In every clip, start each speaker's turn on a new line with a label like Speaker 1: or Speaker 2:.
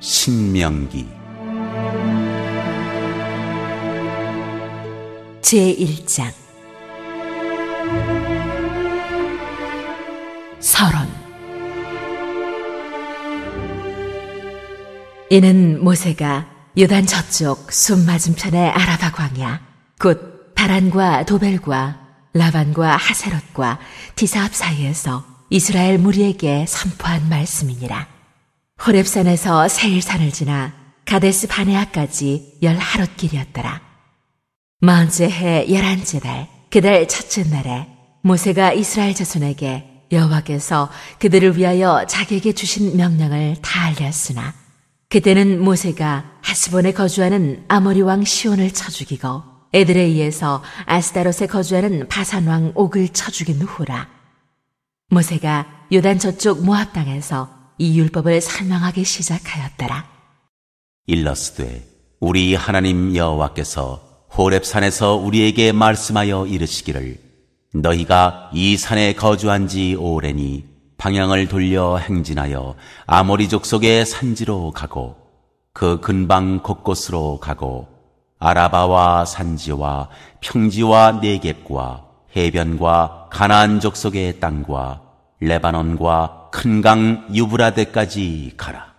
Speaker 1: 신명기
Speaker 2: 제1장 서론 이는 모세가 요단 저쪽 숨 맞은편의 아라바 광야 곧 다란과 도벨과 라반과 하세롯과 디사압 사이에서 이스라엘 무리에게 선포한 말씀이니라. 호렙산에서 세일산을 지나 가데스 바네아까지 열 하룻 길이었더라. 마흔째 해 열한째 달, 그달 첫째 날에 모세가 이스라엘 자손에게 여호와께서 그들을 위하여 자기에게 주신 명령을 다 알렸으나 그때는 모세가 하스본에 거주하는 아모리 왕 시온을 쳐 죽이고 에드레이에서 아스다롯에 거주하는 바산 왕 옥을 쳐 죽인 후라. 모세가 요단 저쪽 모압 땅에서 이 율법을 설명하기 시작하였더라.
Speaker 1: 일러스되 우리 하나님 여호와께서 호렙산에서 우리에게 말씀하여 이르시기를 너희가 이 산에 거주한 지 오래니 방향을 돌려 행진하여 아모리 족 속의 산지로 가고 그 근방 곳곳으로 가고 아라바와 산지와 평지와 네겝과 해변과 가나안 족 속의 땅과 레바논과 큰 강 유브라데까지 가라.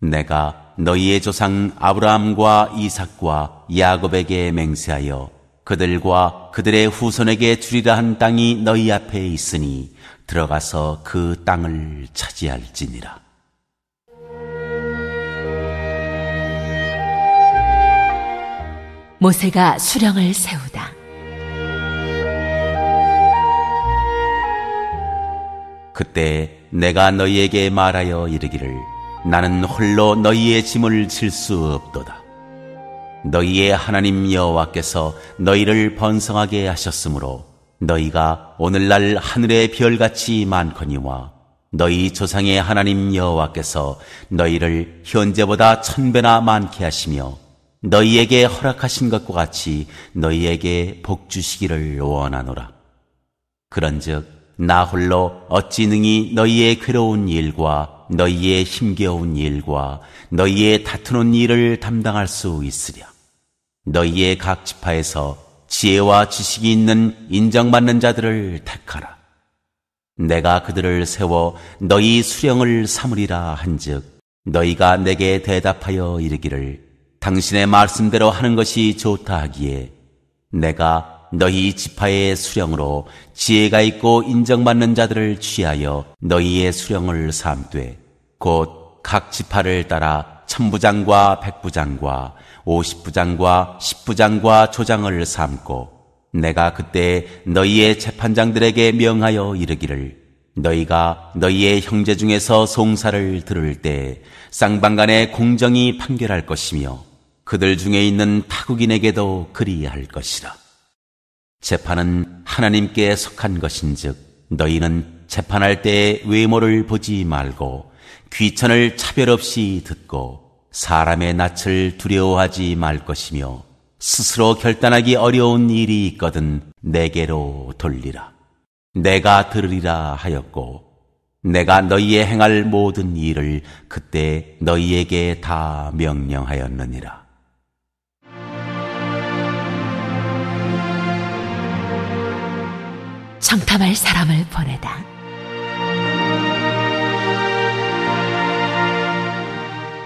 Speaker 1: 내가 너희의 조상 아브라함과 이삭과 야곱에게 맹세하여 그들과 그들의 후손에게 주리라 한 땅이 너희 앞에 있으니 들어가서 그 땅을 차지할지니라.
Speaker 2: 모세가 수령을 세우다.
Speaker 1: 그때 내가 너희에게 말하여 이르기를 나는 홀로 너희의 짐을 질 수 없도다. 너희의 하나님 여호와께서 너희를 번성하게 하셨으므로 너희가 오늘날 하늘의 별같이 많거니와 너희 조상의 하나님 여호와께서 너희를 현재보다 천 배나 많게 하시며 너희에게 허락하신 것과 같이 너희에게 복 주시기를 원하노라. 그런즉 나 홀로 어찌 능히 너희의 괴로운 일과 너희의 힘겨운 일과 너희의 다투는 일을 담당할 수 있으랴. 너희의 각 지파에서 지혜와 지식이 있는 인정받는 자들을 택하라. 내가 그들을 세워 너희 수령을 삼으리라 한즉 너희가 내게 대답하여 이르기를 당신의 말씀대로 하는 것이 좋다 하기에 내가 너희 지파의 수령으로 지혜가 있고 인정받는 자들을 취하여 너희의 수령을 삼되 곧 각 지파를 따라 천부장과 백부장과 오십부장과 십부장과 조장을 삼고 내가 그때 너희의 재판장들에게 명하여 이르기를 너희가 너희의 형제 중에서 송사를 들을 때 쌍방간에 공정이 판결할 것이며 그들 중에 있는 타국인에게도 그리할 것이라. 재판은 하나님께 속한 것인즉 너희는 재판할 때 외모를 보지 말고 귀천을 차별 없이 듣고 사람의 낯을 두려워하지 말 것이며 스스로 결단하기 어려운 일이 있거든 내게로 돌리라. 내가 들으리라 하였고 내가 너희의 행할 모든 일을 그때 너희에게 다 명령하였느니라.
Speaker 2: 청탐할 사람을 보내다.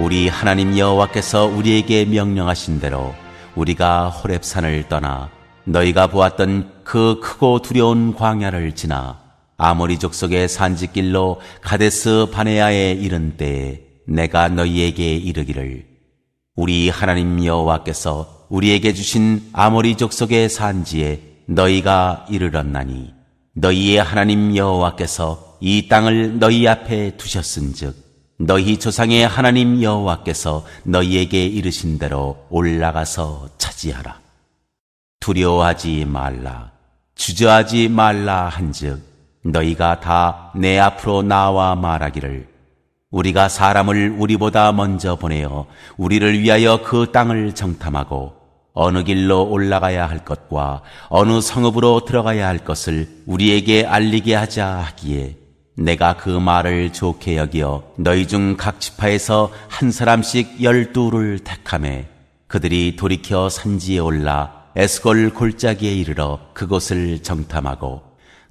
Speaker 1: 우리 하나님 여호와께서 우리에게 명령하신 대로 우리가 호렙산을 떠나 너희가 보았던 그 크고 두려운 광야를 지나 아모리 족속의 산지길로 가데스 바네아에 이른 때에 내가 너희에게 이르기를 우리 하나님 여호와께서 우리에게 주신 아모리 족속의 산지에 너희가 이르렀나니 너희의 하나님 여호와께서 이 땅을 너희 앞에 두셨은즉 너희 조상의 하나님 여호와께서 너희에게 이르신 대로 올라가서 차지하라. 두려워하지 말라. 주저하지 말라 한즉 너희가 다 내 앞으로 나와 말하기를 우리가 사람을 우리보다 먼저 보내어 우리를 위하여 그 땅을 정탐하고 어느 길로 올라가야 할 것과 어느 성읍으로 들어가야 할 것을 우리에게 알리게 하자 하기에 내가 그 말을 좋게 여기어 너희 중 각 지파에서 한 사람씩 열두를 택함에 그들이 돌이켜 산지에 올라 에스골 골짜기에 이르러 그곳을 정탐하고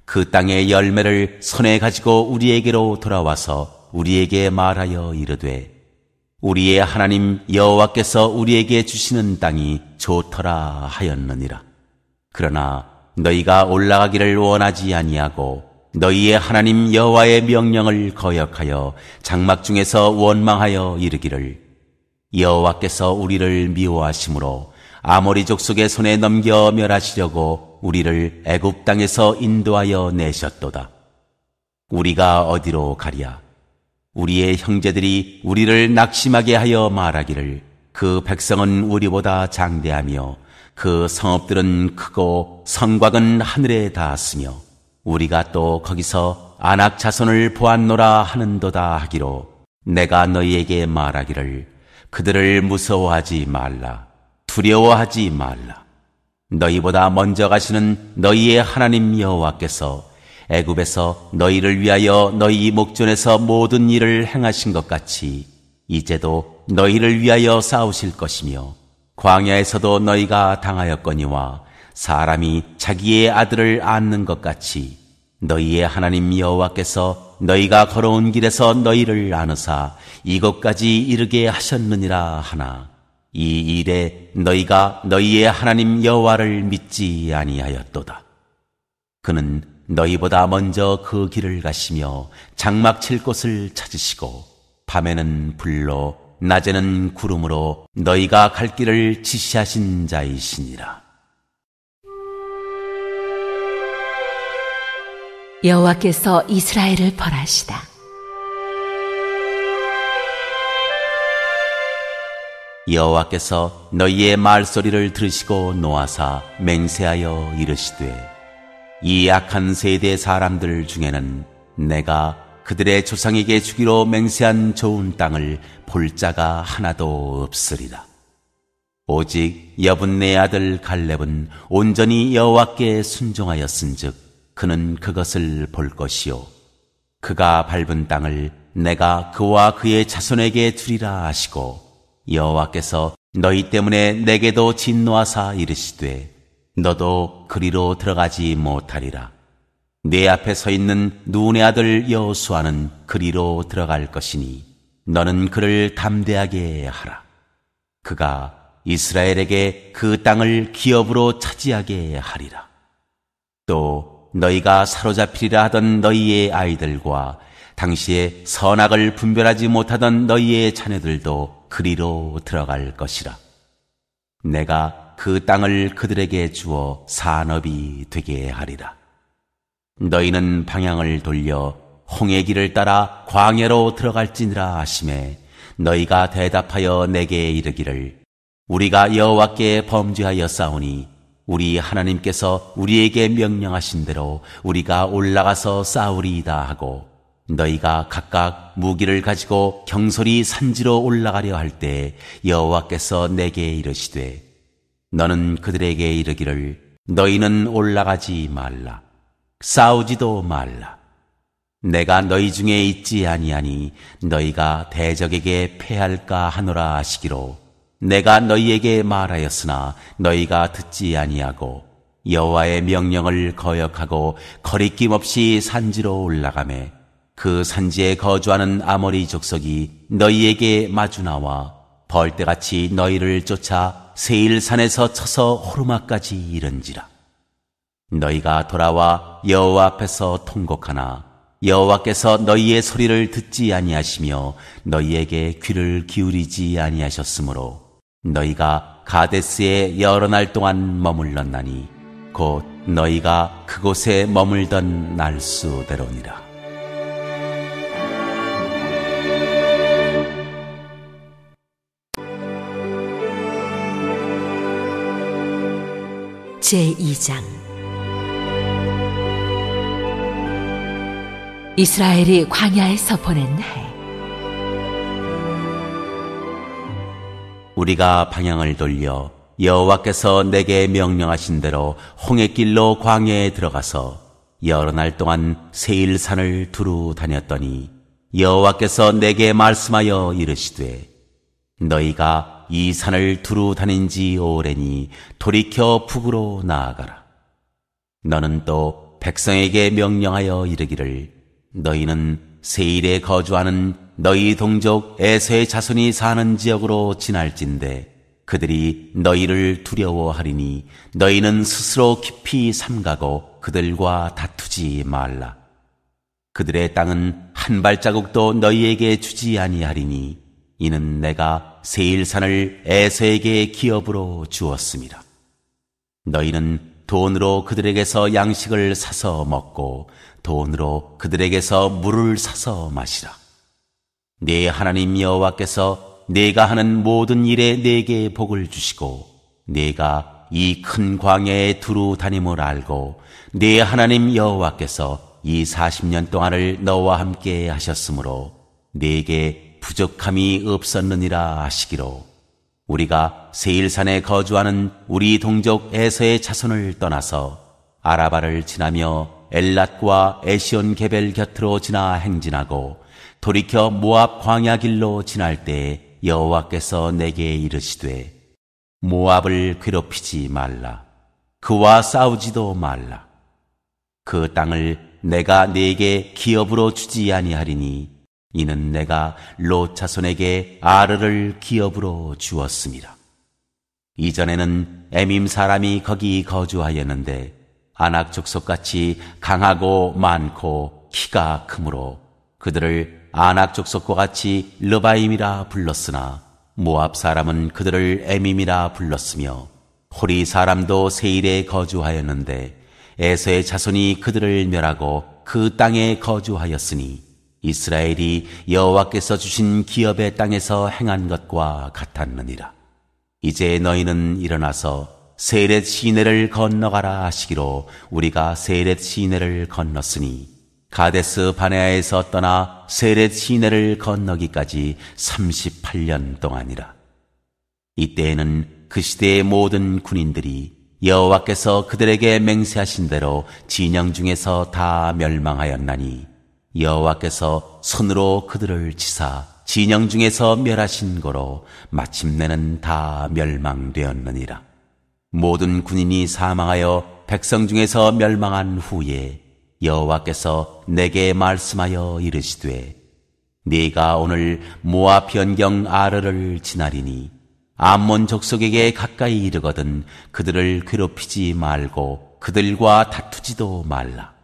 Speaker 1: 그 땅의 열매를 손에 가지고 우리에게로 돌아와서 우리에게 말하여 이르되 우리의 하나님 여호와께서 우리에게 주시는 땅이 좋더라 하였느니라. 그러나 너희가 올라가기를 원하지 아니하고 너희의 하나님 여호와의 명령을 거역하여 장막 중에서 원망하여 이르기를 여호와께서 우리를 미워하심으로 아모리 족속의 손에 넘겨 멸하시려고 우리를 애굽 땅에서 인도하여 내셨도다. 우리가 어디로 가랴? 우리의 형제들이 우리를 낙심하게 하여 말하기를 그 백성은 우리보다 장대하며 그 성읍들은 크고 성곽은 하늘에 닿았으며 우리가 또 거기서 안악 자손을 보았노라 하는도다 하기로 내가 너희에게 말하기를 그들을 무서워하지 말라 두려워하지 말라. 너희보다 먼저 가시는 너희의 하나님 여호와께서 애굽에서 너희를 위하여 너희 목전에서 모든 일을 행하신 것 같이 이제도 너희를 위하여 싸우실 것이며 광야에서도 너희가 당하였거니와 사람이 자기의 아들을 안는 것 같이 너희의 하나님 여호와께서 너희가 걸어온 길에서 너희를 안으사 이것까지 이르게 하셨느니라 하나 이 일에 너희가 너희의 하나님 여호와를 믿지 아니하였도다. 그는 너희보다 먼저 그 길을 가시며 장막 칠 곳을 찾으시고 밤에는 불로 낮에는 구름으로 너희가 갈 길을 지시하신 자이시니라.
Speaker 2: 여호와께서 이스라엘을 벌하시다.
Speaker 1: 여호와께서 너희의 말소리를 들으시고 노하사 맹세하여 이르시되 이 악한 세대 사람들 중에는 내가 그들의 조상에게 주기로 맹세한 좋은 땅을 볼 자가 하나도 없으리라. 오직 여분네 아들 갈렙은 온전히 여호와께 순종하였은즉 그는 그것을 볼 것이요 그가 밟은 땅을 내가 그와 그의 자손에게 주리라 하시고 여호와께서 너희 때문에 내게도 진노하사 이르시되 너도 그리로 들어가지 못하리라. 내 앞에 서 있는 눈의 아들 여호수아는 그리로 들어갈 것이니 너는 그를 담대하게 하라. 그가 이스라엘에게 그 땅을 기업으로 차지하게 하리라. 또 너희가 사로잡히리라 하던 너희의 아이들과 당시에 선악을 분별하지 못하던 너희의 자녀들도 그리로 들어갈 것이라. 내가 그 땅을 그들에게 주어 산업이 되게 하리라. 너희는 방향을 돌려 홍해 길을 따라 광야로 들어갈지니라 하심에 너희가 대답하여 내게 이르기를 우리가 여호와께 범죄하여 싸우니 우리 하나님께서 우리에게 명령하신 대로 우리가 올라가서 싸우리이다 하고 너희가 각각 무기를 가지고 경솔이 산지로 올라가려 할 때 여호와께서 내게 이르시되 너는 그들에게 이르기를 너희는 올라가지 말라. 싸우지도 말라. 내가 너희 중에 있지 아니하니 너희가 대적에게 패할까 하노라 하시기로 내가 너희에게 말하였으나 너희가 듣지 아니하고 여호와의 명령을 거역하고 거리낌 없이 산지로 올라가매 그 산지에 거주하는 아모리 족속이 너희에게 마주 나와 벌떼같이 너희를 쫓아 세일산에서 쳐서 호르마까지 이른지라. 너희가 돌아와 여호와 앞에서 통곡하나 여호와께서 너희의 소리를 듣지 아니하시며 너희에게 귀를 기울이지 아니하셨으므로 너희가 가데스에 여러 날 동안 머물렀나니 곧 너희가 그곳에 머물던 날수대로니라.
Speaker 2: 제2장. 이스라엘이 광야에서 보낸 해.
Speaker 1: 우리가 방향을 돌려 여호와께서 내게 명령하신 대로 홍해길로 광야에 들어가서 여러 날 동안 세일산을 두루 다녔더니 여호와께서 내게 말씀하여 이르시되 너희가 이 산을 두루 다닌 지 오래니 돌이켜 북으로 나아가라. 너는 또 백성에게 명령하여 이르기를 너희는 세일에 거주하는 너희 동족 에서의 자손이 사는 지역으로 지날진대 그들이 너희를 두려워하리니 너희는 스스로 깊이 삼가고 그들과 다투지 말라. 그들의 땅은 한 발자국도 너희에게 주지 아니하리니 이는 내가 세일산을 에서에게 기업으로 주었습니다. 너희는 돈으로 그들에게서 양식을 사서 먹고 돈으로 그들에게서 물을 사서 마시라. 네 하나님 여호와께서 내가 하는 모든 일에 내게 복을 주시고 내가 이 큰 광야에 두루 다님을 알고 네 하나님 여호와께서 이 40년 동안을 너와 함께 하셨으므로 내게 부족함이 없었느니라 하시기로 우리가 세일산에 거주하는 우리 동족 에서의 자손을 떠나서 아라바를 지나며 엘랏과 에시온 개벨 곁으로 지나 행진하고 돌이켜 모압 광야 길로 지날 때 여호와께서 내게 이르시되 모압을 괴롭히지 말라. 그와 싸우지도 말라. 그 땅을 내가 네게 기업으로 주지 아니하리니 이는 내가 롯 자손에게 아르를 기업으로 주었습니다. 이전에는 에밈 사람이 거기 거주하였는데 아낙 족속같이 강하고 많고 키가 크므로 그들을 아낙 족속과 같이 르바임이라 불렀으나 모압 사람은 그들을 에밈이라 불렀으며 호리 사람도 세일에 거주하였는데 에서의 자손이 그들을 멸하고 그 땅에 거주하였으니 이스라엘이 여호와께서 주신 기업의 땅에서 행한 것과 같았느니라. 이제 너희는 일어나서 세렛 시내를 건너가라 하시기로 우리가 세렛 시내를 건넜으니 가데스 바네아에서 떠나 세렛 시내를 건너기까지 38년 동안이라. 이때에는 그 시대의 모든 군인들이 여호와께서 그들에게 맹세하신 대로 진영 중에서 다 멸망하였나니 여호와께서 손으로 그들을 치사 진영 중에서 멸하신 거로 마침내는 다 멸망되었느니라. 모든 군인이 사망하여 백성 중에서 멸망한 후에 여호와께서 내게 말씀하여 이르시되 네가 오늘 모아 변경 아르를 지나리니 암몬 족속에게 가까이 이르거든 그들을 괴롭히지 말고 그들과 다투지도 말라.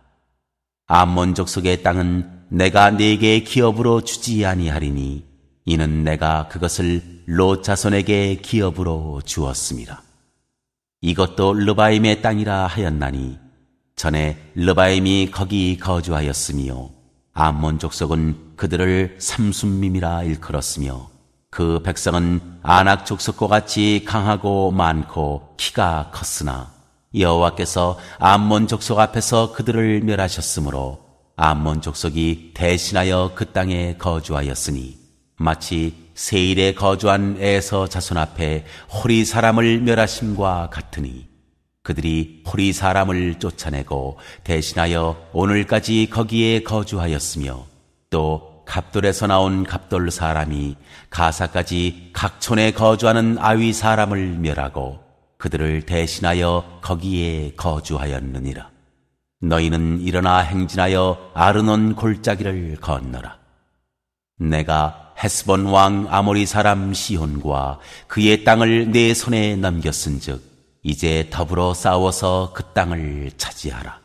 Speaker 1: 암몬 족속의 땅은 내가 네게 기업으로 주지 아니하리니 이는 내가 그것을 롯 자손에게 기업으로 주었습니다. 이것도 르바임의 땅이라 하였나니 전에 르바임이 거기 거주하였으며 암몬 족속은 그들을 삼순밈이라 일컬었으며 그 백성은 아낙 족속과 같이 강하고 많고 키가 컸으나 여호와께서 암몬 족속 앞에서 그들을 멸하셨으므로 암몬 족속이 대신하여 그 땅에 거주하였으니 마치 세일에 거주한 에서 자손 앞에 호리 사람을 멸하심과 같으니 그들이 호리 사람을 쫓아내고 대신하여 오늘까지 거기에 거주하였으며 또 갑돌에서 나온 갑돌 사람이 가사까지 각촌에 거주하는 아위 사람을 멸하고 그들을 대신하여 거기에 거주하였느니라. 너희는 일어나 행진하여 아르논 골짜기를 건너라. 내가 헤스본 왕 아모리 사람 시혼과 그의 땅을 내 손에 넘겼은즉 이제 더불어 싸워서 그 땅을 차지하라.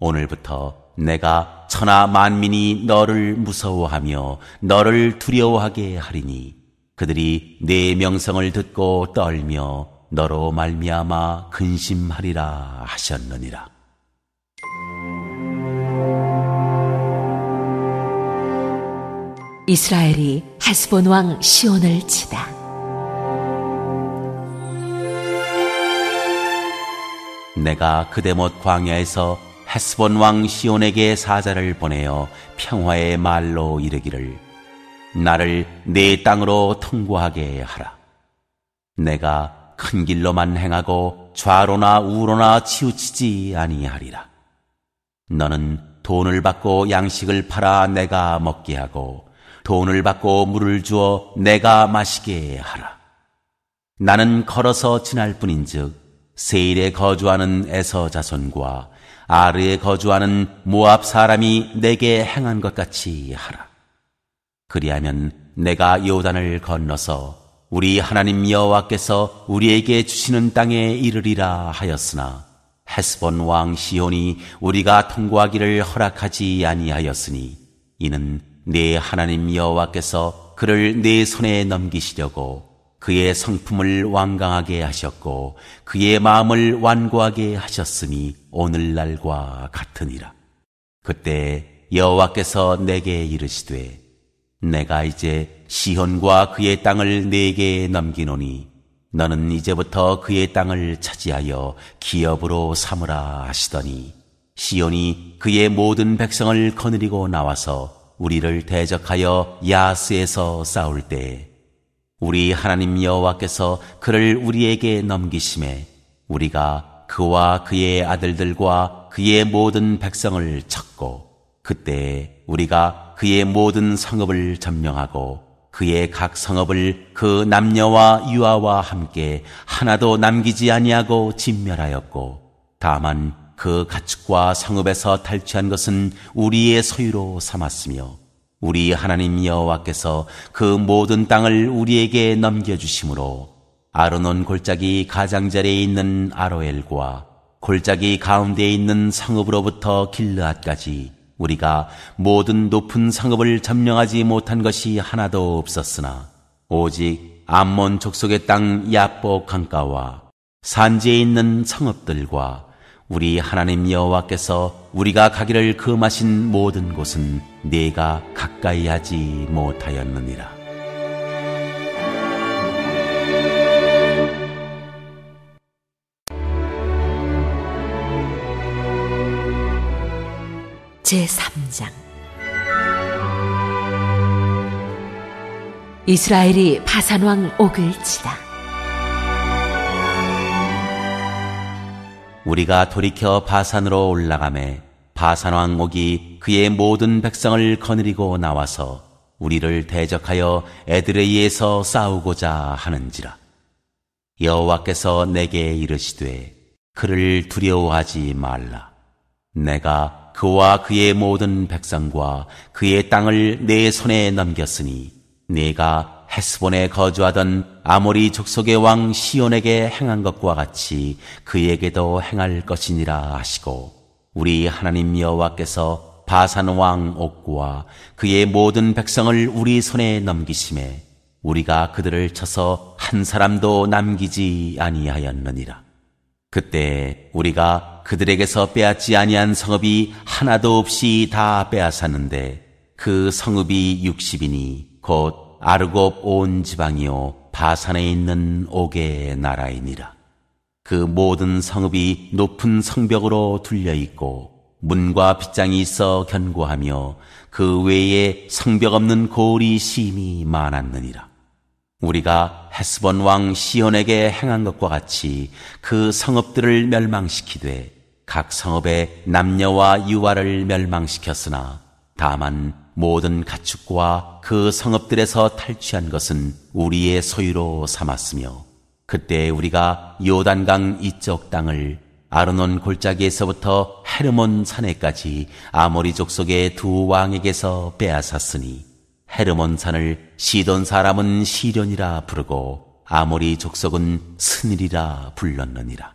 Speaker 1: 오늘부터 내가 천하 만민이 너를 무서워하며 너를 두려워하게 하리니 그들이 내 명성을 듣고 떨며 너로 말미암아 근심하리라 하셨느니라.
Speaker 2: 이스라엘이 하스본 왕 시온을 치다.
Speaker 1: 내가 그대못 광야에서 헤스본 왕 시온에게 사자를 보내어 평화의 말로 이르기를 나를 내 땅으로 통과하게 하라. 내가 큰 길로만 행하고 좌로나 우로나 치우치지 아니하리라. 너는 돈을 받고 양식을 팔아 내가 먹게 하고 돈을 받고 물을 주어 내가 마시게 하라. 나는 걸어서 지날 뿐인즉 세일에 거주하는 에서 자손과 아르에 거주하는 모압 사람이 내게 행한 것 같이 하라. 그리하면 내가 요단을 건너서 우리 하나님 여호와께서 우리에게 주시는 땅에 이르리라 하였으나 헤스본 왕 시온이 우리가 통과하기를 허락하지 아니하였으니 이는 내 하나님 여호와께서 그를 내 손에 넘기시려고 그의 성품을 완강하게 하셨고 그의 마음을 완고하게 하셨으니 오늘날과 같으니라. 그때 여호와께서 내게 이르시되 내가 이제 시혼과 그의 땅을 내게 넘기노니 너는 이제부터 그의 땅을 차지하여 기업으로 삼으라 하시더니 시온이 그의 모든 백성을 거느리고 나와서 우리를 대적하여 야스에서 싸울 때 우리 하나님 여호와께서 그를 우리에게 넘기심에 우리가 그와 그의 아들들과 그의 모든 백성을 쳤고 그때 우리가 그의 모든 성읍을 점령하고 그의 각 성읍을 그 남녀와 유아와 함께 하나도 남기지 아니하고 진멸하였고 다만 그 가축과 성읍에서 탈취한 것은 우리의 소유로 삼았으며 우리 하나님 여호와께서 그 모든 땅을 우리에게 넘겨주심으로 아르논 골짜기 가장자리에 있는 아로엘과 골짜기 가운데에 있는 성읍으로부터 길르앗까지 우리가 모든 높은 성읍을 점령하지 못한 것이 하나도 없었으나 오직 암몬 족속의 땅 야보 강가와 산지에 있는 성읍들과 우리 하나님 여호와께서 우리가 가기를 금하신 모든 곳은 네가 가까이 하지 못하였느니라.
Speaker 2: 제3장 이스라엘이 바산왕 옥을 치다.
Speaker 1: 우리가 돌이켜 바산으로 올라가매 바산왕 옥이 그의 모든 백성을 거느리고 나와서 우리를 대적하여 에드레이에서 싸우고자 하는지라. 여호와께서 내게 이르시되 그를 두려워하지 말라. 내가 그와 그의 모든 백성과 그의 땅을 내 손에 넘겼으니 네가 헤스본에 거주하던 아모리 족속의 왕 시온에게 행한 것과 같이 그에게도 행할 것이니라 하시고 우리 하나님 여호와께서 바산 왕 옥과 그의 모든 백성을 우리 손에 넘기심에 우리가 그들을 쳐서 한 사람도 남기지 아니하였느니라. 그때 우리가 그들에게서 빼앗지 아니한 성읍이 하나도 없이 다 빼앗았는데 그 성읍이 60이니 곧 아르곱 온 지방이요 바산에 있는 옥의 나라이니라. 그 모든 성읍이 높은 성벽으로 둘려 있고 문과 빗장이 있어 견고하며 그 외에 성벽 없는 고을이 심히 많았느니라. 우리가 헤스본 왕 시온에게 행한 것과 같이 그 성읍들을 멸망시키되 각 성읍의 남녀와 유아를 멸망시켰으나 다만 모든 가축과 그 성읍들에서 탈취한 것은 우리의 소유로 삼았으며 그때 우리가 요단강 이쪽 땅을 아르논 골짜기에서부터 헤르몬 산에까지 아모리 족 속의 두 왕에게서 빼앗았으니 헤르몬 산을 시돈 사람은 시련이라 부르고 아모리 족속은 스닐이라 불렀느니라.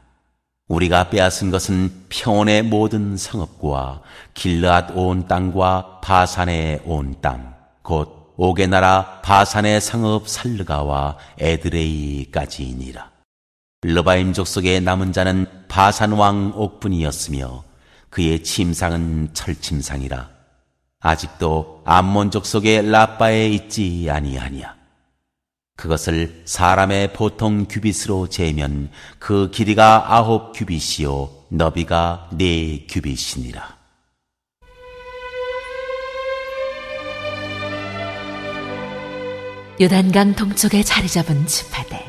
Speaker 1: 우리가 빼앗은 것은 평온의 모든 성읍과 길르앗 온 땅과 바산의 온 땅, 곧 옥의 나라 바산의 성읍 살르가와 에드레이까지이니라. 르바임 족속의 남은 자는 바산 왕 옥분이었으며 그의 침상은 철침상이라. 아직도 암몬 족 속의 라빠에 있지 아니하냐. 그것을 사람의 보통 규빗으로 재면 그 길이가 아홉 규빗이요 너비가 네 규빗이니라.
Speaker 2: 요단강 동쪽에 자리 잡은 지파대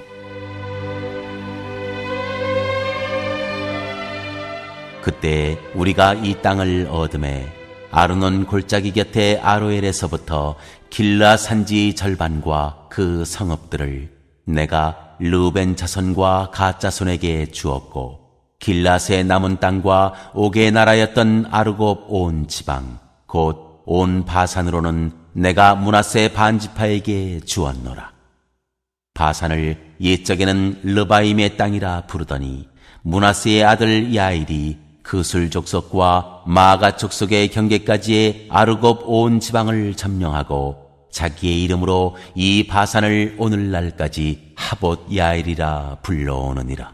Speaker 1: 그때 우리가 이 땅을 얻음에 아르논 골짜기 곁에 아로엘에서부터 길라 산지 절반과 그 성읍들을 내가 르벤 자손과 가 자손에게 주었고 길라스의 남은 땅과 옥의 나라였던 아르곱 온 지방 곧 온 바산으로는 내가 문하세 반지파에게 주었노라. 바산을 옛적에는 르바임의 땅이라 부르더니 문하세의 아들 야일이 그술 족속과 마가 족속의 경계까지의 아르곱 온 지방을 점령하고 자기의 이름으로 이 바산을 오늘날까지 하봇 야일이라 불러오느니라.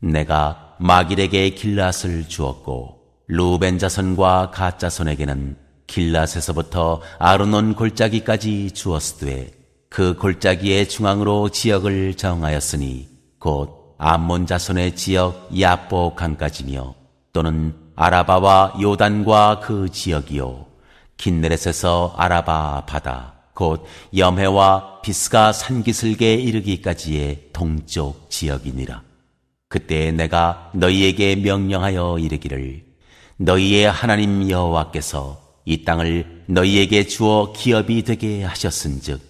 Speaker 1: 내가 마길에게 길랏을 주었고 루벤 자손과 가 자손에게는 길랏에서부터 아르논 골짜기까지 주었으되 그 골짜기의 중앙으로 지역을 정하였으니 곧 암몬 자손의 지역 야보 강까지며 또는 아라바와 요단과 그 지역이요 긴네렛에서 아라바 바다 곧 염해와 비스가 산기슭에 이르기까지의 동쪽 지역이니라. 그때 내가 너희에게 명령하여 이르기를 너희의 하나님 여호와께서 이 땅을 너희에게 주어 기업이 되게 하셨은즉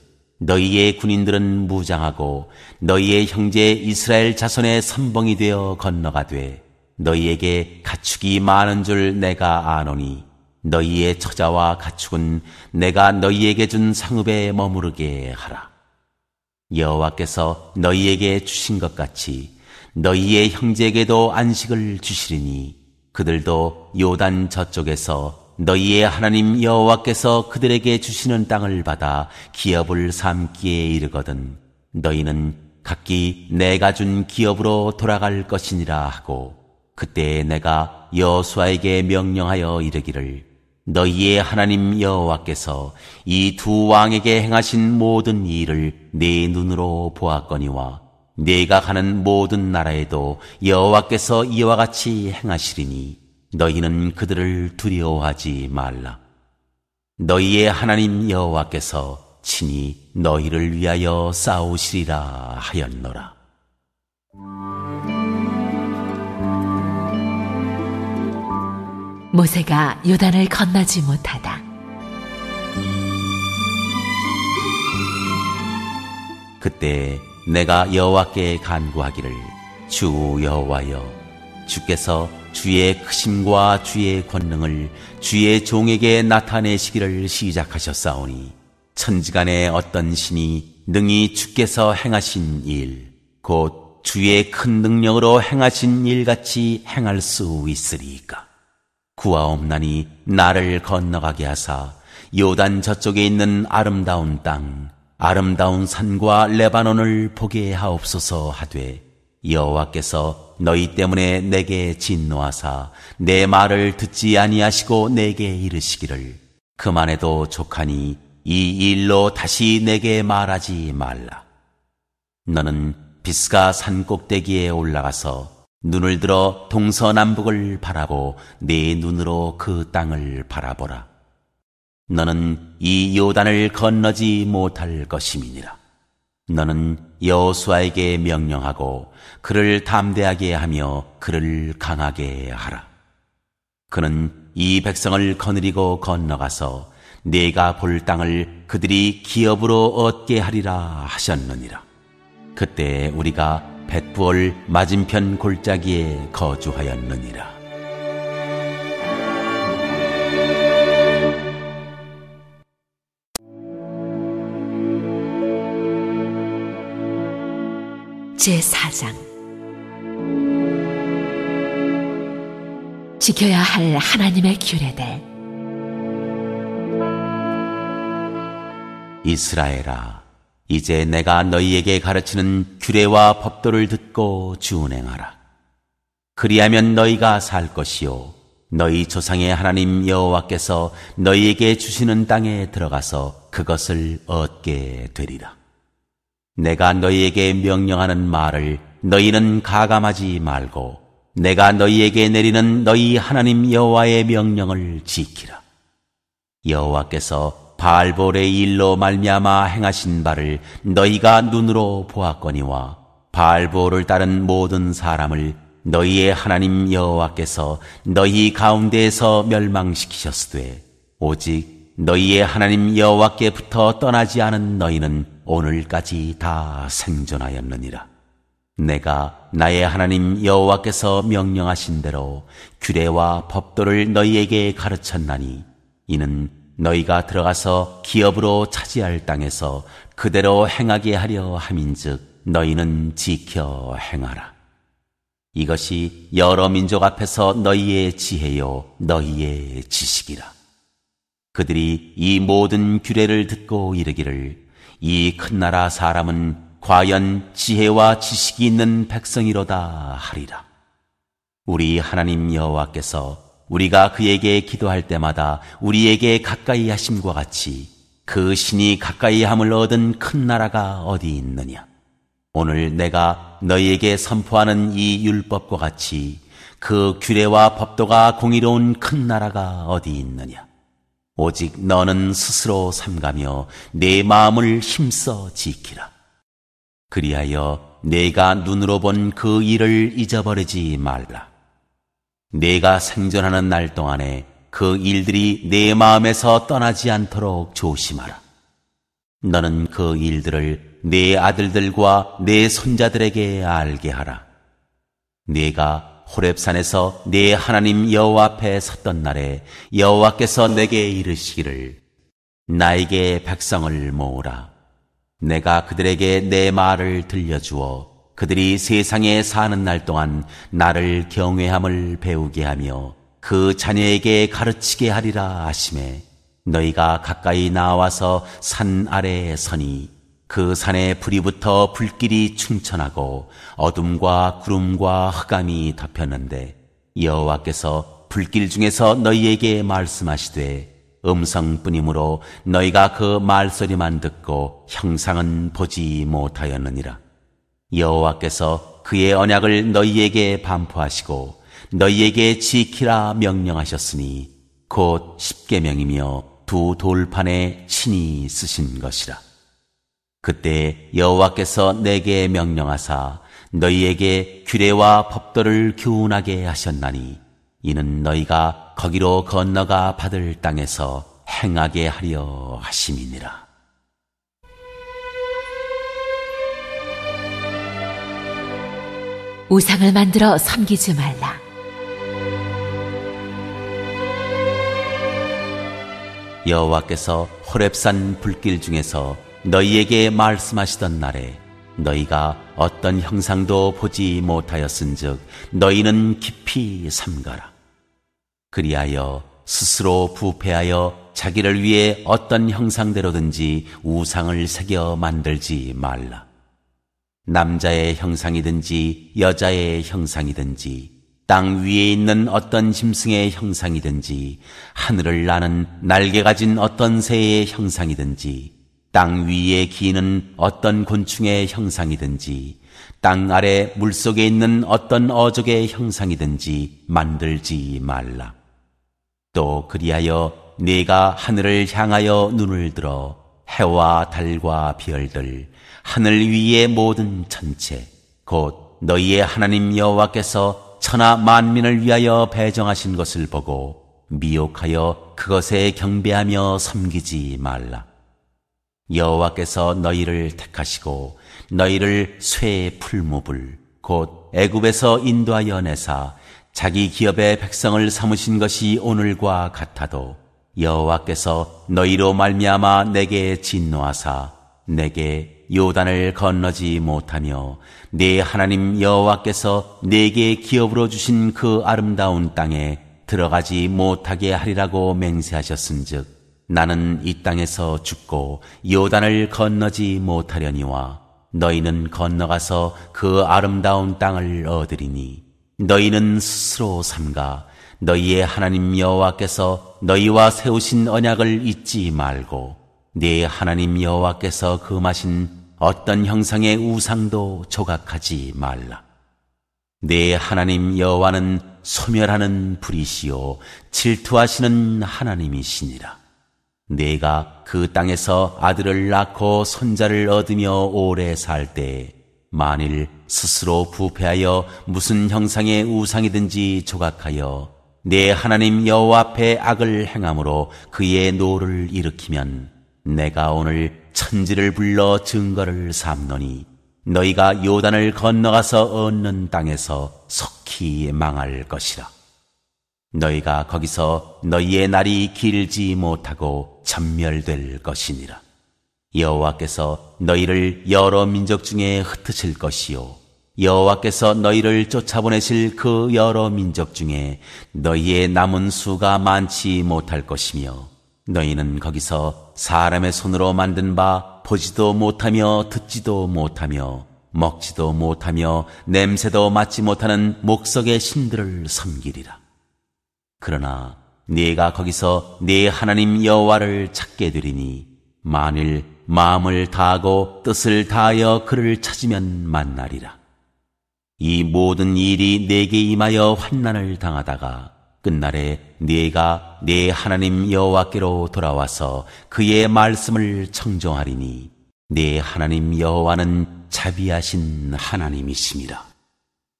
Speaker 1: 너희의 군인들은 무장하고 너희의 형제 이스라엘 자손의 선봉이 되어 건너가되 너희에게 가축이 많은 줄 내가 아노니 너희의 처자와 가축은 내가 너희에게 준 상읍에 머무르게 하라. 여호와께서 너희에게 주신 것 같이 너희의 형제에게도 안식을 주시리니 그들도 요단 저쪽에서 너희의 하나님 여호와께서 그들에게 주시는 땅을 받아 기업을 삼기에 이르거든 너희는 각기 내가 준 기업으로 돌아갈 것이니라 하고 그때 내가 여호수아에게 명령하여 이르기를 너희의 하나님 여호와께서 이 두 왕에게 행하신 모든 일을 내 눈으로 보았거니와 네가 가는 모든 나라에도 여호와께서 이와 같이 행하시리니 너희는 그들을 두려워하지 말라. 너희의 하나님 여호와께서 친히 너희를 위하여 싸우시리라 하였노라.
Speaker 2: 모세가 요단을 건너지 못하다.
Speaker 1: 그때 내가 여호와께 간구하기를 주 여호와여 주께서 주의 크심과 주의 권능을 주의 종에게 나타내시기를 시작하셨사오니 천지간에 어떤 신이 능히 주께서 행하신 일 곧 주의 큰 능력으로 행하신 일 같이 행할 수 있으리까 구하옵나니 나를 건너가게 하사 요단 저쪽에 있는 아름다운 땅 아름다운 산과 레바논을 보게 하옵소서 하되 여호와께서 너희 때문에 내게 진노하사 내 말을 듣지 아니하시고 내게 이르시기를 그만해도 족하니 이 일로 다시 내게 말하지 말라. 너는 비스가 산 꼭대기에 올라가서 눈을 들어 동서남북을 바라보 네 눈으로 그 땅을 바라보라. 너는 이 요단을 건너지 못할 것임이니라. 너는 여호수아에게 명령하고 그를 담대하게 하며 그를 강하게 하라. 그는 이 백성을 거느리고 건너가서 내가 볼 땅을 그들이 기업으로 얻게 하리라 하셨느니라. 그때 우리가 벳부월 맞은편 골짜기에 거주하였느니라.
Speaker 2: 제4장 지켜야 할 하나님의 규례들
Speaker 1: 이스라엘아 이제 내가 너희에게 가르치는 규례와 법도를 듣고 준행하라. 그리하면 너희가 살 것이요. 너희 조상의 하나님 여호와께서 너희에게 주시는 땅에 들어가서 그것을 얻게 되리라. 내가 너희에게 명령하는 말을 너희는 가감하지 말고 내가 너희에게 내리는 너희 하나님 여호와의 명령을 지키라. 여호와께서 바알볼의 일로 말미암아 행하신 바를 너희가 눈으로 보았거니와 바알볼을 따른 모든 사람을 너희의 하나님 여호와께서 너희 가운데에서 멸망시키셨으되 오직 너희의 하나님 여호와께부터 떠나지 않은 너희는 오늘까지 다 생존하였느니라. 내가 나의 하나님 여호와께서 명령하신 대로 규례와 법도를 너희에게 가르쳤나니 이는 너희가 들어가서 기업으로 차지할 땅에서 그대로 행하게 하려 함인즉 너희는 지켜 행하라. 이것이 여러 민족 앞에서 너희의 지혜요 너희의 지식이라. 그들이 이 모든 규례를 듣고 이르기를 이 큰 나라 사람은 과연 지혜와 지식이 있는 백성이로다 하리라. 우리 하나님 여호와께서 우리가 그에게 기도할 때마다 우리에게 가까이 하심과 같이 그 신이 가까이 함을 얻은 큰 나라가 어디 있느냐? 오늘 내가 너희에게 선포하는 이 율법과 같이 그 규례와 법도가 공의로운 큰 나라가 어디 있느냐? 오직 너는 스스로 삼가며 내 마음을 힘써 지키라. 그리하여 내가 눈으로 본 그 일을 잊어버리지 말라. 내가 생존하는 날 동안에 그 일들이 내 마음에서 떠나지 않도록 조심하라. 너는 그 일들을 내 아들들과 내 손자들에게 알게 하라. 내가 호렙산에서 내 하나님 여호와 앞에 섰던 날에 여호와께서 내게 이르시기를 나에게 백성을 모으라. 내가 그들에게 내 말을 들려주어 그들이 세상에 사는 날 동안 나를 경외함을 배우게 하며 그 자녀에게 가르치게 하리라 하심에 너희가 가까이 나와서 산 아래에 서니 그 산에 불이 붙어 불길이 충천하고 어둠과 구름과 흑암이 덮였는데 여호와께서 불길 중에서 너희에게 말씀하시되 음성뿐이므로 너희가 그 말소리만 듣고 형상은 보지 못하였느니라. 여호와께서 그의 언약을 너희에게 반포하시고 너희에게 지키라 명령하셨으니 곧 십계명이며 두 돌판에 친히 쓰신 것이라. 그때 여호와께서 내게 명령하사 너희에게 규례와 법도를 교훈하게 하셨나니 이는 너희가 거기로 건너가 받을 땅에서 행하게 하려 하심이니라.
Speaker 2: 우상을 만들어 섬기지 말라.
Speaker 1: 여호와께서 호렙산 불길 중에서 너희에게 말씀하시던 날에 너희가 어떤 형상도 보지 못하였은즉 너희는 깊이 삼가라. 그리하여 스스로 부패하여 자기를 위해 어떤 형상대로든지 우상을 새겨 만들지 말라. 남자의 형상이든지 여자의 형상이든지 땅 위에 있는 어떤 짐승의 형상이든지 하늘을 나는 날개 가진 어떤 새의 형상이든지 땅 위에 기는 어떤 곤충의 형상이든지 땅 아래 물속에 있는 어떤 어족의 형상이든지 만들지 말라. 또 그리하여 네가 하늘을 향하여 눈을 들어 해와 달과 별들 하늘 위의 모든 천체 곧 너희의 하나님 여호와께서 천하 만민을 위하여 배정하신 것을 보고 미혹하여 그것에 경배하며 섬기지 말라. 여호와께서 너희를 택하시고 너희를 쇠의 풀무불 곧 애굽에서 인도하여 내사 자기 기업의 백성을 삼으신 것이 오늘과 같아도 여호와께서 너희로 말미암아 내게 진노하사 내게 요단을 건너지 못하며 내 하나님 여호와께서 내게 기업으로 주신 그 아름다운 땅에 들어가지 못하게 하리라고 맹세하셨은즉 나는 이 땅에서 죽고 요단을 건너지 못하려니와 너희는 건너가서 그 아름다운 땅을 얻으리니 너희는 스스로 삼가 너희의 하나님 여호와께서 너희와 세우신 언약을 잊지 말고 네 하나님 여호와께서 금하신 어떤 형상의 우상도 조각하지 말라. 네 하나님 여호와는 소멸하는 불이시요 질투하시는 하나님이시니라. 네가 그 땅에서 아들을 낳고 손자를 얻으며 오래 살 때에 만일 스스로 부패하여 무슨 형상의 우상이든지 조각하여 네 하나님 여호와 앞에 악을 행함으로 그의 노를 일으키면 내가 오늘 천지를 불러 증거를 삼노니 너희가 요단을 건너가서 얻는 땅에서 속히 망할 것이라. 너희가 거기서 너희의 날이 길지 못하고 전멸될 것이니라. 여호와께서 너희를 여러 민족 중에 흩으실 것이요. 여호와께서 너희를 쫓아보내실 그 여러 민족 중에 너희의 남은 수가 많지 못할 것이며 너희는 거기서 사람의 손으로 만든 바 보지도 못하며 듣지도 못하며 먹지도 못하며 냄새도 맡지 못하는 목석의 신들을 섬기리라. 그러나 네가 거기서 네 하나님 여호와를 찾게 되리니 만일 마음을 다하고 뜻을 다하여 그를 찾으면 만나리라. 이 모든 일이 내게 임하여 환난을 당하다가 끝날에 네가 네 하나님 여호와께로 돌아와서 그의 말씀을 청정하리니 네 하나님 여호와는 자비하신 하나님이심이라.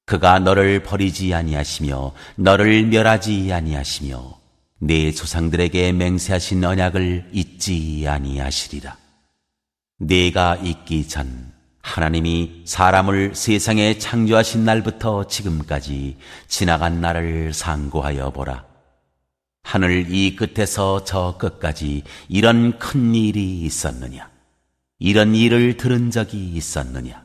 Speaker 1: 그가 너를 버리지 아니하시며 너를 멸하지 아니하시며 네 조상들에게 맹세하신 언약을 잊지 아니하시리라. 네가 있기 전 하나님이 사람을 세상에 창조하신 날부터 지금까지 지나간 날을 상고하여 보라. 하늘 이 끝에서 저 끝까지 이런 큰 일이 있었느냐? 이런 일을 들은 적이 있었느냐?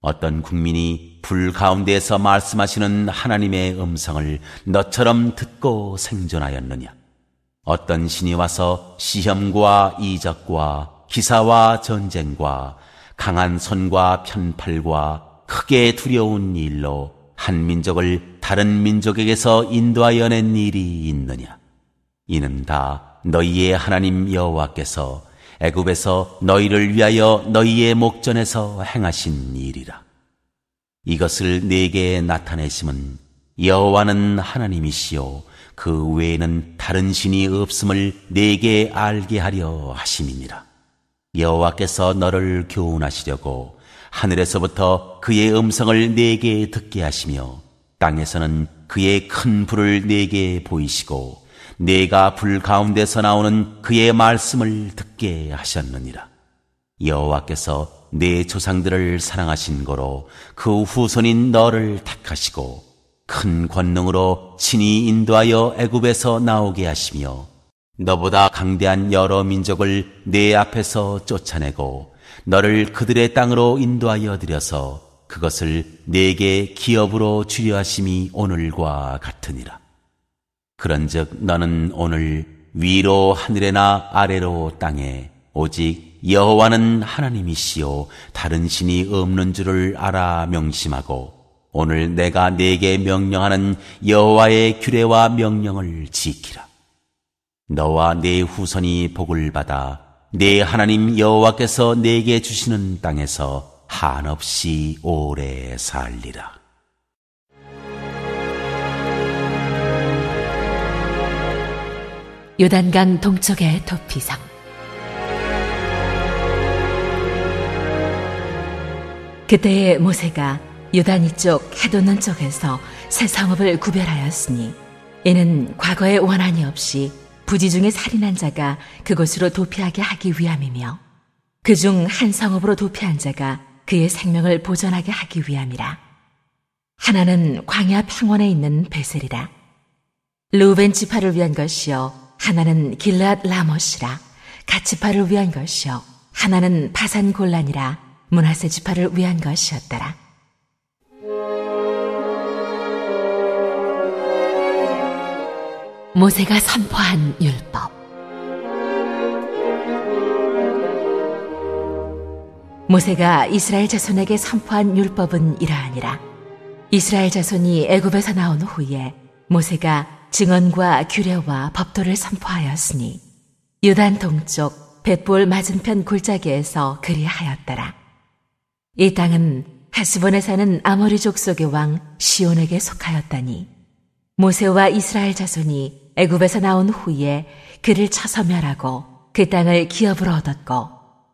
Speaker 1: 어떤 국민이 불 가운데에서 말씀하시는 하나님의 음성을 너처럼 듣고 생존하였느냐? 어떤 신이 와서 시험과 이적과 기사와 전쟁과 강한 손과 편팔과 크게 두려운 일로 한 민족을 다른 민족에게서 인도하여 낸 일이 있느냐? 이는 다 너희의 하나님 여호와께서 애굽에서 너희를 위하여 너희의 목전에서 행하신 일이라. 이것을 내게 나타내심은 여호와는 하나님이시요 그 외에는 다른 신이 없음을 내게 알게 하려 하심이니라. 여호와께서 너를 교훈하시려고 하늘에서부터 그의 음성을 내게 듣게 하시며 땅에서는 그의 큰 불을 내게 보이시고 내가 불 가운데서 나오는 그의 말씀을 듣게 하셨느니라. 여호와께서 내 조상들을 사랑하신 거로 그 후손인 너를 택하시고 큰 권능으로 친히 인도하여 애굽에서 나오게 하시며 너보다 강대한 여러 민족을 내 앞에서 쫓아내고 너를 그들의 땅으로 인도하여 들여서 그것을 내게 기업으로 주려 하심이 오늘과 같으니라. 그런즉 너는 오늘 위로 하늘에나 아래로 땅에 오직 여호와는 하나님이시요 다른 신이 없는 줄을 알아 명심하고 오늘 내가 내게 명령하는 여호와의 규례와 명령을 지키라. 너와 내 후손이 복을 받아 내 하나님 여호와께서 내게 주시는 땅에서 한없이 오래 살리라.
Speaker 2: 요단강 동쪽의 도피성 그때에 모세가 요단 이쪽 해돋는 쪽에서 새 성읍을 구별하였으니 이는 과거에 원한이 없이 부지 중에 살인한 자가 그곳으로 도피하게 하기 위함이며 그 중 한 성읍으로 도피한 자가 그의 생명을 보존하게 하기 위함이라. 하나는 광야 평원에 있는 베셀이라. 루벤 지파를 위한 것이요 하나는 길앗 라모시라. 가치파를 위한 것이요 하나는 바산 골란이라 문하세 지파를 위한 것이었더라. 모세가 선포한 율법. 모세가 이스라엘 자손에게 선포한 율법은 이러하니라. 이스라엘 자손이 애굽에서 나온 후에 모세가 증언과 규례와 법도를 선포하였으니 유단 동쪽 벳볼 맞은편 골짜기에서 그리하였더라. 이 땅은 하스본에 사는 아모리 족 속의 왕 시온에게 속하였다니 모세와 이스라엘 자손이 애굽에서 나온 후에 그를 쳐서멸하고 그 땅을 기업으로 얻었고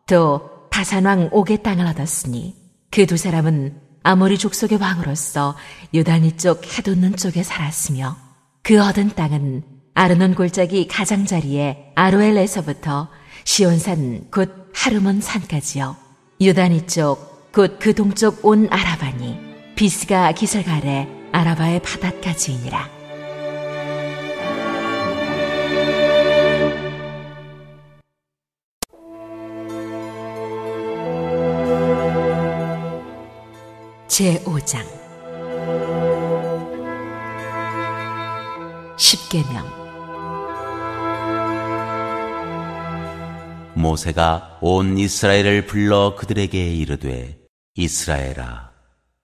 Speaker 2: 또 바산왕 옥의 땅을 얻었으니 그 두 사람은 아모리 족속의 왕으로서 요단이 쪽 해돋는 쪽에 살았으며 그 얻은 땅은 아르논 골짜기 가장자리에 아로엘에서부터 시온산 곧 하르몬 산까지요. 요단이 쪽 곧 그 동쪽 온 아라바니 비스가 기설가래 아라바의 바닷가지이니라. 제5장 10계명
Speaker 1: 모세가 온 이스라엘을 불러 그들에게 이르되 이스라엘아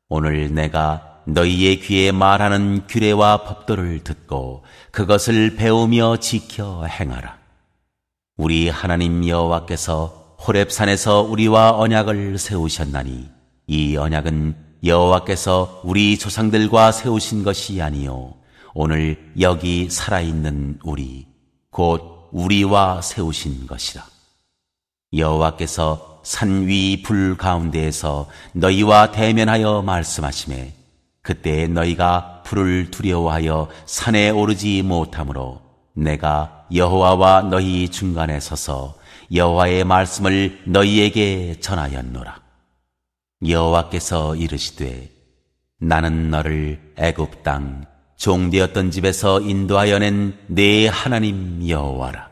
Speaker 1: 오늘 내가 너희의 귀에 말하는 규례와 법도를 듣고 그것을 배우며 지켜 행하라. 우리 하나님 여호와께서 호렙산에서 우리와 언약을 세우셨나니 이 언약은 여호와께서 우리 조상들과 세우신 것이 아니요 오늘 여기 살아있는 우리 곧 우리와 세우신 것이라 여호와께서 산 위 불 가운데에서 너희와 대면하여 말씀하심에 그때 너희가 불을 두려워하여 산에 오르지 못하므로 내가 여호와와 너희 중간에 서서 여호와의 말씀을 너희에게 전하였노라. 여호와께서 이르시되 나는 너를 애굽 땅 종되었던 집에서 인도하여 낸 내 하나님 여호와라.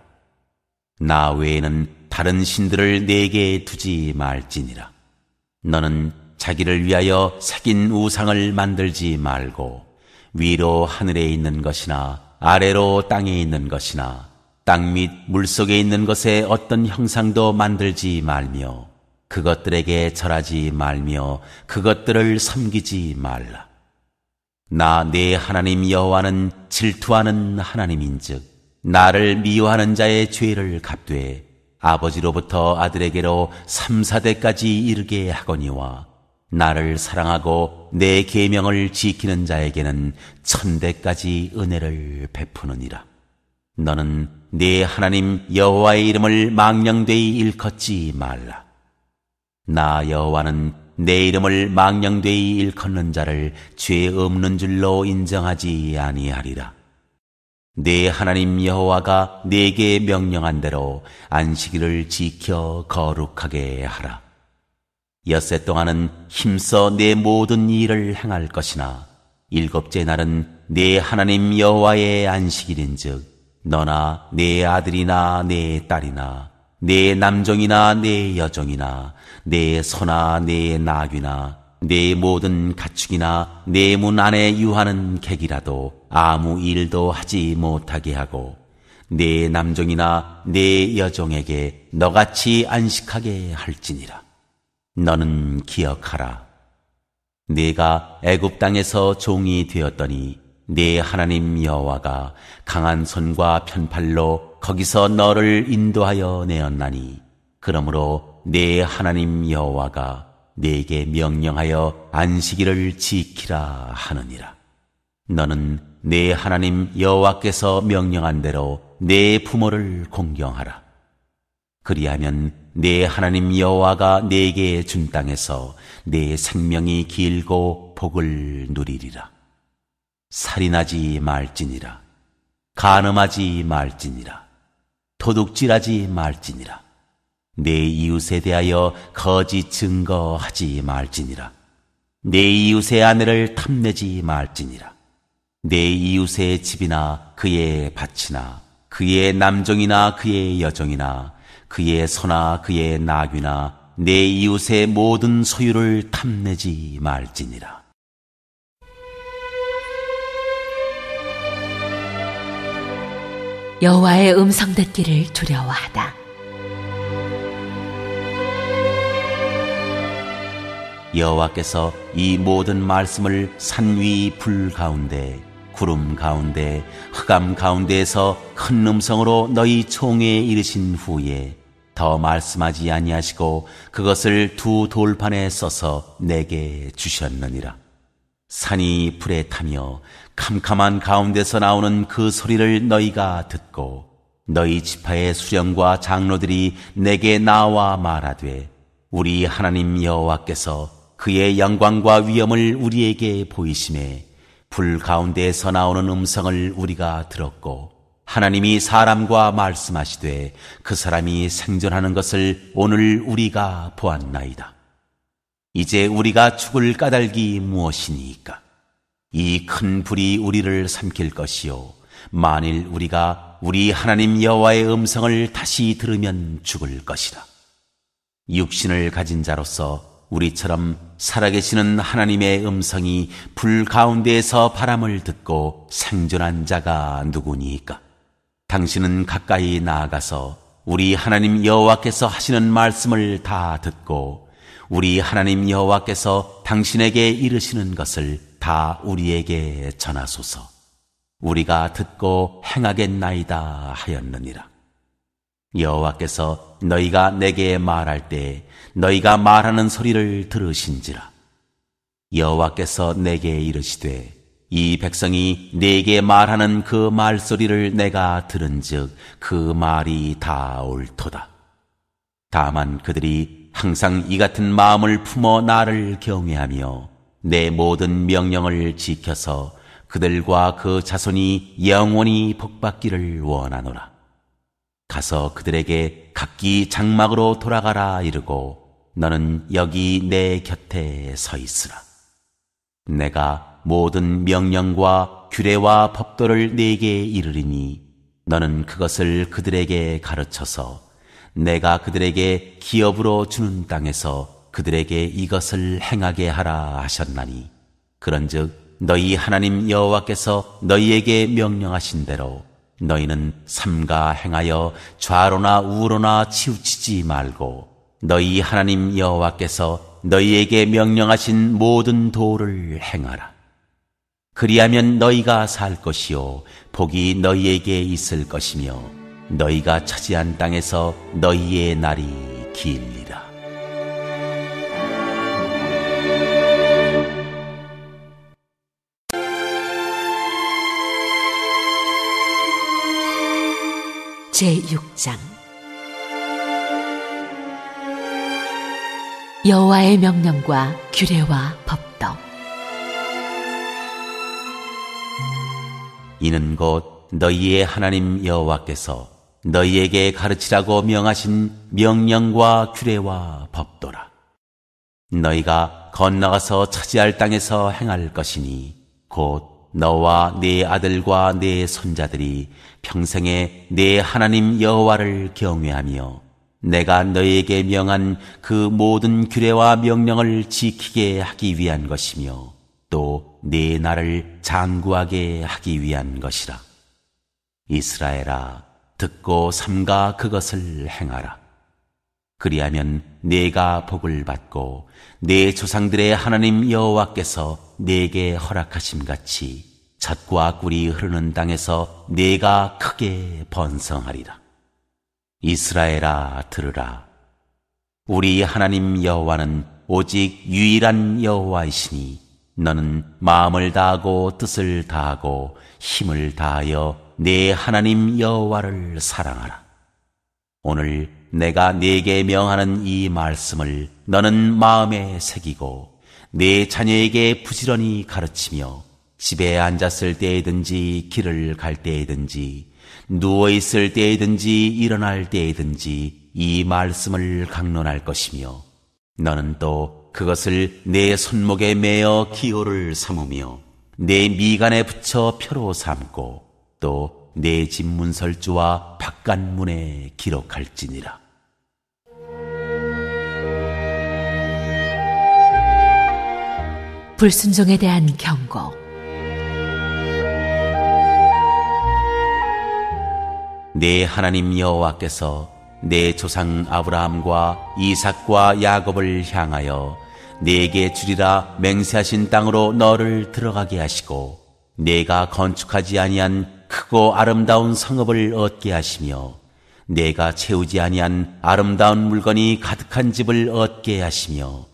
Speaker 1: 나 외에는 다른 신들을 내게 두지 말지니라. 너는 자기를 위하여 새긴 우상을 만들지 말고 위로 하늘에 있는 것이나 아래로 땅에 있는 것이나 땅 및 물속에 있는 것에 어떤 형상도 만들지 말며 그것들에게 절하지 말며 그것들을 섬기지 말라. 나 내 하나님 여호와는 질투하는 하나님인즉 나를 미워하는 자의 죄를 갚되 아버지로부터 아들에게로 삼사대까지 이르게 하거니와 나를 사랑하고 내 계명을 지키는 자에게는 천대까지 은혜를 베푸느니라. 너는 네 하나님 여호와의 이름을 망령되이 일컫지 말라. 나 여호와는 내 이름을 망령되이 일컫는 자를 죄 없는 줄로 인정하지 아니하리라. 내 하나님 여호와가 내게 명령한 대로 안식일을 지켜 거룩하게 하라. 엿새 동안은 힘써 내 모든 일을 행할 것이나 일곱째 날은 내 하나님 여호와의 안식일인즉 너나 내 아들이나 내 딸이나 내 남종이나 내 여종이나 내 소나 내 나귀나 내 모든 가축이나 내 문 안에 유하는 객이라도 아무 일도 하지 못하게 하고 내 남종이나 내 여종에게 너같이 안식하게 할지니라. 너는 기억하라. 네가 애굽 땅에서 종이 되었더니 네 하나님 여호와가 강한 손과 편팔로 거기서 너를 인도하여 내었나니 그러므로 네 하나님 여호와가 네게 명령하여 안식일을 지키라 하느니라. 너는 네 하나님 여호와께서 명령한 대로 네 부모를 공경하라. 그리하면 네 하나님 여호와가 네게 준 땅에서 네 생명이 길고 복을 누리리라. 살인하지 말지니라. 간음하지 말지니라. 도둑질하지 말지니라. 내 이웃에 대하여 거짓 증거하지 말지니라. 내 이웃의 아내를 탐내지 말지니라. 내 이웃의 집이나 그의 밭이나 그의 남종이나 그의 여종이나 그의 소나 그의 나귀나 내 이웃의 모든 소유를 탐내지 말지니라.
Speaker 2: 여호와의 음성 듣기를 두려워하다.
Speaker 1: 여호와께서 이 모든 말씀을 산위 불 가운데 구름 가운데 흑암 가운데에서 큰 음성으로 너희 총에 이르신 후에 더 말씀하지 아니하시고 그것을 두 돌판에 써서 내게 주셨느니라. 산이 불에 타며 캄캄한 가운데서 나오는 그 소리를 너희가 듣고 너희 지파의 수령과 장로들이 내게 나와 말하되 우리 하나님 여호와께서 그의 영광과 위엄을 우리에게 보이심에 불 가운데에서 나오는 음성을 우리가 들었고 하나님이 사람과 말씀하시되 그 사람이 생존하는 것을 오늘 우리가 보았나이다. 이제 우리가 죽을 까닭이 무엇이니까? 이 큰 불이 우리를 삼킬 것이요. 만일 우리가 우리 하나님 여호와의 음성을 다시 들으면 죽을 것이다. 육신을 가진 자로서 우리처럼 살아계시는 하나님의 음성이 불 가운데에서 바람을 듣고 생존한 자가 누구니까? 당신은 가까이 나아가서 우리 하나님 여호와께서 하시는 말씀을 다 듣고 우리 하나님 여호와께서 당신에게 이르시는 것을 다 우리에게 전하소서. 우리가 듣고 행하겠나이다 하였느니라. 여호와께서 너희가 내게 말할 때 너희가 말하는 소리를 들으신지라. 여호와께서 내게 이르시되 이 백성이 내게 말하는 그 말소리를 내가 들은즉 그 말이 다 옳도다. 다만 그들이 항상 이 같은 마음을 품어 나를 경외하며 내 모든 명령을 지켜서 그들과 그 자손이 영원히 복받기를 원하노라. 가서 그들에게 각기 장막으로 돌아가라 이르고 너는 여기 내 곁에 서 있으라. 내가 모든 명령과 규례와 법도를 네게 이르리니 너는 그것을 그들에게 가르쳐서 내가 그들에게 기업으로 주는 땅에서 그들에게 이것을 행하게 하라 하셨나니 그런즉 너희 하나님 여호와께서 너희에게 명령하신 대로 너희는 삼가 행하여 좌로나 우로나 치우치지 말고 너희 하나님 여호와께서 너희에게 명령하신 모든 도를 행하라. 그리하면 너희가 살 것이요 복이 너희에게 있을 것이며 너희가 차지한 땅에서 너희의 날이 길리라.
Speaker 2: 제6장 여호와의 명령과 규례와 법도
Speaker 1: 이는 곧 너희의 하나님 여호와께서 너희에게 가르치라고 명하신 명령과 규례와 법도라 너희가 건너가서 차지할 땅에서 행할 것이니 곧 너와 네 아들과 네 손자들이 평생에 네 하나님 여호와를 경외하며 내가 너에게 명한 그 모든 규례와 명령을 지키게 하기 위한 것이며 또 네 나를 장구하게 하기 위한 것이라. 이스라엘아, 듣고 삼가 그것을 행하라. 그리하면 내가 복을 받고 내 조상들의 하나님 여호와께서 내게 허락하심 같이 젖과 꿀이 흐르는 땅에서 내가 크게 번성하리라. 이스라엘아 들으라. 우리 하나님 여호와는 오직 유일한 여호와이시니 너는 마음을 다하고 뜻을 다하고 힘을 다하여 내 하나님 여호와를 사랑하라. 오늘 내가 네게 명하는 이 말씀을 너는 마음에 새기고 내 자녀에게 부지런히 가르치며 집에 앉았을 때에든지 길을 갈 때에든지 누워 있을 때에든지 일어날 때에든지 이 말씀을 강론할 것이며 너는 또 그것을 내 손목에 매어 기호를 삼으며 내 미간에 붙여 표로 삼고 또 내 집 문설주와 바깥문에 기록할지니라.
Speaker 2: 불순종에 대한 경고
Speaker 1: 내 하나님 여호와께서 내 조상 아브라함과 이삭과 야곱을 향하여 내게 주리라 맹세하신 땅으로 너를 들어가게 하시고 내가 건축하지 아니한 크고 아름다운 성읍을 얻게 하시며 내가 채우지 아니한 아름다운 물건이 가득한 집을 얻게 하시며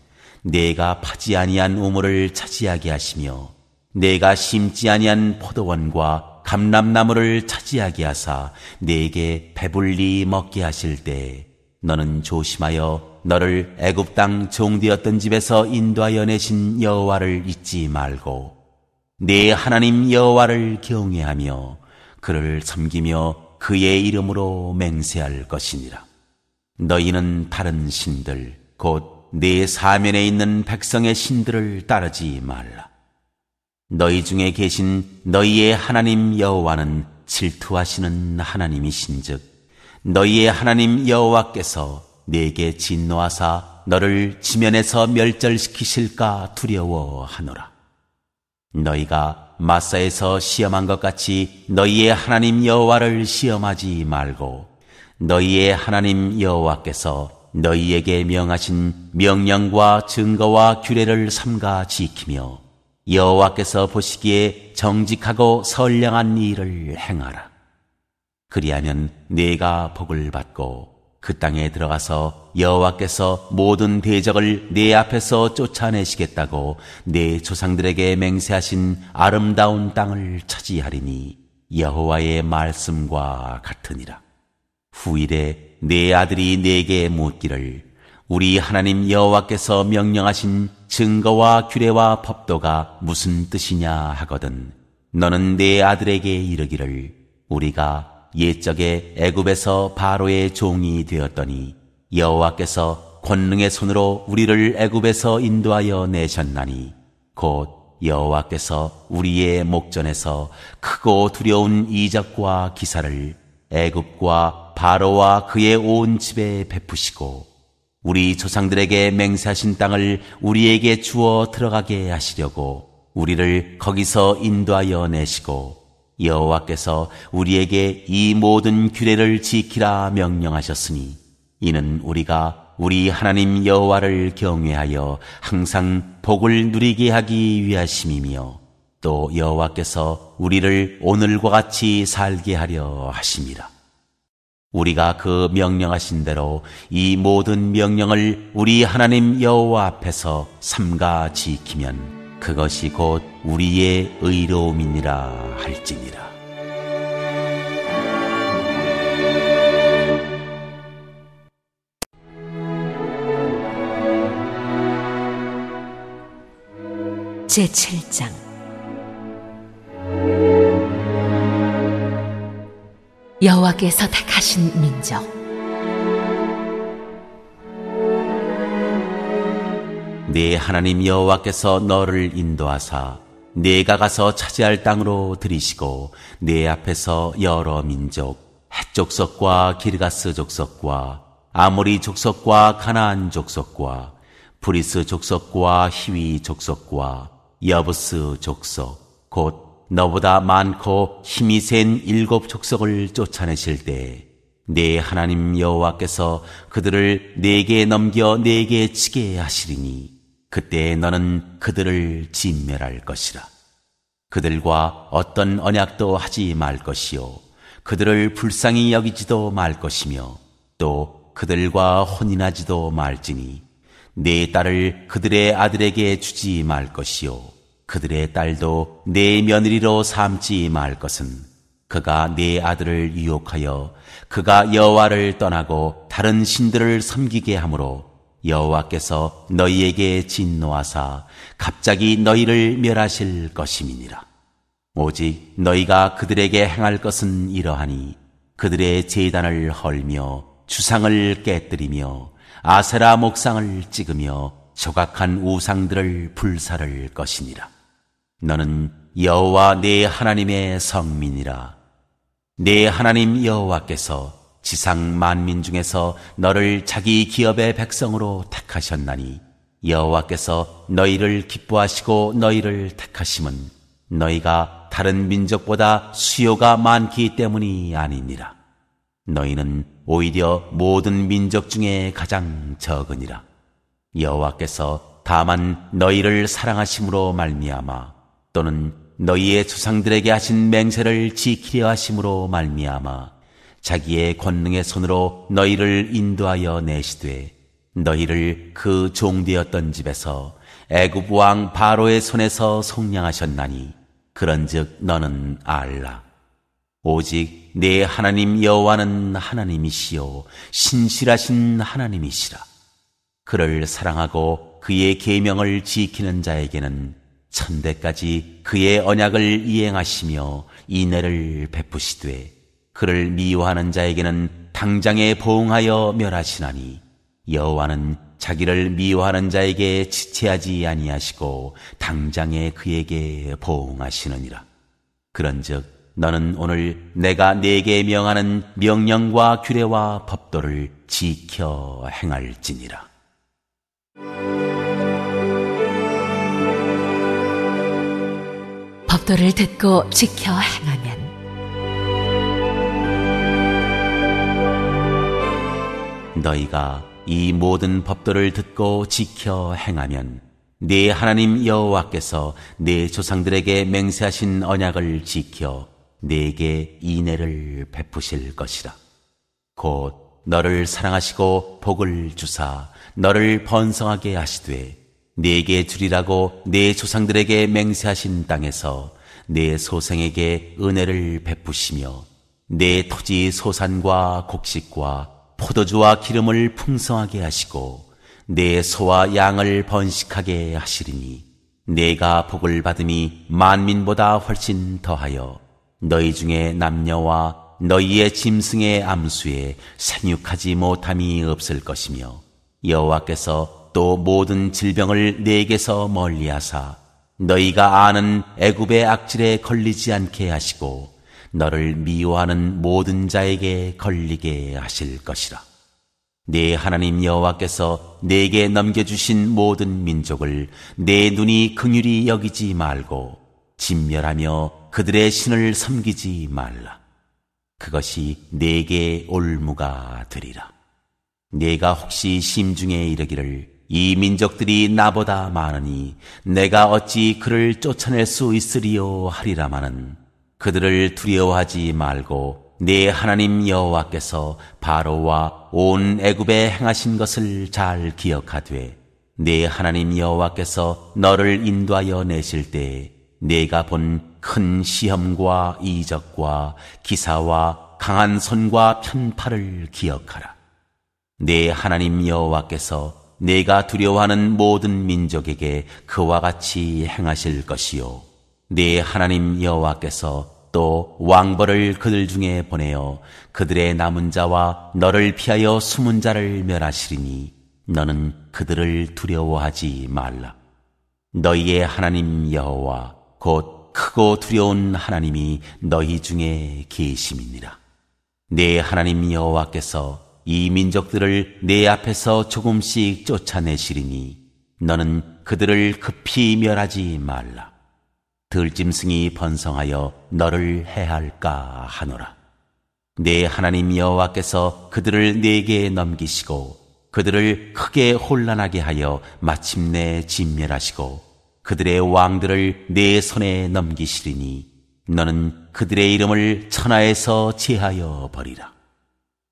Speaker 1: 내가 파지 아니한 우물을 차지하게 하시며 내가 심지 아니한 포도원과 감람나무를 차지하게 하사 내게 배불리 먹게 하실 때 너는 조심하여 너를 애굽 땅 종되었던 집에서 인도하여 내신 여호와를 잊지 말고 네 하나님 여호와를 경외하며 그를 섬기며 그의 이름으로 맹세할 것이니라. 너희는 다른 신들 곧네 사면에 있는 백성의 신들을 따르지 말라. 너희 중에 계신 너희의 하나님 여호와는 질투하시는 하나님이신즉 너희의 하나님 여호와께서 내게 진노하사 너를 지면에서 멸절시키실까 두려워하노라. 너희가 마사에서 시험한 것 같이 너희의 하나님 여호와를 시험하지 말고 너희의 하나님 여호와께서 너희에게 명하신 명령과 증거와 규례를 삼가 지키며 여호와께서 보시기에 정직하고 선량한 일을 행하라. 그리하면 네가 복을 받고 그 땅에 들어가서 여호와께서 모든 대적을 네 앞에서 쫓아내시겠다고 네 조상들에게 맹세하신 아름다운 땅을 차지하리니 여호와의 말씀과 같으니라. 후일에 네 아들이 네게 묻기를 우리 하나님 여호와께서 명령하신 증거와 규례와 법도가 무슨 뜻이냐 하거든 너는 네 아들에게 이르기를 우리가 옛적에 애굽에서 바로의 종이 되었더니 여호와께서 권능의 손으로 우리를 애굽에서 인도하여 내셨나니 곧 여호와께서 우리의 목전에서 크고 두려운 이적과 기사를 애굽과 바로와 그의 온 집에 베푸시고 우리 조상들에게 맹세하신 땅을 우리에게 주어 들어가게 하시려고 우리를 거기서 인도하여 내시고 여호와께서 우리에게 이 모든 규례를 지키라 명령하셨으니 이는 우리가 우리 하나님 여호와를 경외하여 항상 복을 누리게 하기 위하심이며 또 여호와께서 우리를 오늘과 같이 살게 하려 하심이라. 우리가 그 명령하신 대로 이 모든 명령을 우리 하나님 여호와 앞에서 삼가 지키면 그것이 곧 우리의 의로움이니라 할지니라.
Speaker 2: 제7장 여호와께서 택하신 민족
Speaker 1: 네 하나님 여호와께서 너를 인도하사 네가 가서 차지할 땅으로 들이시고 네 앞에서 여러 민족 헷족속과 기르가스 족속과 아모리 족속과 가나안 족속과 브리스 족속과 히위 족속과 여부스 족속 곧 너보다 많고 힘이 센 일곱 족속을 쫓아내실 때네 하나님 여호와께서 그들을 네게 넘겨 네게 치게 하시리니 그때 너는 그들을 진멸할 것이라. 그들과 어떤 언약도 하지 말 것이요. 그들을 불쌍히 여기지도 말 것이며 또 그들과 혼인하지도 말지니 내 딸을 그들의 아들에게 주지 말 것이요. 그들의 딸도 내 며느리로 삼지 말 것은 그가 내 아들을 유혹하여 그가 여호와를 떠나고 다른 신들을 섬기게 하므로 여호와께서 너희에게 진노하사 갑자기 너희를 멸하실 것임이니라. 오직 너희가 그들에게 행할 것은 이러하니 그들의 재단을 헐며 주상을 깨뜨리며 아세라 목상을 찍으며 조각한 우상들을 불사를 것이니라. 너는 여호와 내 하나님의 성민이라. 내 하나님 여호와께서 지상 만민 중에서 너를 자기 기업의 백성으로 택하셨나니 여호와께서 너희를 기뻐하시고 너희를 택하심은 너희가 다른 민족보다 수요가 많기 때문이 아니니라. 너희는 오히려 모든 민족 중에 가장 적으니라. 여호와께서 다만 너희를 사랑하심으로 말미암아 또는 너희의 조상들에게 하신 맹세를 지키려 하심으로 말미암아 자기의 권능의 손으로 너희를 인도하여 내시되 너희를 그 종되었던 집에서 애굽 왕 바로의 손에서 속량하셨나니 그런즉 너는 알라 오직 내 하나님 여호와는 하나님이시요 신실하신 하나님이시라. 그를 사랑하고 그의 계명을 지키는 자에게는 천대까지 그의 언약을 이행하시며 인애를 베푸시되 그를 미워하는 자에게는 당장에 보응하여 멸하시나니 여호와는 자기를 미워하는 자에게 지체하지 아니하시고 당장에 그에게 보응하시느니라. 그런즉 너는 오늘 내가 네게 명하는 명령과 규례와 법도를 지켜 행할지니라.
Speaker 2: 법도를 듣고 지켜 행하면
Speaker 1: 너희가 이 모든 법도를 듣고 지켜 행하면 네 하나님 여호와께서 네 조상들에게 맹세하신 언약을 지켜 네게 인애를 베푸실 것이라. 곧 너를 사랑하시고 복을 주사 너를 번성하게 하시되 네게 주리라고 네 조상들에게 맹세하신 땅에서 네 소생에게 은혜를 베푸시며 네 토지 소산과 곡식과 포도주와 기름을 풍성하게 하시고 내 소와 양을 번식하게 하시리니 내가 복을 받음이 만민보다 훨씬 더하여 너희 중에 남녀와 너희의 짐승의 암수에 생육하지 못함이 없을 것이며 여호와께서 또 모든 질병을 내게서 멀리하사 너희가 아는 애굽의 악질에 걸리지 않게 하시고 너를 미워하는 모든 자에게 걸리게 하실 것이라. 네 하나님 여호와께서 내게 넘겨주신 모든 민족을 내 눈이 긍휼히 여기지 말고 진멸하며 그들의 신을 섬기지 말라. 그것이 내게 올무가 되리라. 내가 혹시 심중에 이르기를 이 민족들이 나보다 많으니 내가 어찌 그를 쫓아낼 수 있으리요 하리라마는 그들을 두려워하지 말고 내 하나님 여호와께서 바로와 온 애굽에 행하신 것을 잘 기억하되 내 하나님 여호와께서 너를 인도하여 내실 때 내가 본 큰 시험과 이적과 기사와 강한 손과 편팔을 기억하라. 내 하나님 여호와께서 내가 두려워하는 모든 민족에게 그와 같이 행하실 것이요. 네 하나님 여호와께서 또 왕벌을 그들 중에 보내어 그들의 남은 자와 너를 피하여 숨은 자를 멸하시리니 너는 그들을 두려워하지 말라. 너희의 하나님 여호와 곧 크고 두려운 하나님이 너희 중에 계심이니라. 내 하나님 여호와께서 이 민족들을 내 앞에서 조금씩 쫓아내시리니 너는 그들을 급히 멸하지 말라. 들짐승이 번성하여 너를 해할까 하노라. 내 하나님 여호와께서 그들을 내게 넘기시고 그들을 크게 혼란하게 하여 마침내 진멸하시고 그들의 왕들을 내 손에 넘기시리니 너는 그들의 이름을 천하에서 제하여 버리라.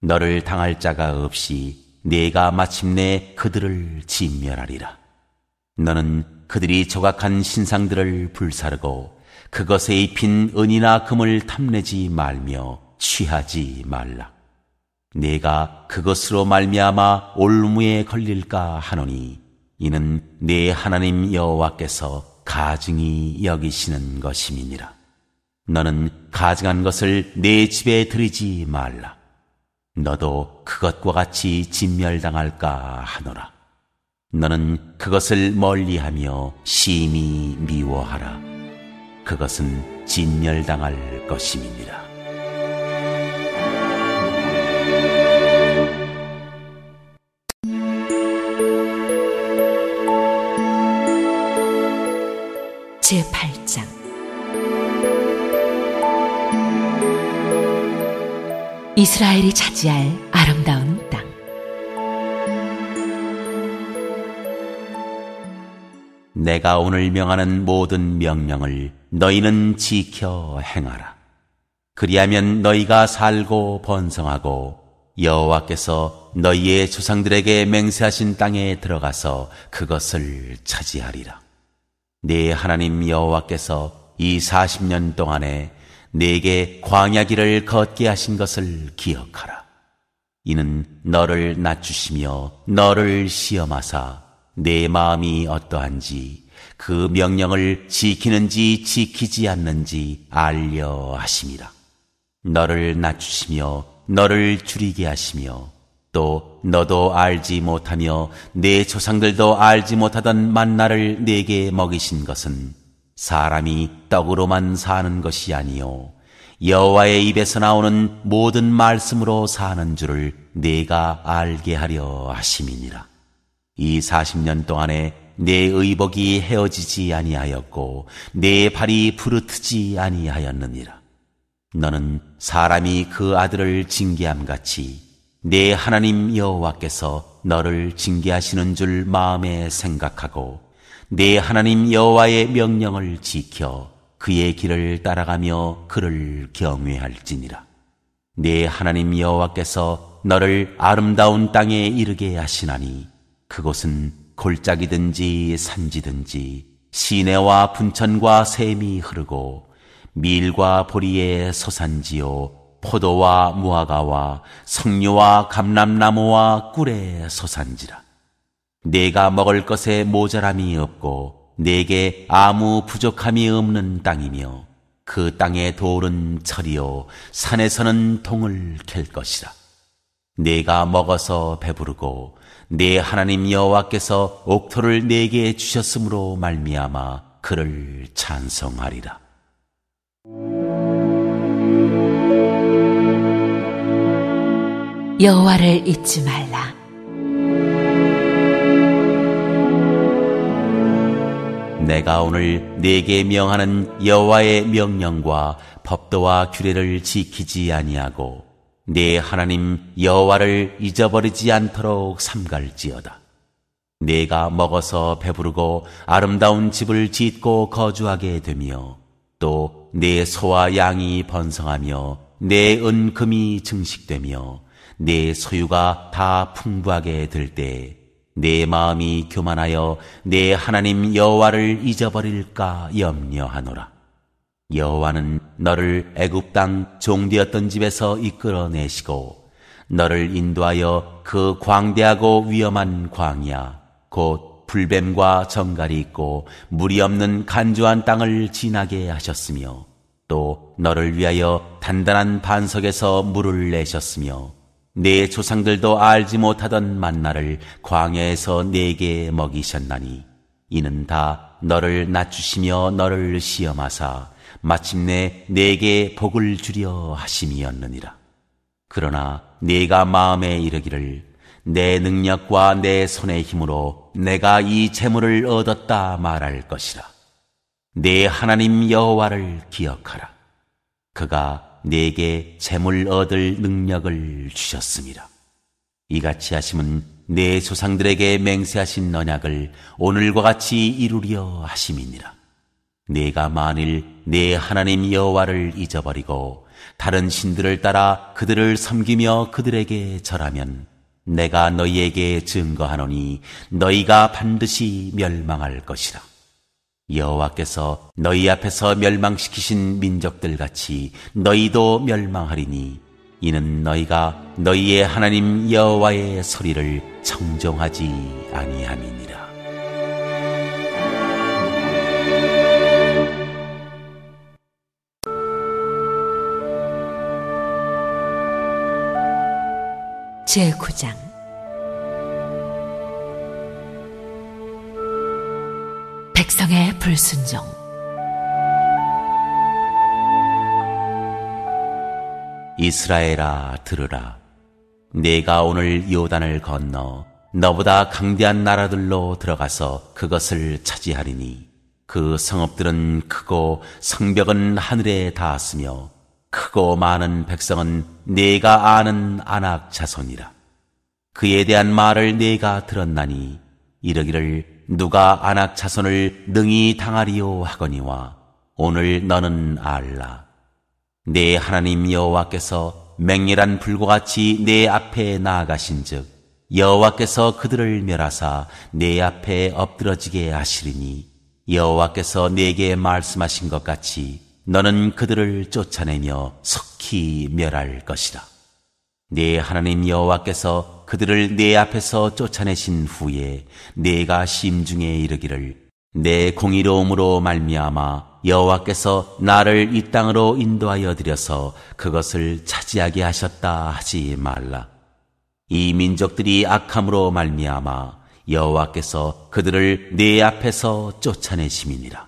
Speaker 1: 너를 당할 자가 없이 내가 마침내 그들을 진멸하리라. 너는 그들이 조각한 신상들을 불사르고 그것에 입힌 은이나 금을 탐내지 말며 취하지 말라. 내가 그것으로 말미암아 올무에 걸릴까 하노니 이는 내 하나님 여호와께서 가증히 여기시는 것임이니라. 너는 가증한 것을 내 집에 들이지 말라. 너도 그것과 같이 진멸당할까 하노라. 너는 그것을 멀리하며 심히 미워하라. 그것은 진멸당할 것임이니라.
Speaker 2: 제8장 이스라엘이 차지할 아름다운 땅
Speaker 1: 내가 오늘 명하는 모든 명령을 너희는 지켜 행하라. 그리하면 너희가 살고 번성하고 여호와께서 너희의 조상들에게 맹세하신 땅에 들어가서 그것을 차지하리라. 네 하나님 여호와께서 이 40년 동안에 내게 광야길을 걷게 하신 것을 기억하라. 이는 너를 낮추시며 너를 시험하사 내 마음이 어떠한지 그 명령을 지키는지 지키지 않는지 알려 하심이라. 너를 낮추시며 너를 줄이게 하시며 또 너도 알지 못하며 내 조상들도 알지 못하던 만나를 내게 먹이신 것은 사람이 떡으로만 사는 것이 아니요 여호와의 입에서 나오는 모든 말씀으로 사는 줄을 내가 알게 하려 하심이니라. 이 40년 동안에 내 의복이 헤어지지 아니하였고 내 발이 부르트지 아니하였느니라. 너는 사람이 그 아들을 징계함 같이 내 하나님 여호와께서 너를 징계하시는 줄 마음에 생각하고 내 하나님 여호와의 명령을 지켜 그의 길을 따라가며 그를 경외할지니라. 내 하나님 여호와께서 너를 아름다운 땅에 이르게 하시나니 그곳은 골짜기든지 산지든지 시내와 분천과 샘이 흐르고 밀과 보리의 소산지요 포도와 무화과와 석류와 감람나무와 꿀의 소산지라. 내가 먹을 것에 모자람이 없고 내게 아무 부족함이 없는 땅이며 그 땅의 돌은 철이요 산에서는 동을 캘 것이라. 내가 먹어서 배부르고 내 하나님 여호와께서 옥토를 내게 주셨으므로 말미암아 그를 찬송하리라.
Speaker 2: 여호와를 잊지 말라.
Speaker 1: 내가 오늘 내게 명하는 여호와의 명령과 법도와 규례를 지키지 아니하고 내 하나님 여호와를 잊어버리지 않도록 삼갈지어다. 내가 먹어서 배부르고 아름다운 집을 짓고 거주하게 되며 또 내 소와 양이 번성하며 내 은금이 증식되며 내 소유가 다 풍부하게 될 때 내 마음이 교만하여 내 하나님 여호와를 잊어버릴까 염려하노라. 여호와는 너를 애굽 땅 종되었던 집에서 이끌어내시고 너를 인도하여 그 광대하고 위험한 광야 곧 불뱀과 정갈이 있고 물이 없는 간주한 땅을 지나게 하셨으며 또 너를 위하여 단단한 반석에서 물을 내셨으며 내 조상들도 알지 못하던 만나를 광야에서 내게 먹이셨나니 이는 다 너를 낮추시며 너를 시험하사 마침내 내게 복을 주려 하심이었느니라. 그러나 네가 마음에 이르기를 내 능력과 내 손의 힘으로 내가 이 재물을 얻었다 말할 것이라. 내 하나님 여호와를 기억하라. 그가 내게 재물 얻을 능력을 주셨습니다. 이같이 하심은 내 조상들에게 맹세하신 언약을 오늘과 같이 이루려 하심이니라. 내가 만일 내 하나님 여호와를 잊어버리고 다른 신들을 따라 그들을 섬기며 그들에게 절하면 내가 너희에게 증거하노니 너희가 반드시 멸망할 것이라. 여호와께서 너희 앞에서 멸망시키신 민족들 같이 너희도 멸망하리니 이는 너희가 너희의 하나님 여호와의 소리를 청종하지 아니함이니
Speaker 2: 제9장. 백성의 불순종.
Speaker 1: 이스라엘아 들으라. 내가 오늘 요단을 건너 너보다 강대한 나라들로 들어가서 그것을 차지하리니 그 성읍들은 크고 성벽은 하늘에 닿았으며 크고 많은 백성은 내가 아는 안악 자손이라. 그에 대한 말을 내가 들었나니 이르기를 누가 안악 자손을 능히 당하리요 하거니와 오늘 너는 알라. 내 하나님 여호와께서 맹렬한 불과 같이 내 앞에 나아가신즉 여호와께서 그들을 멸하사 내 앞에 엎드러지게 하시리니 여호와께서 내게 말씀하신 것 같이 너는 그들을 쫓아내며 석히 멸할 것이다. 네 하나님 여호와께서 그들을 내 앞에서 쫓아내신 후에 내가 심중에 이르기를 내 공의로움으로 말미암아 여호와께서 나를 이 땅으로 인도하여 들여서 그것을 차지하게 하셨다 하지 말라. 이 민족들이 악함으로 말미암아 여호와께서 그들을 내 앞에서 쫓아내심이니라.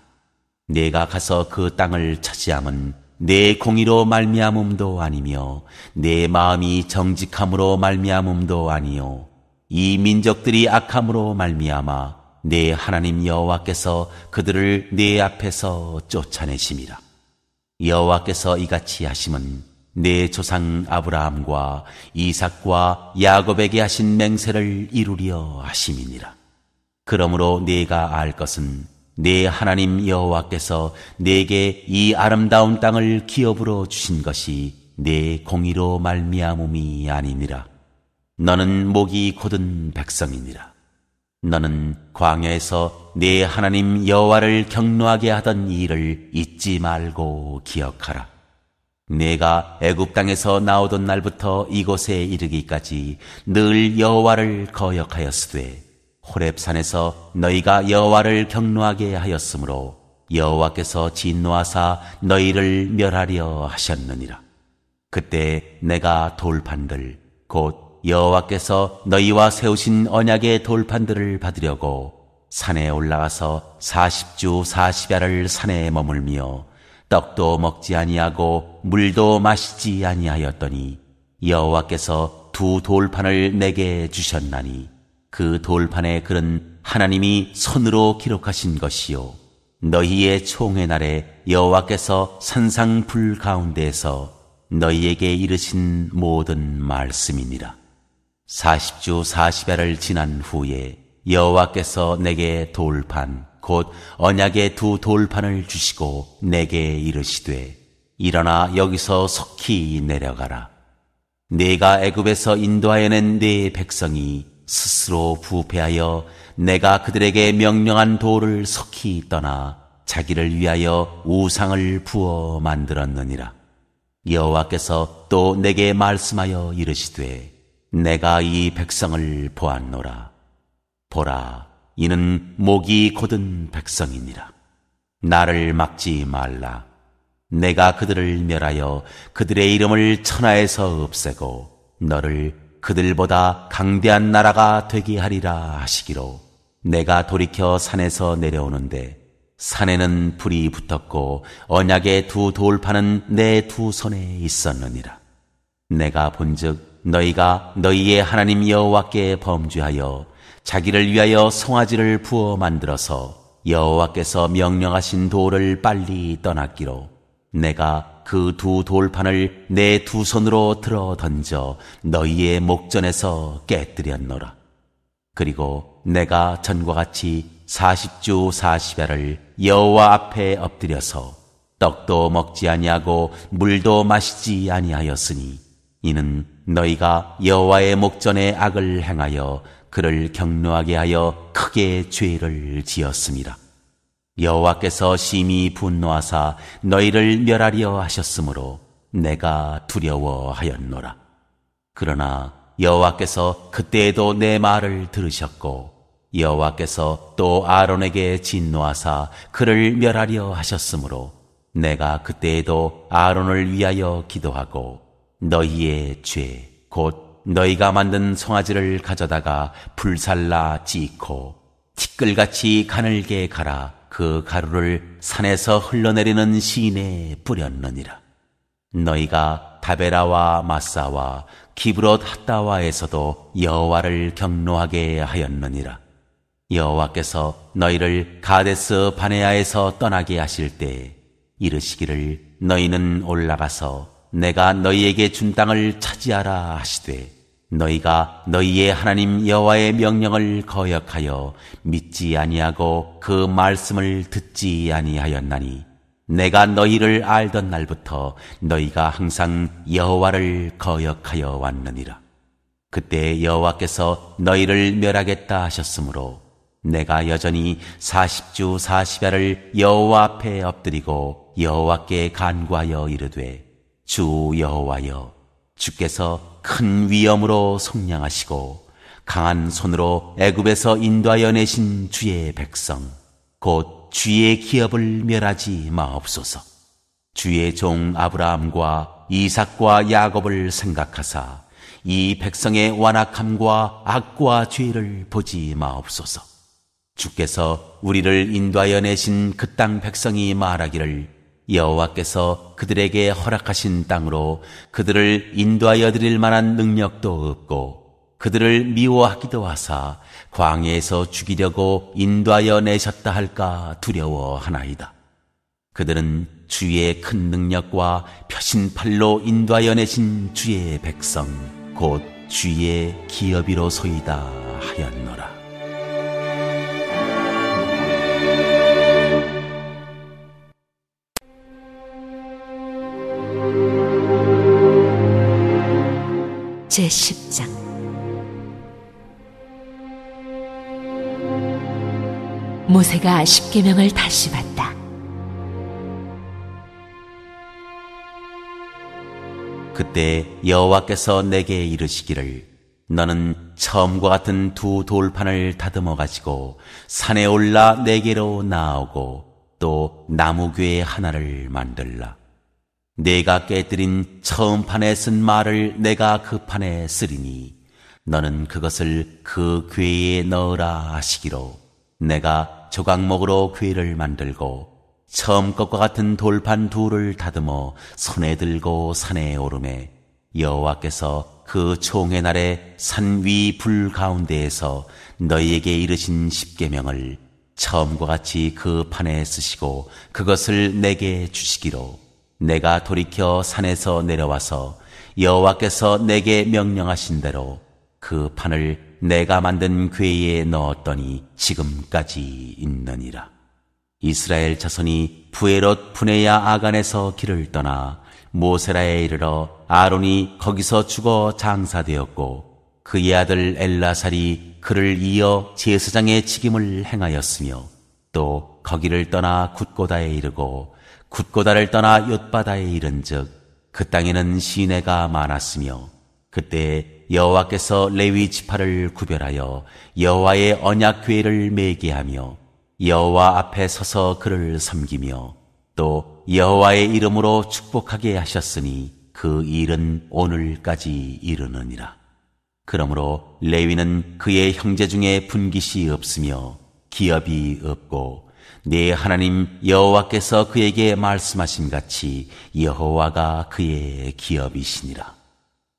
Speaker 1: 내가 가서 그 땅을 차지함은 내 공의로 말미암음도 아니며 내 마음이 정직함으로 말미암음도 아니요. 이 민족들이 악함으로 말미암아 내 하나님 여호와께서 그들을 내 앞에서 쫓아내심이라. 여호와께서 이같이 하심은 내 조상 아브라함과 이삭과 야곱에게 하신 맹세를 이루려 하심이니라. 그러므로 네가 알 것은 내 하나님 여호와께서 내게 이 아름다운 땅을 기업으로 주신 것이 내 공의로 말미암음이 아니니라. 너는 목이 곧은 백성이니라. 너는 광야에서 내 하나님 여호와를 경노하게 하던 일을 잊지 말고 기억하라. 내가 애굽 땅에서 나오던 날부터 이곳에 이르기까지 늘 여호와를 거역하였으되 호렙산에서 너희가 여호와를 경노하게 하였으므로 여호와께서 진노하사 너희를 멸하려 하셨느니라. 그때 내가 돌판들 곧 여호와께서 너희와 세우신 언약의 돌판들을 받으려고 산에 올라가서 사십주 사십야를 산에 머물며 떡도 먹지 아니하고 물도 마시지 아니하였더니 여호와께서 두 돌판을 내게 주셨나니 그 돌판에 글은 하나님이 손으로 기록하신 것이요 너희의 총회 날에 여호와께서 산상 불 가운데에서 너희에게 이르신 모든 말씀이니라. 40주 40야를 지난 후에 여호와께서 내게 돌판 곧 언약의 두 돌판을 주시고 내게 이르시되 일어나 여기서 속히 내려가라. 내가 애굽에서 인도하여 낸 네 백성이 스스로 부패하여 내가 그들에게 명령한 도를 석히 떠나 자기를 위하여 우상을 부어 만들었느니라. 여호와께서 또 내게 말씀하여 이르시되 내가 이 백성을 보았노라. 보라, 이는 목이 곧은 백성이니라. 나를 막지 말라. 내가 그들을 멸하여 그들의 이름을 천하에서 없애고 너를 그들보다 강대한 나라가 되게 하리라 하시기로 내가 돌이켜 산에서 내려오는데 산에는 불이 붙었고 언약의 두 돌판은 내 두 손에 있었느니라. 내가 본즉 너희가 너희의 하나님 여호와께 범죄하여 자기를 위하여 송아지를 부어 만들어서 여호와께서 명령하신 돌을 빨리 떠났기로 내가 그 두 돌판을 내 두 손으로 들어 던져 너희의 목전에서 깨뜨렸노라. 그리고 내가 전과 같이 사십주 사십야를 여호와 앞에 엎드려서 떡도 먹지 아니하고 물도 마시지 아니하였으니 이는 너희가 여호와의 목전에 악을 행하여 그를 경노하게 하여 크게 죄를 지었습니다. 여호와께서 심히 분노하사 너희를 멸하려 하셨으므로 내가 두려워하였노라. 그러나 여호와께서 그때에도 내 말을 들으셨고 여호와께서 또 아론에게 진노하사 그를 멸하려 하셨으므로 내가 그때에도 아론을 위하여 기도하고 너희의 죄 곧 너희가 만든 송아지를 가져다가 불살라 찢고 티끌같이 가늘게 가라 그 가루를 산에서 흘러내리는 시인에 뿌렸느니라. 너희가 다베라와 마사와 기브롯 핫다와에서도 여호와를 경노하게 하였느니라. 여호와께서 너희를 가데스 바네아에서 떠나게 하실 때 이르시기를 너희는 올라가서 내가 너희에게 준 땅을 차지하라 하시되 너희가 너희의 하나님 여호와의 명령을 거역하여 믿지 아니하고 그 말씀을 듣지 아니하였나니 내가 너희를 알던 날부터 너희가 항상 여호와를 거역하여 왔느니라. 그때 여호와께서 너희를 멸하겠다 하셨으므로 내가 여전히 사십주 사십야를 여호와 앞에 엎드리고 여호와께 간구하여 이르되 주 여호와여 주께서 큰 위엄으로 속량하시고 강한 손으로 애굽에서 인도하여 내신 주의 백성 곧 주의 기업을 멸하지 마옵소서. 주의 종 아브라함과 이삭과 야곱을 생각하사 이 백성의 완악함과 악과 죄를 보지 마옵소서. 주께서 우리를 인도하여 내신 그 땅 백성이 말하기를 여호와께서 그들에게 허락하신 땅으로 그들을 인도하여 드릴 만한 능력도 없고 그들을 미워하기도 하사 광야에서 죽이려고 인도하여 내셨다 할까 두려워하나이다. 그들은 주의 큰 능력과 표신팔로 인도하여 내신 주의 백성 곧 주의 기업이로소이다 하였노라.
Speaker 2: 제 10장 모세가 십계명을 다시 받다.
Speaker 1: 그때 여호와께서 내게 이르시기를 너는 처음과 같은 두 돌판을 다듬어 가지고 산에 올라 내게로 나오고 또 나무괴 하나를 만들라. 내가 깨뜨린 처음 판에 쓴 말을 내가 그 판에 쓰리니 너는 그것을 그 괴에 넣으라 하시기로 내가 조각목으로 괴를 만들고 처음 것과 같은 돌판 둘을 다듬어 손에 들고 산에 오르매 여호와께서 그 총의 날에 산 위 불 가운데에서 너희에게 이르신 십계명을 처음과 같이 그 판에 쓰시고 그것을 내게 주시기로 내가 돌이켜 산에서 내려와서 여호와께서 내게 명령하신 대로 그 판을 내가 만든 궤에 넣었더니 지금까지 있느니라. 이스라엘 자손이 부에롯 분해야 아간에서 길을 떠나 모세라에 이르러 아론이 거기서 죽어 장사되었고 그의 아들 엘라살이 그를 이어 제사장의 직임을 행하였으며 또 거기를 떠나 굿고다에 이르고 굿고다를 떠나 옅바다에 이른즉 그 땅에는 시내가 많았으며 그때 여호와께서 레위 지파를 구별하여 여호와의 언약 궤를 매게 하며 여호와 앞에 서서 그를 섬기며 또 여호와의 이름으로 축복하게 하셨으니 그 일은 오늘까지 이르느니라. 그러므로 레위는 그의 형제 중에 분깃이 없으며 기업이 없고 내 하나님 여호와께서 그에게 말씀하신 같이 여호와가 그의 기업이시니라.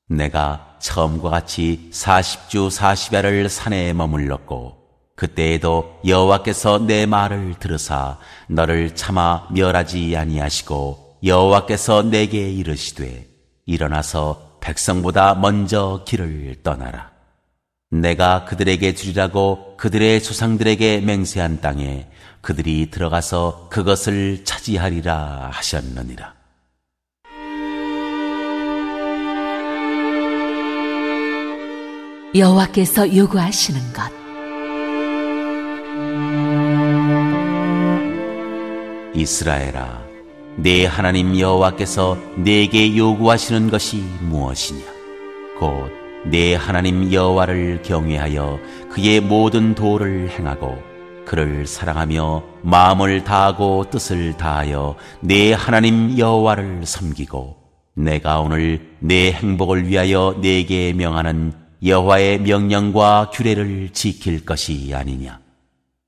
Speaker 1: 내가 처음과 같이 40주 40야를 산에 머물렀고 그때에도 여호와께서 내 말을 들으사 너를 참아 멸하지 아니하시고 여호와께서 내게 이르시되 일어나서 백성보다 먼저 길을 떠나라. 내가 그들에게 주리라고 그들의 조상들에게 맹세한 땅에 그들이 들어가서 그것을 차지하리라 하셨느니라.
Speaker 2: 여호와께서 요구하시는 것
Speaker 1: 이스라엘아, 내 하나님 여호와께서 내게 요구하시는 것이 무엇이냐? 곧 내 하나님 여호와를 경외하여 그의 모든 도를 행하고 그를 사랑하며 마음을 다하고 뜻을 다하여 내 하나님 여호와를 섬기고 내가 오늘 내 행복을 위하여 내게 명하는 여호와의 명령과 규례를 지킬 것이 아니냐.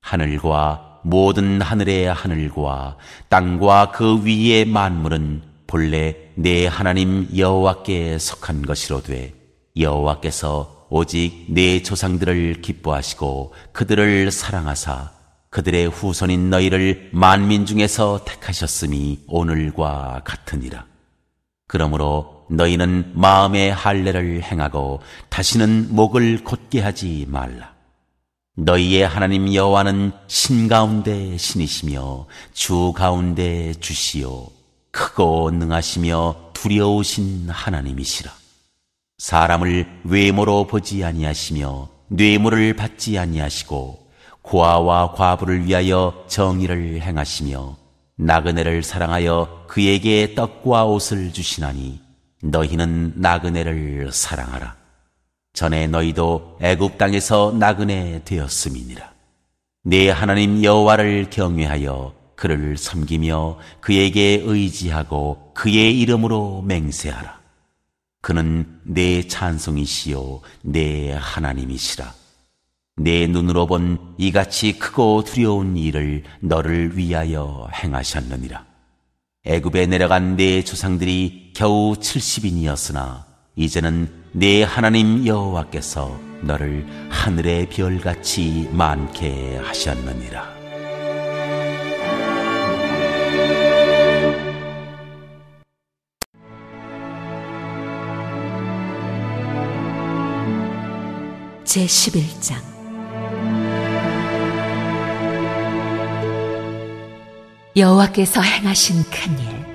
Speaker 1: 하늘과 모든 하늘의 하늘과 땅과 그 위의 만물은 본래 내 하나님 여호와께 속한 것이로되 여호와께서 오직 내 조상들을 기뻐하시고 그들을 사랑하사 그들의 후손인 너희를 만민 중에서 택하셨음이 오늘과 같으니라. 그러므로 너희는 마음의 할례를 행하고 다시는 목을 곧게 하지 말라. 너희의 하나님 여호와는 신 가운데 신이시며 주 가운데 주시요 크고 능하시며 두려우신 하나님이시라. 사람을 외모로 보지 아니하시며 뇌물을 받지 아니하시고 고아와 과부를 위하여 정의를 행하시며 나그네를 사랑하여 그에게 떡과 옷을 주시나니 너희는 나그네를 사랑하라. 전에 너희도 애굽 땅에서 나그네 되었음이니라. 네 하나님 여호와를 경외하여 그를 섬기며 그에게 의지하고 그의 이름으로 맹세하라. 그는 내 찬송이시요 내 하나님이시라. 내 눈으로 본 이같이 크고 두려운 일을 너를 위하여 행하셨느니라. 애굽에 내려간 내 조상들이 겨우 70인이었으나 이제는 내 하나님 여호와께서 너를 하늘의 별같이 많게 하셨느니라.
Speaker 2: 제 11장 여호와께서 행하신 큰 일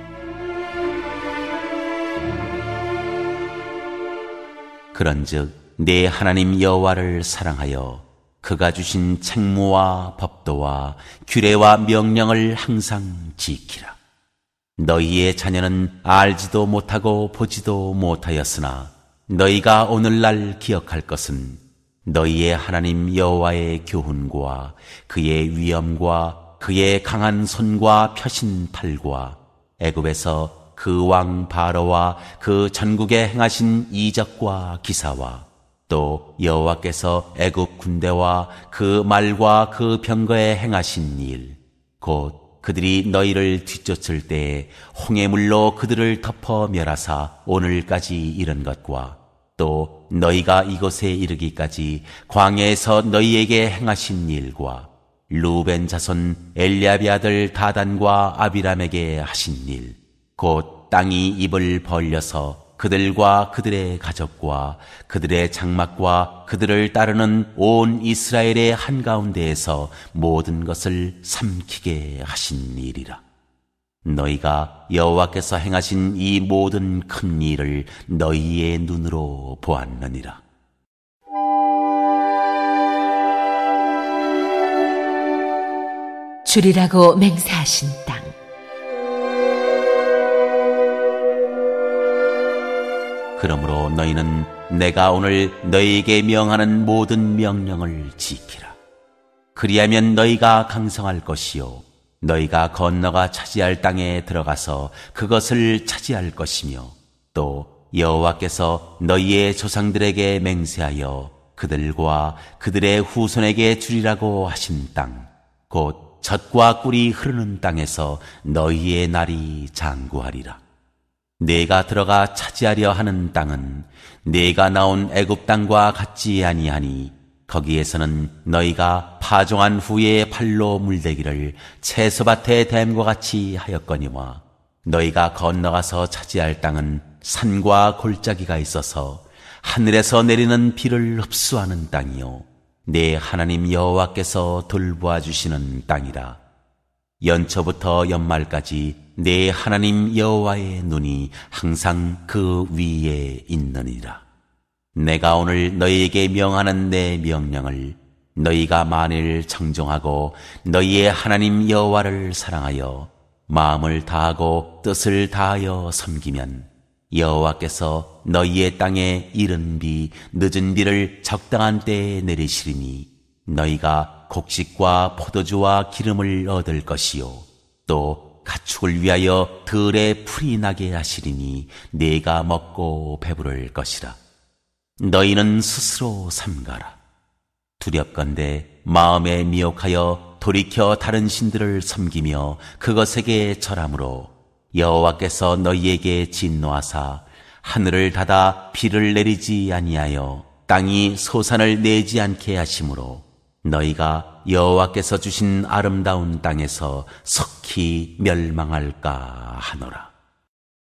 Speaker 1: 그런즉 내 하나님 여호와를 사랑하여 그가 주신 책무와 법도와 규례와 명령을 항상 지키라. 너희의 자녀는 알지도 못하고 보지도 못하였으나 너희가 오늘날 기억할 것은 너희의 하나님 여호와의 교훈과 그의 위엄과 그의 강한 손과 펴신 팔과 애굽에서 그 왕 바로와 그 전국에 행하신 이적과 기사와 또 여호와께서 애굽 군대와 그 말과 그 병거에 행하신 일, 곧 그들이 너희를 뒤쫓을 때에 홍해물로 그들을 덮어 멸하사 오늘까지 이른 것과 또 너희가 이곳에 이르기까지 광야에서 너희에게 행하신 일과 루벤 자손 엘리아비 아들 다단과 아비람에게 하신 일, 곧 땅이 입을 벌려서 그들과 그들의 가족과 그들의 장막과 그들을 따르는 온 이스라엘의 한가운데에서 모든 것을 삼키게 하신 일이라. 너희가 여호와께서 행하신 이 모든 큰 일을 너희의 눈으로 보았느니라.
Speaker 2: 주리라고 맹세하신 땅.
Speaker 1: 그러므로 너희는 내가 오늘 너희에게 명하는 모든 명령을 지키라. 그리하면 너희가 강성할 것이요. 너희가 건너가 차지할 땅에 들어가서 그것을 차지할 것이며 또 여호와께서 너희의 조상들에게 맹세하여 그들과 그들의 후손에게 주리라고 하신 땅, 곧 젖과 꿀이 흐르는 땅에서 너희의 날이 장구하리라. 내가 들어가 차지하려 하는 땅은 내가 나온 애굽 땅과 같지 아니하니 거기에서는 너희가 파종한 후에 팔로 물대기를 채소밭에 댐과 같이 하였거니와 너희가 건너가서 차지할 땅은 산과 골짜기가 있어서 하늘에서 내리는 비를 흡수하는 땅이요 내 하나님 여호와께서 돌보아 주시는 땅이라. 연초부터 연말까지 내 하나님 여호와의 눈이 항상 그 위에 있느니라. 내가 오늘 너희에게 명하는 내 명령을 너희가 만일 청정하고 너희의 하나님 여호와를 사랑하여 마음을 다하고 뜻을 다하여 섬기면 여호와께서 너희의 땅에 이른 비 늦은 비를 적당한 때에 내리시리니 너희가 곡식과 포도주와 기름을 얻을 것이요. 또 가축을 위하여 들에 풀이 나게 하시리니 내가 먹고 배부를 것이라 너희는 스스로 삼가라 두렵건대 마음에 미혹하여 돌이켜 다른 신들을 섬기며 그것에게 절함으로 여호와께서 너희에게 진노하사 하늘을 닫아 비를 내리지 아니하여 땅이 소산을 내지 않게 하심으로 너희가 여호와께서 주신 아름다운 땅에서 석히 멸망할까 하노라.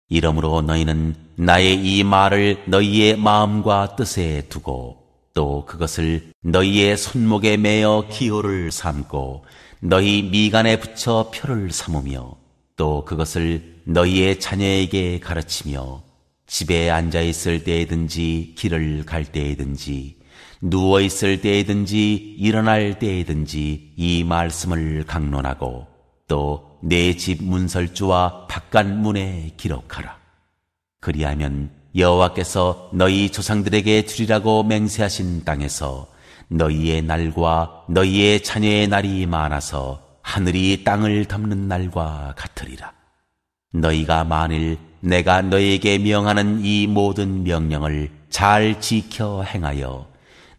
Speaker 1: 이러므로 너희는 나의 이 말을 너희의 마음과 뜻에 두고 또 그것을 너희의 손목에 매어 기호를 삼고 너희 미간에 붙여 표를 삼으며 또 그것을 너희의 자녀에게 가르치며 집에 앉아 있을 때에든지 길을 갈 때에든지 누워 있을 때에든지 일어날 때에든지 이 말씀을 강론하고 또 내 집 문설주와 바깥 문에 기록하라. 그리하면 여호와께서 너희 조상들에게 주리라고 맹세하신 땅에서 너희의 날과 너희의 자녀의 날이 많아서 하늘이 땅을 덮는 날과 같으리라. 너희가 만일 내가 너희에게 명하는 이 모든 명령을 잘 지켜 행하여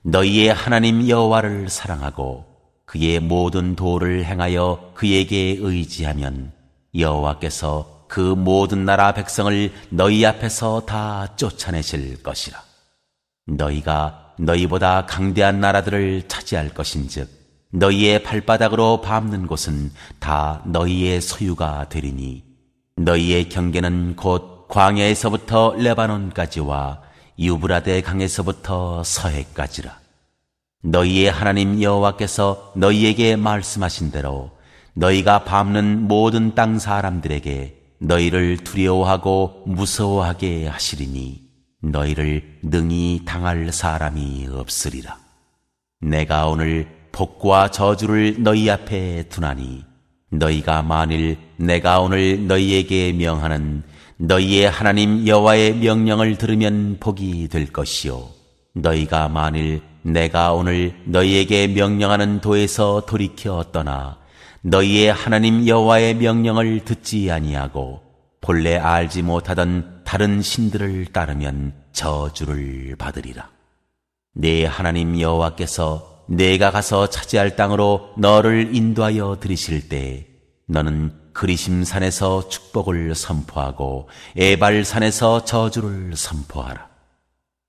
Speaker 1: 너희의 하나님 여호와를 사랑하고 그의 모든 도를 행하여 그에게 의지하면 여호와께서 그 모든 나라 백성을 너희 앞에서 다 쫓아내실 것이라. 너희가 너희보다 강대한 나라들을 차지할 것인즉 너희의 발바닥으로 밟는 곳은 다 너희의 소유가 되리니 너희의 경계는 곧 광야에서부터 레바논까지와 유브라데 강에서부터 서해까지라. 너희의 하나님 여호와께서 너희에게 말씀하신 대로 너희가 밟는 모든 땅 사람들에게 너희를 두려워하고 무서워하게 하시리니 너희를 능히 당할 사람이 없으리라. 내가 오늘 복과 저주를 너희 앞에 두나니 너희가 만일 내가 오늘 너희에게 명하는 너희의 하나님 여호와의 명령을 들으면 복이 될 것이요 너희가 만일 내가 오늘 너희에게 명령하는 도에서 돌이켜 떠나 너희의 하나님 여호와의 명령을 듣지 아니하고 본래 알지 못하던 다른 신들을 따르면 저주를 받으리라. 내 하나님 여호와께서 내가 가서 차지할 땅으로 너를 인도하여 들이실 때 너는 그리심산에서 축복을 선포하고 에발산에서 저주를 선포하라.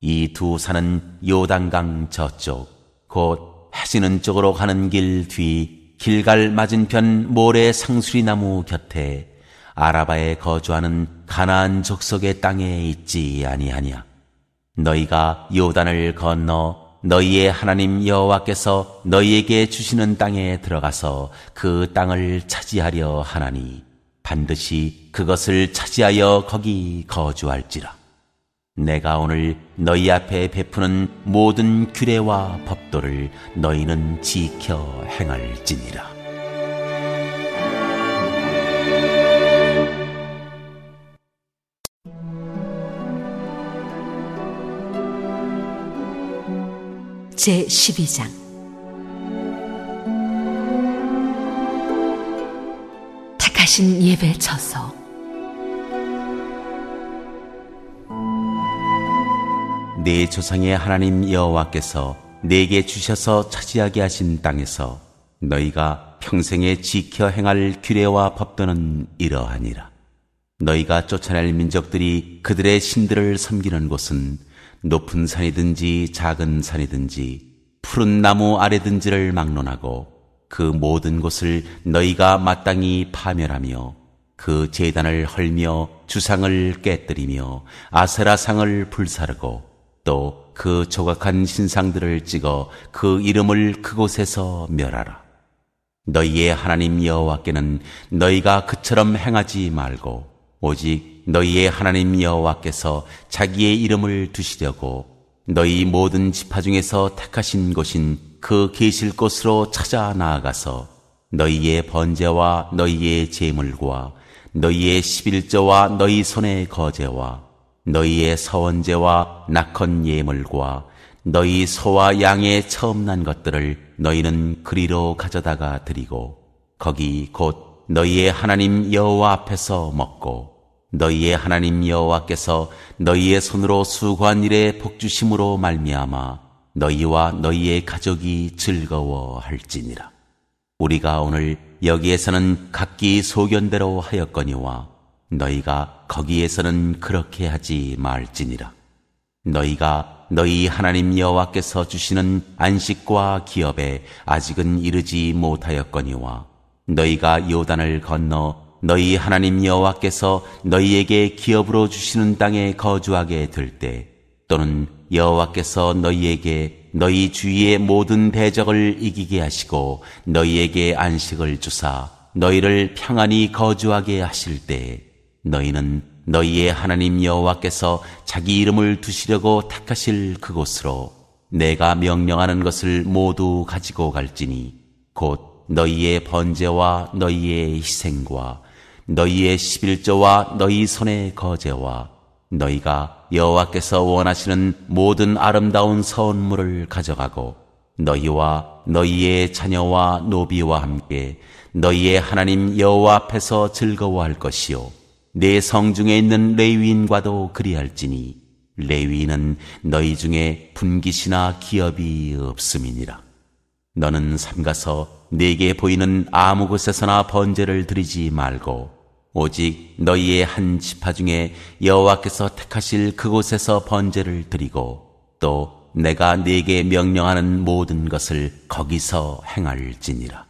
Speaker 1: 이 두 산은 요단강 저쪽 곧 해지는 쪽으로 가는 길 뒤 길갈 맞은편 모래 상수리 나무 곁에 아라바에 거주하는 가나안 족속의 땅에 있지 아니하냐. 너희가 요단을 건너 너희의 하나님 여호와께서 너희에게 주시는 땅에 들어가서 그 땅을 차지하려 하나니 반드시 그것을 차지하여 거기 거주할지라. 내가 오늘 너희 앞에 베푸는 모든 규례와 법도를 너희는 지켜 행할지니라.
Speaker 2: 제 12장 택하신 예배 처소
Speaker 1: 내 조상의 하나님 여호와께서 내게 주셔서 차지하게 하신 땅에서 너희가 평생에 지켜 행할 규례와 법도는 이러하니라. 너희가 쫓아낼 민족들이 그들의 신들을 섬기는 곳은 높은 산이든지 작은 산이든지 푸른 나무 아래든지를 막론하고 그 모든 곳을 너희가 마땅히 파멸하며 그 재단을 헐며 주상을 깨뜨리며 아세라상을 불사르고 또 그 조각한 신상들을 찍어 그 이름을 그곳에서 멸하라. 너희의 하나님 여호와께는 너희가 그처럼 행하지 말고 오직 너희의 하나님 여호와께서 자기의 이름을 두시려고 너희 모든 지파 중에서 택하신 곳인 그 계실 곳으로 찾아 나아가서 너희의 번제와 너희의 제물과 너희의 십일조와 너희 손의 거제와 너희의 서원제와 낙헌 예물과 너희 소와 양의 처음 난 것들을 너희는 그리로 가져다가 드리고 거기 곧 너희의 하나님 여호와 앞에서 먹고 너희의 하나님 여호와께서 너희의 손으로 수고한 일에 복주심으로 말미암아 너희와 너희의 가족이 즐거워할지니라. 우리가 오늘 여기에서는 각기 소견대로 하였거니와 너희가 거기에서는 그렇게 하지 말지니라. 너희가 너희 하나님 여호와께서 주시는 안식과 기업에 아직은 이르지 못하였거니와 너희가 요단을 건너 너희 하나님 여호와께서 너희에게 기업으로 주시는 땅에 거주하게 될 때 또는 여호와께서 너희에게 너희 주위의 모든 대적을 이기게 하시고 너희에게 안식을 주사 너희를 평안히 거주하게 하실 때 너희는 너희의 하나님 여호와께서 자기 이름을 두시려고 택하실 그곳으로 내가 명령하는 것을 모두 가지고 갈지니 곧 너희의 번제와 너희의 희생과 너희의 십일조와 너희 손의 거제와 너희가 여호와께서 원하시는 모든 아름다운 선물을 가져가고 너희와 너희의 자녀와 노비와 함께 너희의 하나님 여호와 앞에서 즐거워할 것이요 내 성 중에 있는 레위인과도 그리할지니 레위인은 너희 중에 분깃이나 기업이 없음이니라 너는 삼가서 내게 보이는 아무 곳에서나 번제를 드리지 말고 오직 너희의 한 지파 중에 여호와께서 택하실 그곳에서 번제를 드리고 또 내가 네게 명령하는 모든 것을 거기서 행할지니라.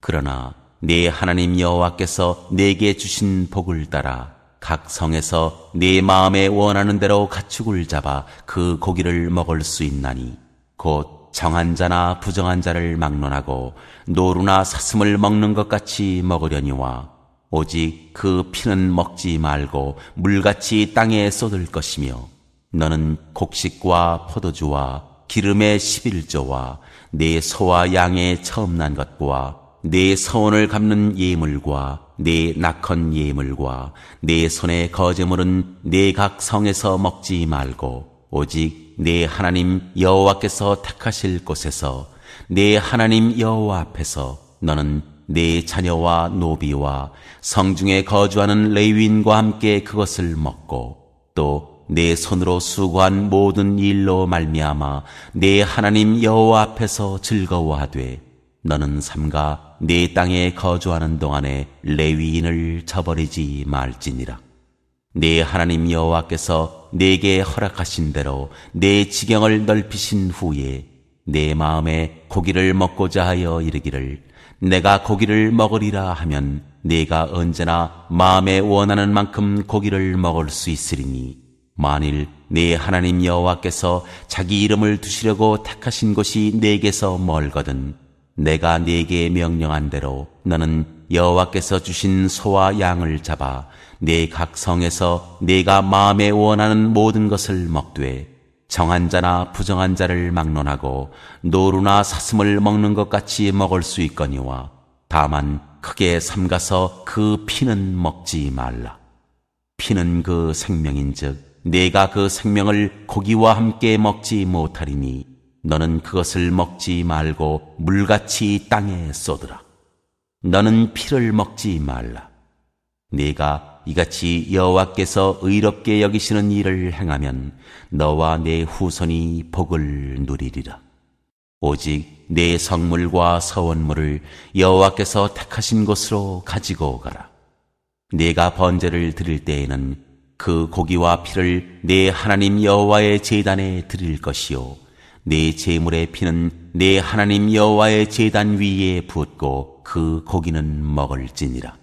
Speaker 1: 그러나 네 하나님 여호와께서 네게 주신 복을 따라 각 성에서 네 마음에 원하는 대로 가축을 잡아 그 고기를 먹을 수 있나니 곧 정한 자나 부정한 자를 막론하고 노루나 사슴을 먹는 것 같이 먹으려니와 오직 그 피는 먹지 말고 물같이 땅에 쏟을 것이며 너는 곡식과 포도주와 기름의 십일조와 내 소와 양의 처음 난 것과 내 서원을 갚는 예물과 내 낙헌 예물과 내 손의 거제물은 내 각 성에서 먹지 말고 오직 내 하나님 여호와께서 택하실 곳에서 내 하나님 여호와 앞에서 너는 내 자녀와 노비와 성중에 거주하는 레위인과 함께 그것을 먹고 또 내 손으로 수고한 모든 일로 말미암아 내 하나님 여호와 앞에서 즐거워하되 너는 삼가 내 땅에 거주하는 동안에 레위인을 저버리지 말지니라. 내 하나님 여호와께서 내게 허락하신 대로 내 지경을 넓히신 후에 내 마음에 고기를 먹고자 하여 이르기를 내가 고기를 먹으리라 하면 내가 언제나 마음에 원하는 만큼 고기를 먹을 수 있으리니 만일 내 하나님 여호와께서 자기 이름을 두시려고 택하신 곳이 내게서 멀거든 내가 네게 명령한 대로 너는 여호와께서 주신 소와 양을 잡아 내각 성에서 내가 마음에 원하는 모든 것을 먹되 정한 자나 부정한 자를 막론하고 노루나 사슴을 먹는 것 같이 먹을 수 있거니와 다만 크게 삼가서 그 피는 먹지 말라. 피는 그 생명인즉 내가 그 생명을 고기와 함께 먹지 못하리니 너는 그것을 먹지 말고 물같이 땅에 쏟으라. 너는 피를 먹지 말라. 네가 이같이 여호와께서 의롭게 여기시는 일을 행하면 너와 내 후손이 복을 누리리라. 오직 내 성물과 서원물을 여호와께서 택하신 곳으로 가지고 가라. 내가 번제를 드릴 때에는 그 고기와 피를 내 하나님 여호와의 제단에 드릴 것이요 내 제물의 피는 내 하나님 여호와의 제단 위에 붓고 그 고기는 먹을지니라.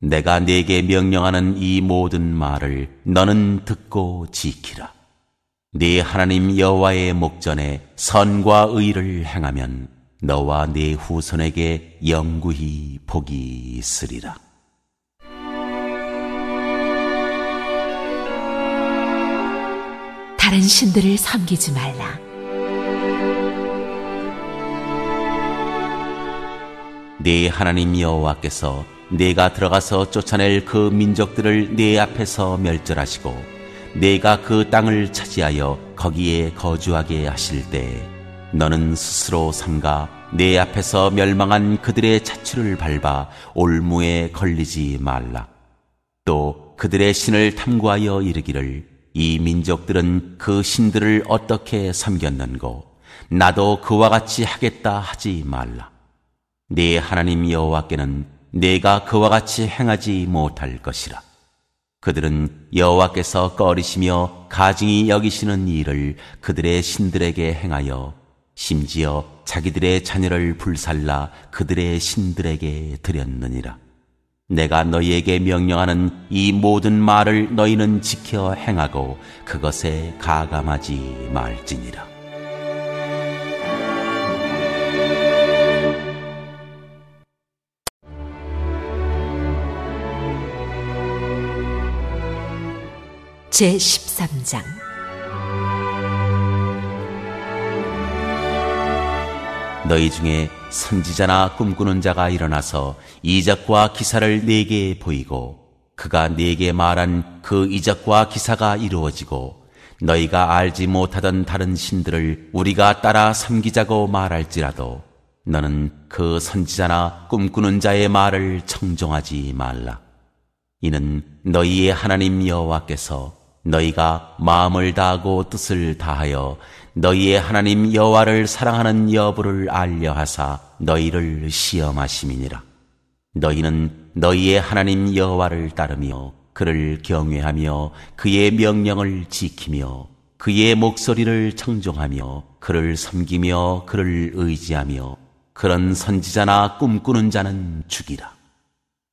Speaker 1: 내가 네게 명령하는 이 모든 말을 너는 듣고 지키라. 네 하나님 여호와의 목전에 선과 의를 행하면 너와 네 후손에게 영구히 복이 있으리라.
Speaker 2: 다른 신들을 섬기지 말라.
Speaker 1: 네 하나님 여호와께서 내가 들어가서 쫓아낼 그 민족들을 내 앞에서 멸절하시고 내가 그 땅을 차지하여 거기에 거주하게 하실 때 너는 스스로 삼가 내 앞에서 멸망한 그들의 자취를 밟아 올무에 걸리지 말라. 또 그들의 신을 탐구하여 이르기를 이 민족들은 그 신들을 어떻게 섬겼는고 나도 그와 같이 하겠다 하지 말라. 네 하나님 여호와께는 내가 그와 같이 행하지 못할 것이라. 그들은 여호와께서 꺼리시며 가증히 여기시는 일을 그들의 신들에게 행하여 심지어 자기들의 자녀를 불살라 그들의 신들에게 드렸느니라. 내가 너희에게 명령하는 이 모든 말을 너희는 지켜 행하고 그것에 가감하지 말지니라.
Speaker 2: 제13장
Speaker 1: 너희 중에 선지자나 꿈꾸는 자가 일어나서 이적과 기사를 네게 보이고 그가 네게 말한 그 이적과 기사가 이루어지고 너희가 알지 못하던 다른 신들을 우리가 따라 섬기자고 말할지라도 너는 그 선지자나 꿈꾸는 자의 말을 청종하지 말라. 이는 너희의 하나님 여호와께서 너희가 마음을 다하고 뜻을 다하여 너희의 하나님 여호와를 사랑하는 여부를 알려 하사 너희를 시험하심이니라. 너희는 너희의 하나님 여호와를 따르며 그를 경외하며 그의 명령을 지키며 그의 목소리를 청종하며 그를 섬기며 그를 의지하며 그런 선지자나 꿈꾸는 자는 죽이라.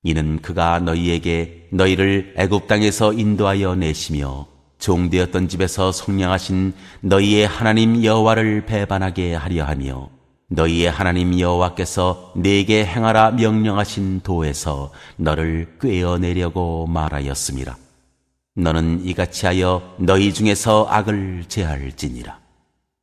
Speaker 1: 이는 그가 너희에게 너희를 애굽 땅에서 인도하여 내시며 종되었던 집에서 속량하신 너희의 하나님 여호와를 배반하게 하려 하며 너희의 하나님 여호와께서 내게 행하라 명령하신 도에서 너를 꿰어내려고 말하였습니다. 너는 이같이 하여 너희 중에서 악을 제할지니라.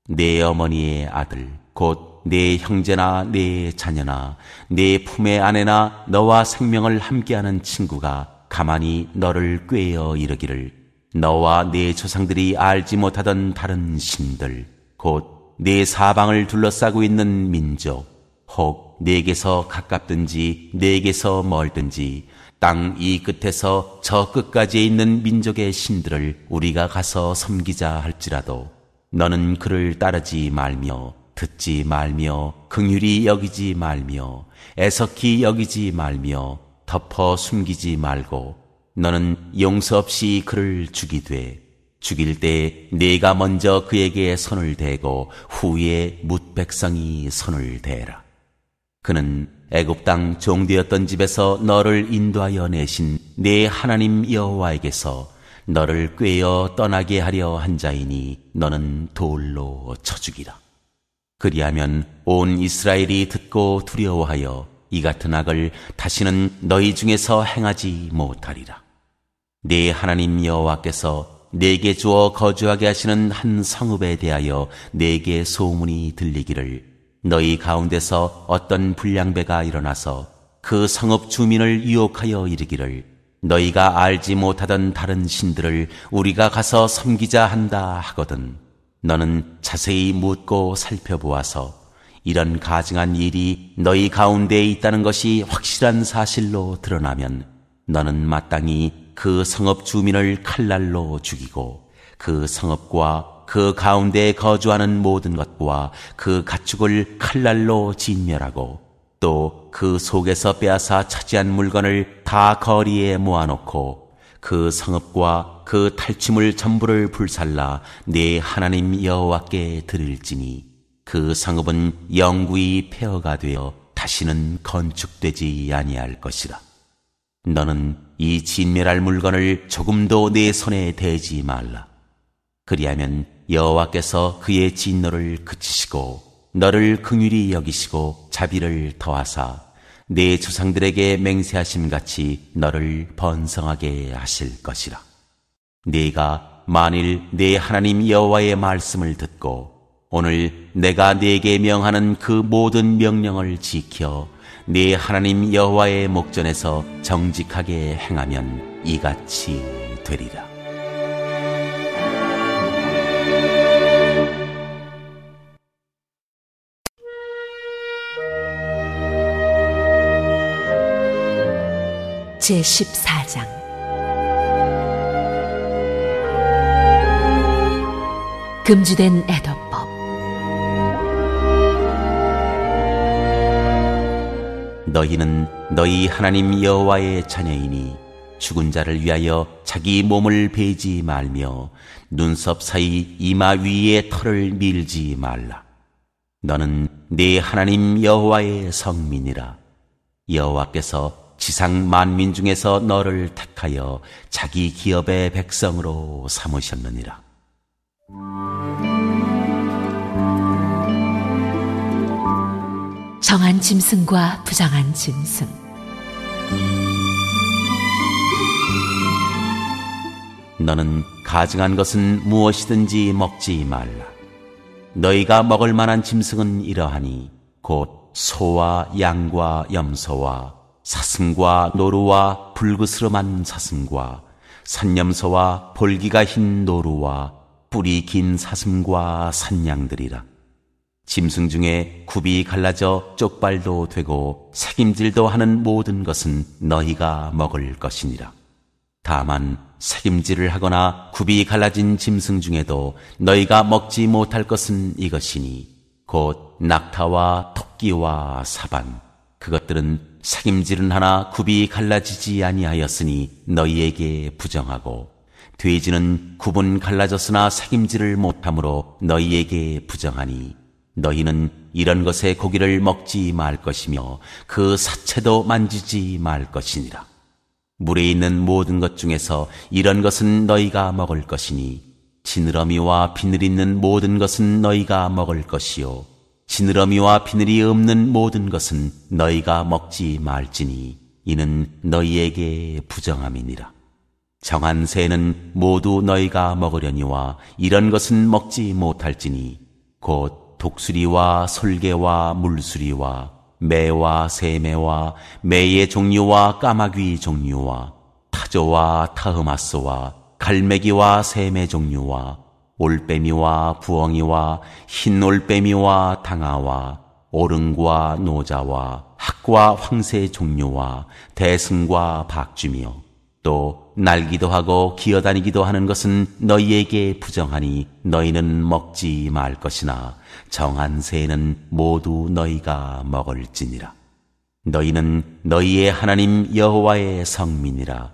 Speaker 1: 내 어머니의 아들 곧 내 형제나 내 자녀나 내 품의 아내나 너와 생명을 함께하는 친구가 가만히 너를 꿰어 이르기를 너와 내 조상들이 알지 못하던 다른 신들 곧네 사방을 둘러싸고 있는 민족, 혹 내게서 가깝든지 내게서 멀든지 땅 이 끝에서 저 끝까지에 있는 민족의 신들을 우리가 가서 섬기자 할지라도 너는 그를 따르지 말며 듣지 말며 긍휼히 여기지 말며 애석히 여기지 말며 덮어 숨기지 말고 너는 용서 없이 그를 죽이되 죽일 때 네가 먼저 그에게 손을 대고 후에 묻 백성이 손을 대라. 그는 애굽 땅 종되었던 집에서 너를 인도하여 내신 네 하나님 여호와에게서 너를 꿰어 떠나게 하려 한 자이니 너는 돌로 쳐 죽이라. 그리하면 온 이스라엘이 듣고 두려워하여 이 같은 악을 다시는 너희 중에서 행하지 못하리라. 네 하나님 여호와께서 내게 주어 거주하게 하시는 한 성읍에 대하여 내게 소문이 들리기를 너희 가운데서 어떤 불량배가 일어나서 그 성읍 주민을 유혹하여 이르기를 너희가 알지 못하던 다른 신들을 우리가 가서 섬기자 한다 하거든 너는 자세히 묻고 살펴보아서 이런 가증한 일이 너희 가운데에 있다는 것이 확실한 사실로 드러나면 너는 마땅히 그 성읍 주민을 칼날로 죽이고 그 성읍과 그 가운데에 거주하는 모든 것과 그 가축을 칼날로 진멸하고 또 그 속에서 빼앗아 차지한 물건을 다 거리에 모아놓고 그 성읍과 그 탈취물 전부를 불살라 내 하나님 여호와께 드릴지니 그 성읍은 영구히 폐허가 되어 다시는 건축되지 아니할 것이라. 너는 이 진멸할 물건을 조금도 내 손에 대지 말라. 그리하면 여호와께서 그의 진노를 그치시고 너를 긍휼히 여기시고 자비를 더하사 내 조상들에게 맹세하심 같이 너를 번성하게 하실 것이라. 네가 만일 내 하나님 여호와의 말씀을 듣고 오늘 내가 네게 명하는 그 모든 명령을 지켜 네 하나님 여호와의 목전에서 정직하게 행하면 이같이 되리라.
Speaker 2: 제 14장 금주된 애도법
Speaker 1: 너희는 너희 하나님 여호와의 자녀이니 죽은 자를 위하여 자기 몸을 베지 말며 눈썹 사이 이마 위에 털을 밀지 말라. 너는 네 하나님 여호와의 성민이라. 여호와께서 지상 만민 중에서 너를 택하여 자기 기업의 백성으로 삼으셨느니라.
Speaker 2: 정한 짐승과 부정한 짐승.
Speaker 1: 너는 가증한 것은 무엇이든지 먹지 말라. 너희가 먹을 만한 짐승은 이러하니 곧 소와 양과 염소와 사슴과 노루와 불그스름한 사슴과 산염소와 볼기가 흰 노루와 뿌리 긴 사슴과 산양들이라. 짐승 중에 굽이 갈라져 쪽발도 되고 책임질도 하는 모든 것은 너희가 먹을 것이니라. 다만 책임질을 하거나 굽이 갈라진 짐승 중에도 너희가 먹지 못할 것은 이것이니 곧 낙타와 토끼와 사반 그것들은 책임질은 하나 굽이 갈라지지 아니하였으니 너희에게 부정하고 돼지는 굽은 갈라졌으나 책임질을 못하므로 너희에게 부정하니 너희는 이런 것의 고기를 먹지 말 것이며 그 사체도 만지지 말 것이니라. 물에 있는 모든 것 중에서 이런 것은 너희가 먹을 것이니 지느러미와 비늘 있는 모든 것은 너희가 먹을 것이요 지느러미와 비늘이 없는 모든 것은 너희가 먹지 말지니 이는 너희에게 부정함이니라. 정한 새는 모두 너희가 먹으려니와 이런 것은 먹지 못할지니 곧 독수리와 솔개와 물수리와 매와 새매와 매의 종류와 까마귀 종류와 타조와 타흐마스와 갈매기와 새매 종류와 올빼미와 부엉이와 흰 올빼미와 당아와 오릉과 노자와 학과 황새 종류와 대승과 박쥐며 또 날기도 하고 기어다니기도 하는 것은 너희에게 부정하니 너희는 먹지 말 것이나 정한 새는 모두 너희가 먹을지니라. 너희는 너희의 하나님 여호와의 성민이라.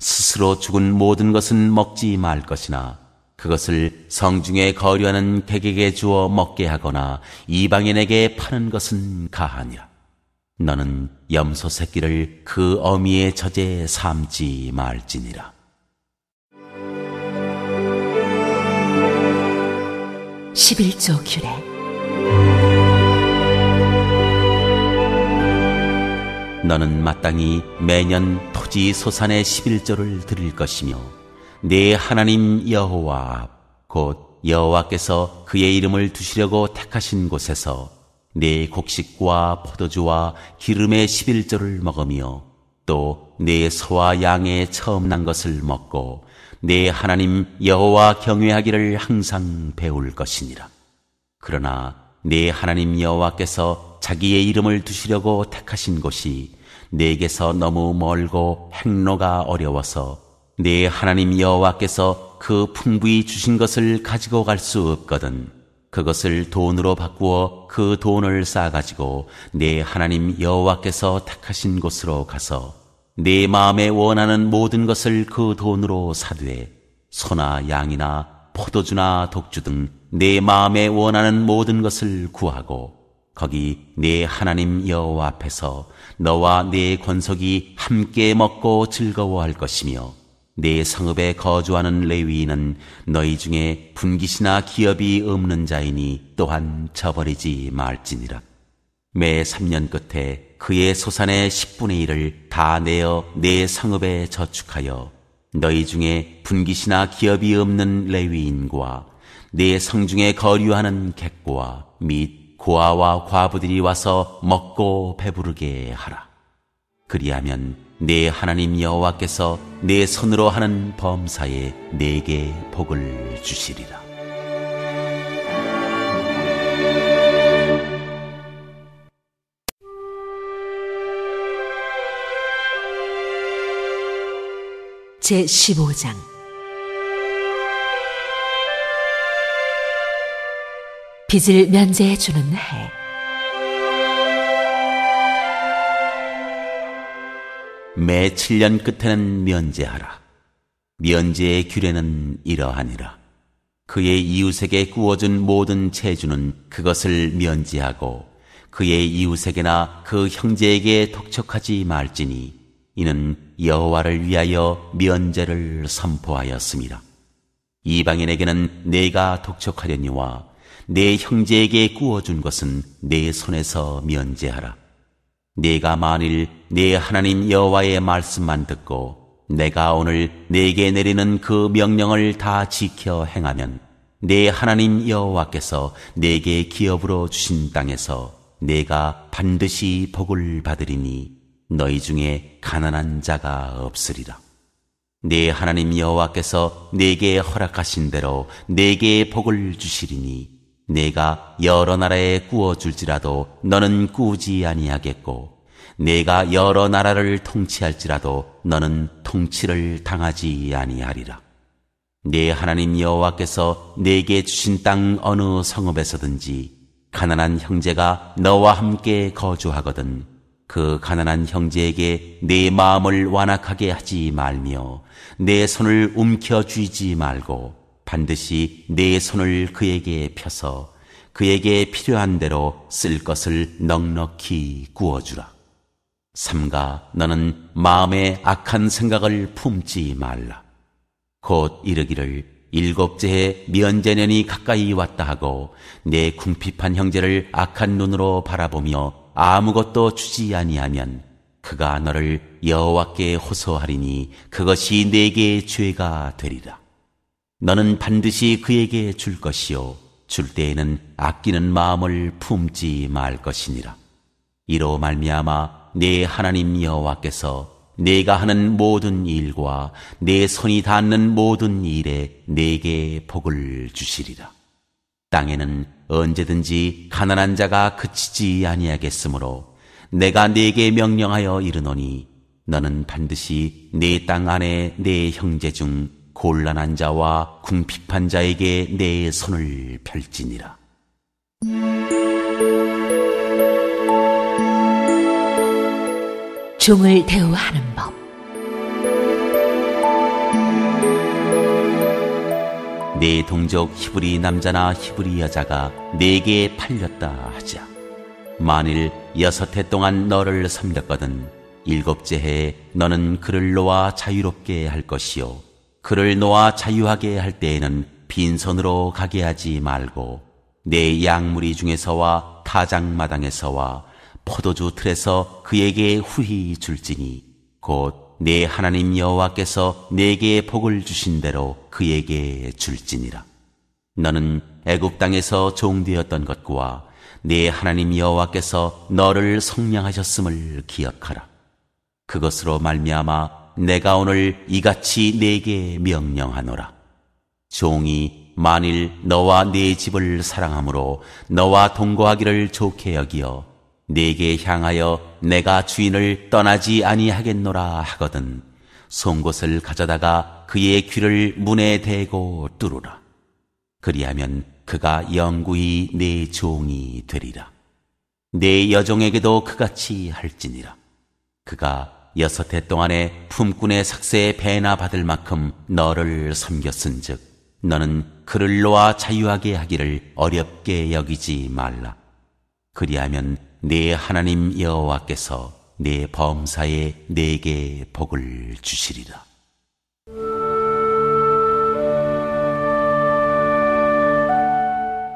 Speaker 1: 스스로 죽은 모든 것은 먹지 말 것이나 그것을 성중에 거류하는 객에게 주어 먹게 하거나 이방인에게 파는 것은 가하니라. 너는 염소 새끼를 그 어미의 젖에 삼지 말지니라.
Speaker 2: 십일조 규례
Speaker 1: 너는 마땅히 매년 토지 소산의 십일조를 드릴 것이며 네 하나님 여호와 곧 여호와께서 그의 이름을 두시려고 택하신 곳에서 네 곡식과 포도주와 기름의 십일조를 먹으며 또네 소와 양의 처음 난 것을 먹고 네 하나님 여호와 경외하기를 항상 배울 것이니라. 그러나 네 하나님 여호와께서 자기의 이름을 두시려고 택하신 곳이 내게서 너무 멀고 행로가 어려워서 네 하나님 여호와께서 그 풍부히 주신 것을 가지고 갈 수 없거든. 그것을 돈으로 바꾸어 그 돈을 쌓아가지고 내 하나님 여호와께서 택하신 곳으로 가서 내 마음에 원하는 모든 것을 그 돈으로 사되 소나 양이나 포도주나 독주 등내 마음에 원하는 모든 것을 구하고 거기 내 하나님 여호와 앞에서 너와 내 권속이 함께 먹고 즐거워할 것이며 내 성읍에 거주하는 레위인은 너희 중에 분깃이나 기업이 없는 자이니 또한 저버리지 말지니라. 매 3년 끝에 그의 소산의 10분의 1을 다 내어 내 성읍에 저축하여 너희 중에 분깃이나 기업이 없는 레위인과 내 성중에 거류하는 객고와 및 고아와 과부들이 와서 먹고 배부르게 하라. 그리하면 내 하나님 여호와께서 내 손으로 하는 범사에 내게 복을 주시리라.
Speaker 2: 제 15장 빚을 면제해 주는 해
Speaker 1: 매 7년 끝에는 면제하라. 면제의 규례는 이러하니라. 그의 이웃에게 구워준 모든 재주는 그것을 면제하고 그의 이웃에게나 그 형제에게 독촉하지 말지니 이는 여호와를 위하여 면제를 선포하였습니다. 이방인에게는 내가 독촉하려니와 내 형제에게 구워준 것은 내 손에서 면제하라. 네가 만일 네 하나님 여호와의 말씀만 듣고 내가 오늘 네게 내리는 그 명령을 다 지켜 행하면 네 하나님 여호와께서 네게 기업으로 주신 땅에서 내가 반드시 복을 받으리니 너희 중에 가난한 자가 없으리라. 내 하나님 여호와께서 내게 허락하신 대로 내게 복을 주시리니 내가 여러 나라에 구워 줄지라도 너는 꾸지 아니하겠고 내가 여러 나라를 통치할지라도 너는 통치를 당하지 아니하리라. 내 하나님 여호와께서 내게 주신 땅 어느 성읍에서든지 가난한 형제가 너와 함께 거주하거든 그 가난한 형제에게 내 마음을 완악하게 하지 말며 내 손을 움켜 쥐지 말고 반드시 내 손을 그에게 펴서 그에게 필요한 대로 쓸 것을 넉넉히 구워주라. 삼가 너는 마음에 악한 생각을 품지 말라. 곧 이르기를 일곱째에 면제년이 가까이 왔다 하고 내 궁핍한 형제를 악한 눈으로 바라보며 아무것도 주지 아니하면 그가 너를 여호와께 호소하리니 그것이 내게 죄가 되리라. 너는 반드시 그에게 줄 것이요 줄 때에는 아끼는 마음을 품지 말 것이니라. 이로 말미암아 내 하나님 여호와께서 내가 하는 모든 일과 내 손이 닿는 모든 일에 내게 복을 주시리라. 땅에는 언제든지 가난한 자가 그치지 아니하겠으므로 내가 네게 명령하여 이르노니 너는 반드시 내 땅 안에 내 형제 중 곤란한 자와 궁핍한 자에게 내 손을 펼지니라.
Speaker 2: 종을 대우하는 법.
Speaker 1: 내 동족 히브리 남자나 히브리 여자가 내게 팔렸다 하자. 만일 여섯 해 동안 너를 섬겼거든 일곱째 해에 너는 그를 놓아 자유롭게 할 것이요. 그를 놓아 자유하게 할 때에는 빈손으로 가게 하지 말고 내 양무리 중에서와 타작마당에서와 포도주 틀에서 그에게 후히 줄지니 곧 내 하나님 여호와께서 내게 복을 주신 대로 그에게 줄지니라. 너는 애굽 땅에서 종되었던 것과 내 하나님 여호와께서 너를 성량하셨음을 기억하라. 그것으로 말미암아 내가 오늘 이같이 내게 명령하노라. 종이 만일 너와 네 집을 사랑함으로 너와 동거하기를 좋게 여기어 내게 향하여 내가 주인을 떠나지 아니하겠노라 하거든 송곳을 가져다가 그의 귀를 문에 대고 뚫으라. 그리하면 그가 영구히 내 종이 되리라. 내 여종에게도 그같이 할지니라. 그가 여섯 해 동안에 품꾼의 삭세에 배나 받을 만큼 너를 섬겼은즉 너는 그를 놓아 자유하게 하기를 어렵게 여기지 말라. 그리하면 내 하나님 여호와께서 내 범사에 내게 복을 주시리라.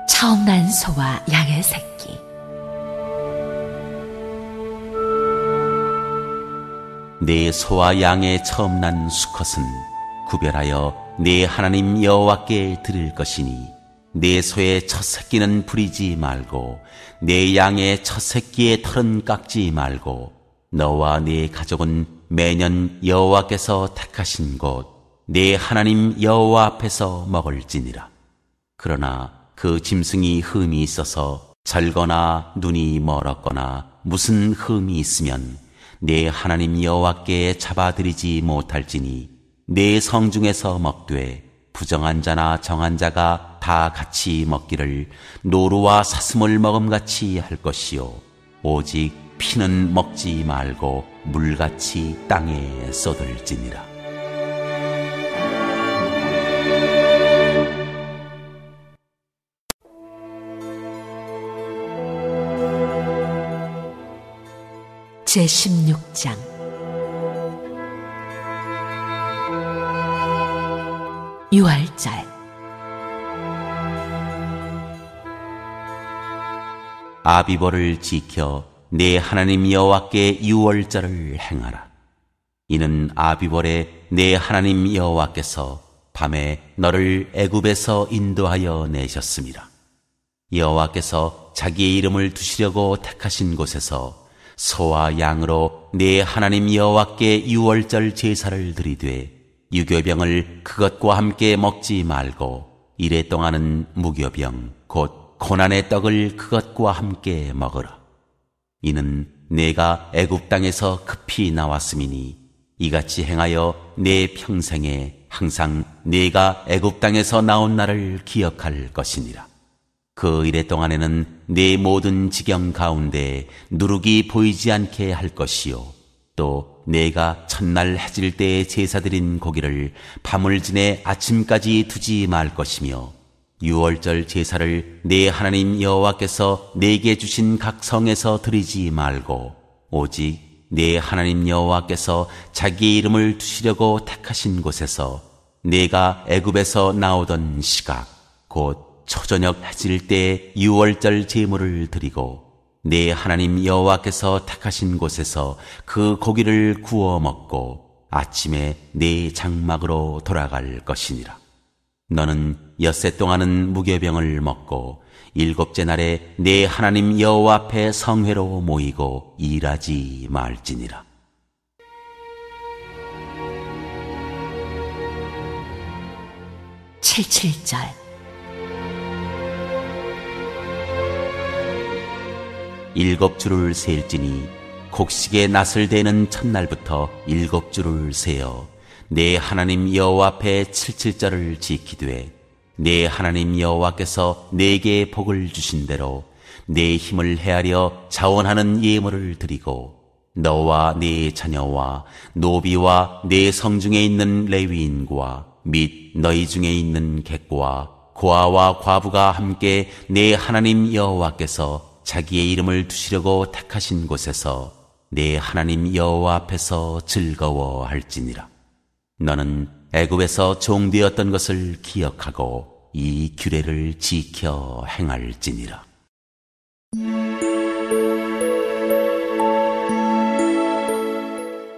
Speaker 2: 처음 난 소와 양의 새끼.
Speaker 1: 내 소와 양의 처음 난 수컷은 구별하여 내 하나님 여호와께 드릴 것이니 내 소의 첫 새끼는 부리지 말고 내 양의 첫 새끼의 털은 깎지 말고 너와 네 가족은 매년 여호와께서 택하신 곳 내 하나님 여호와 앞에서 먹을지니라. 그러나 그 짐승이 흠이 있어서 절거나 눈이 멀었거나 무슨 흠이 있으면 내 하나님 여호와께 잡아들이지 못할지니 내 성중에서 먹되 부정한 자나 정한 자가 다 같이 먹기를 노루와 사슴을 먹음같이 할 것이요 오직 피는 먹지 말고 물같이 땅에 쏟을지니라.
Speaker 2: 제16장 유월절
Speaker 1: 아비벌을 지켜 내 하나님 여호와께 유월절을 행하라. 이는 아비벌에 내 하나님 여호와께서 밤에 너를 애굽에서 인도하여 내셨습니다. 여호와께서 자기의 이름을 두시려고 택하신 곳에서 소와 양으로 내 하나님 여호와께 유월절 제사를 드리되 유교병을 그것과 함께 먹지 말고 이래 동안은 무교병 곧 고난의 떡을 그것과 함께 먹으라. 이는 내가 애굽 땅에서 급히 나왔음이니 이같이 행하여 내 평생에 항상 내가 애굽 땅에서 나온 날을 기억할 것이니라. 그 이래 동안에는 내 모든 지경 가운데 누룩이 보이지 않게 할 것이요. 또 내가 첫날 해질 때에 제사드린 고기를 밤을 지내 아침까지 두지 말 것이며 유월절 제사를 내 하나님 여호와께서 내게 주신 각 성에서 드리지 말고 오직 내 하나님 여호와께서 자기 이름을 두시려고 택하신 곳에서 내가 애굽에서 나오던 시각 곧 초저녁 해질 때 유월절 제물을 드리고 내 하나님 여호와께서 택하신 곳에서 그 고기를 구워 먹고 아침에 내 장막으로 돌아갈 것이니라. 너는 엿새 동안은 무교병을 먹고 일곱째 날에 내 하나님 여호와 앞에 성회로 모이고 일하지 말지니라.
Speaker 2: 칠칠절
Speaker 1: 일곱 줄을 셀지니 곡식의 낫을 대는 첫날부터 일곱 줄을 세어 내 하나님 여호와 앞에 칠칠절을 지키되 내 하나님 여호와께서 내게 복을 주신 대로 내 힘을 헤아려 자원하는 예물을 드리고 너와 네 자녀와 노비와 네 성중에 있는 레위인과 및 너희 중에 있는 객과 고아와 과부가 함께 내 하나님 여호와께서 자기의 이름을 두시려고 택하신 곳에서 내 하나님 여호와 앞에서 즐거워할지니라. 너는 애굽에서 종되었던 것을 기억하고 이 규례를 지켜 행할지니라.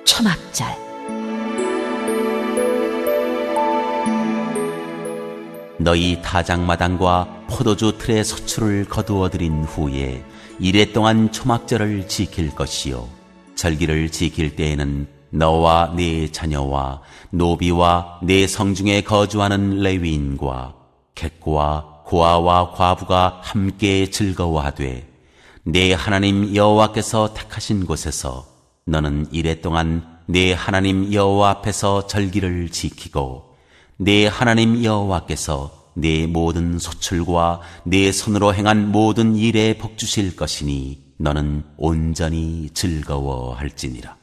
Speaker 2: 초막절
Speaker 1: 너희 타작마당과 포도주 틀의 소출을 거두어 들인 후에 이래 동안 초막절을 지킬 것이요. 절기를 지킬 때에는 너와 네 자녀와 노비와 네 성중에 거주하는 레위인과 객과 고아와 과부가 함께 즐거워하되 내 하나님 여호와께서 택하신 곳에서 너는 이래 동안 내 하나님 여호와 앞에서 절기를 지키고 내 하나님 여호와께서 내 모든 소출과 내 손으로 행한 모든 일에 복 주실 것이니 너는 온전히 즐거워할지니라.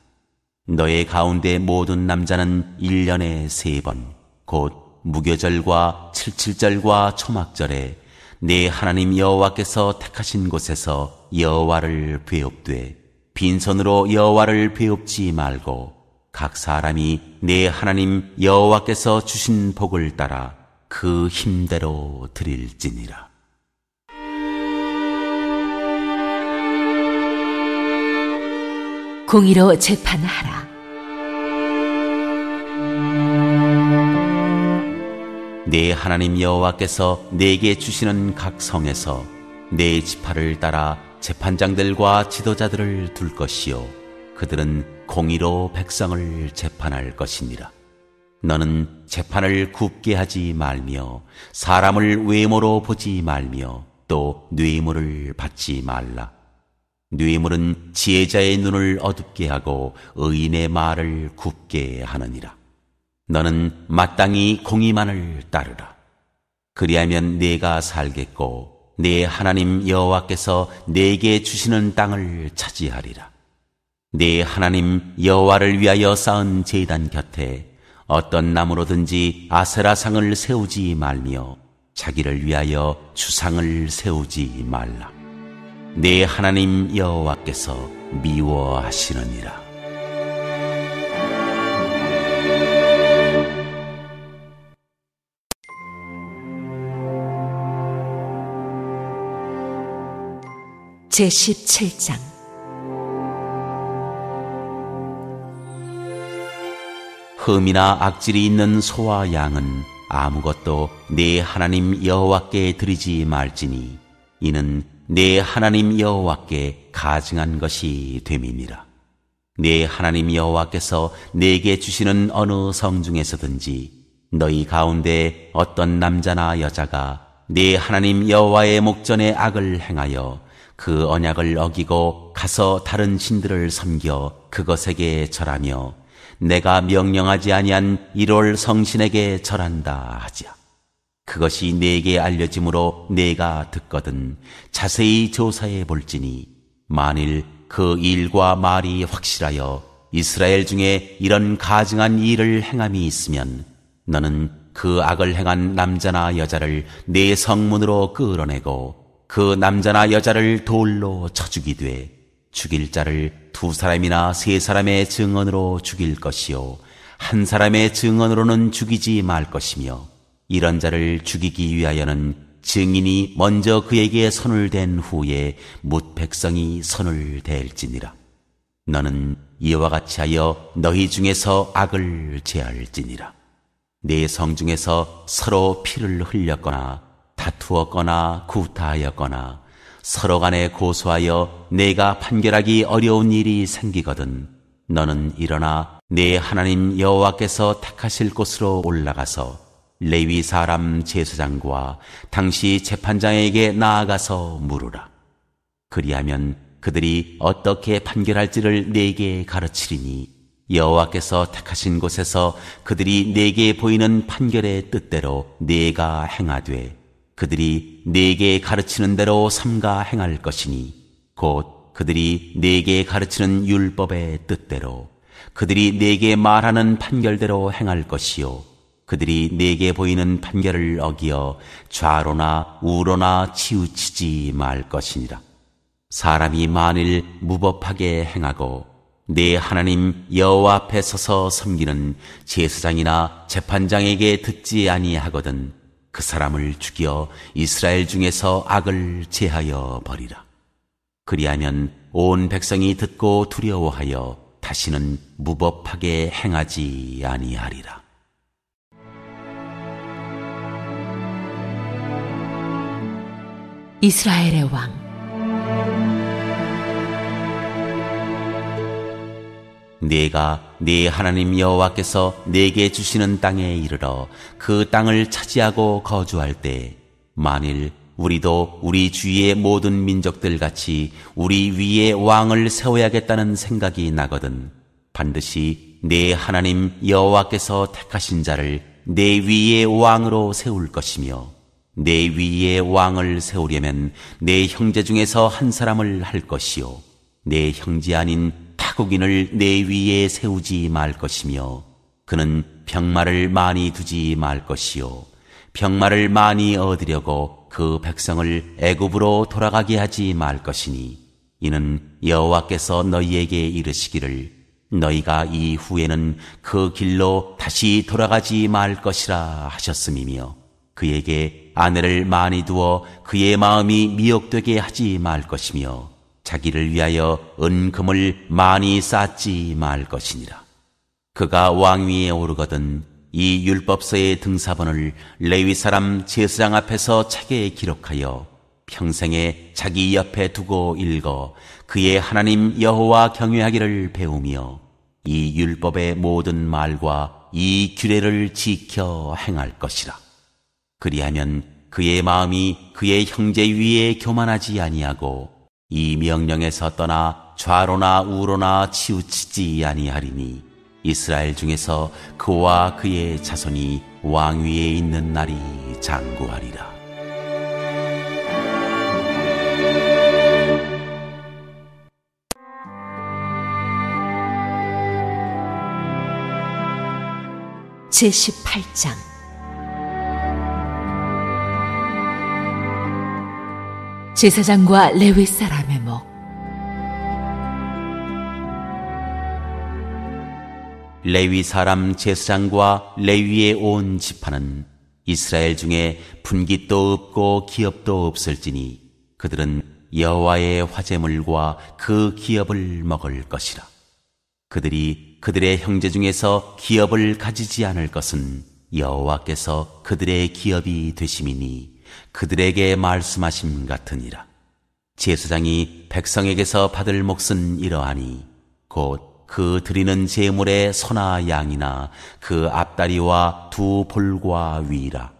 Speaker 1: 너의 가운데 모든 남자는 1년에 세 번, 곧 무교절과 칠칠절과 초막절에 내 하나님 여호와께서 택하신 곳에서 여호와를 배웁되 빈손으로 여호와를 배웁지 말고 각 사람이 내 하나님 여호와께서 주신 복을 따라 그 힘대로 드릴지니라.
Speaker 2: 공의로 재판하라.
Speaker 1: 내 하나님 여호와께서 내게 주시는 각 성에서 내 지파를 따라 재판장들과 지도자들을 둘 것이요 그들은 공의로 백성을 재판할 것이니라. 너는 재판을 굽게 하지 말며 사람을 외모로 보지 말며 또 뇌물을 받지 말라. 뇌물은 지혜자의 눈을 어둡게 하고 의인의 말을 굽게 하느니라. 너는 마땅히 공의만을 따르라. 그리하면 내가 살겠고 내 하나님 여호와께서 내게 주시는 땅을 차지하리라. 내 하나님 여호와를 위하여 쌓은 제단 곁에 어떤 나무로든지 아세라상을 세우지 말며 자기를 위하여 주상을 세우지 말라. 내 하나님 여호와께서 미워하시느니라.
Speaker 2: 제17장
Speaker 1: 흠이나 악질이 있는 소와 양은 아무것도 내 하나님 여호와께 드리지 말지니 이는 내 하나님 여호와께 가증한 것이 됨이니라. 내 하나님 여호와께서 내게 주시는 어느 성 중에서든지 너희 가운데 어떤 남자나 여자가 내 하나님 여호와의 목전에 악을 행하여 그 언약을 어기고 가서 다른 신들을 섬겨 그것에게 절하며 내가 명령하지 아니한 1월 성신에게 절한다 하자. 그것이 내게 알려짐으로 내가 듣거든 자세히 조사해 볼지니 만일 그 일과 말이 확실하여 이스라엘 중에 이런 가증한 일을 행함이 있으면 너는 그 악을 행한 남자나 여자를 내 성문으로 끌어내고 그 남자나 여자를 돌로 쳐 죽이되 죽일 자를 두 사람이나 세 사람의 증언으로 죽일 것이요 한 사람의 증언으로는 죽이지 말 것이며 이런 자를 죽이기 위하여는 증인이 먼저 그에게 손을 댄 후에 못 백성이 손을 댈지니라. 너는 이와 같이 하여 너희 중에서 악을 제할지니라. 내 성 중에서 서로 피를 흘렸거나 다투었거나 구타하였거나 서로 간에 고소하여 내가 판결하기 어려운 일이 생기거든 너는 일어나 내 하나님 여호와께서 택하실 곳으로 올라가서 레위 사람 제사장과 당시 재판장에게 나아가서 물으라. 그리하면 그들이 어떻게 판결할지를 내게 가르치리니 여호와께서 택하신 곳에서 그들이 내게 보이는 판결의 뜻대로 내가 행하되 그들이 내게 가르치는 대로 삼가 행할 것이니 곧 그들이 내게 가르치는 율법의 뜻대로 그들이 내게 말하는 판결대로 행할 것이요 그들이 내게 보이는 판결을 어기어 좌로나 우로나 치우치지 말 것이니라 사람이 만일 무법하게 행하고 내 하나님 여호와 앞에 서서 섬기는 제사장이나 재판장에게 듣지 아니하거든 그 사람을 죽여 이스라엘 중에서 악을 제하여 버리라. 그리하면 온 백성이 듣고 두려워하여 다시는 무법하게 행하지 아니하리라.
Speaker 2: 이스라엘의 왕
Speaker 1: 내가 네 하나님 여호와께서 내게 주시는 땅에 이르러 그 땅을 차지하고 거주할 때 만일 우리도 우리 주위의 모든 민족들 같이 우리 위에 왕을 세워야겠다는 생각이 나거든. 반드시 내 하나님 여호와께서 택하신 자를 내 위에 왕으로 세울 것이며 내 위에 왕을 세우려면 내 형제 중에서 한 사람을 할 것이요. 내 형제 아닌 타국인을 내 위에 세우지 말 것이며 그는 병마를 많이 두지 말 것이요. 병마를 많이 얻으려고 그 백성을 애굽으로 돌아가게 하지 말 것이니 이는 여호와께서 너희에게 이르시기를 너희가 이 후에는 그 길로 다시 돌아가지 말 것이라 하셨음이며 그에게 아내를 많이 두어 그의 마음이 미혹되게 하지 말 것이며 자기를 위하여 은금을 많이 쌓지 말 것이니라. 그가 왕위에 오르거든 이 율법서의 등사본을 레위 사람 제사장 앞에서 책에 기록하여 평생에 자기 옆에 두고 읽어 그의 하나님 여호와 경외하기를 배우며 이 율법의 모든 말과 이 규례를 지켜 행할 것이라. 그리하면 그의 마음이 그의 형제 위에 교만하지 아니하고 이 명령에서 떠나 좌로나 우로나 치우치지 아니하리니 이스라엘 중에서 그와 그의 자손이 왕위에 있는 날이 장구하리라.
Speaker 2: 제18장 제사장과 레위 사람의 목
Speaker 1: 레위 사람 제사장과 레위의 온 지파는 이스라엘 중에 분깃도 없고 기업도 없을지니 그들은 여호와의 화제물과 그 기업을 먹을 것이라. 그들이 그들의 형제 중에서 기업을 가지지 않을 것은 여호와께서 그들의 기업이 되심이니 그들에게 말씀하심 같으니라. 제사장이 백성에게서 받을 몫은 이러하니 곧 그 드리는 제물의 소나 양이나 그 앞다리와 두 볼과 위라.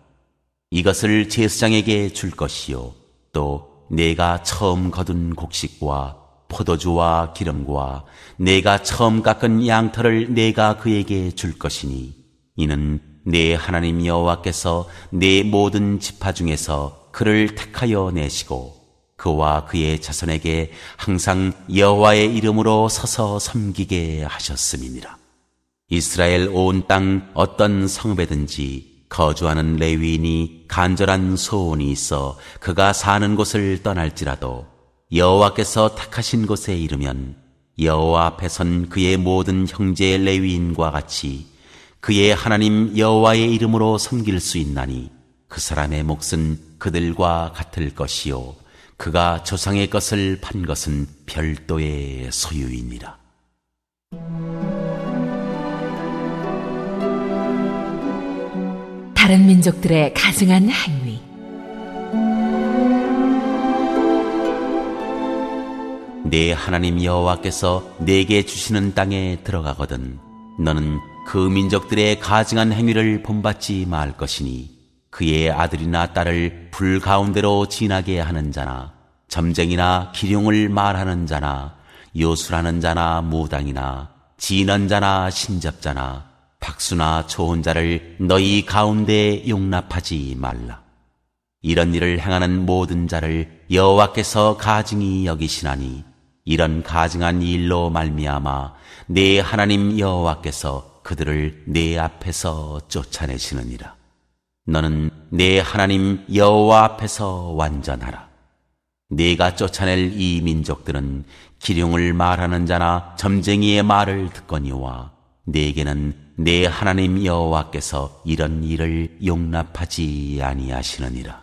Speaker 1: 이것을 제사장에게 줄 것이요. 또 내가 처음 거둔 곡식과 포도주와 기름과 내가 처음 깎은 양털을 내가 그에게 줄 것이니 이는 내 하나님 여호와께서 내 모든 지파 중에서 그를 택하여 내시고 그와 그의 자손에게 항상 여호와의 이름으로 서서 섬기게 하셨음이니라. 이스라엘 온 땅 어떤 성읍에든지 거주하는 레위인이 간절한 소원이 있어 그가 사는 곳을 떠날지라도 여호와께서 택하신 곳에 이르면 여호와 앞에선 그의 모든 형제 레위인과 같이 그의 하나님 여호와의 이름으로 섬길 수 있나니 그 사람의 몫은 그들과 같을 것이요 그가 조상의 것을 판 것은 별도의 소유이니라.
Speaker 2: 다른 민족들의 가증한 행위.
Speaker 1: 내 하나님 여호와께서 내게 주시는 땅에 들어가거든 너는 그 민족들의 가증한 행위를 본받지 말 것이니 그의 아들이나 딸을 불 가운데로 지나게 하는 자나 점쟁이나 기룡을 말하는 자나 요술하는 자나 무당이나 지는 자나 신접자나 박수나 좋은 자를 너희 가운데 용납하지 말라. 이런 일을 행하는 모든 자를 여호와께서 가증히 여기시나니 이런 가증한 일로 말미암아 내 하나님 여호와께서 그들을 내 앞에서 쫓아내시느니라. 너는 내 하나님 여호와 앞에서 완전하라. 네가 쫓아낼 이 민족들은 기룡을 말하는 자나 점쟁이의 말을 듣거니와 네게는 내 하나님 여호와께서 이런 일을 용납하지 아니하시느니라.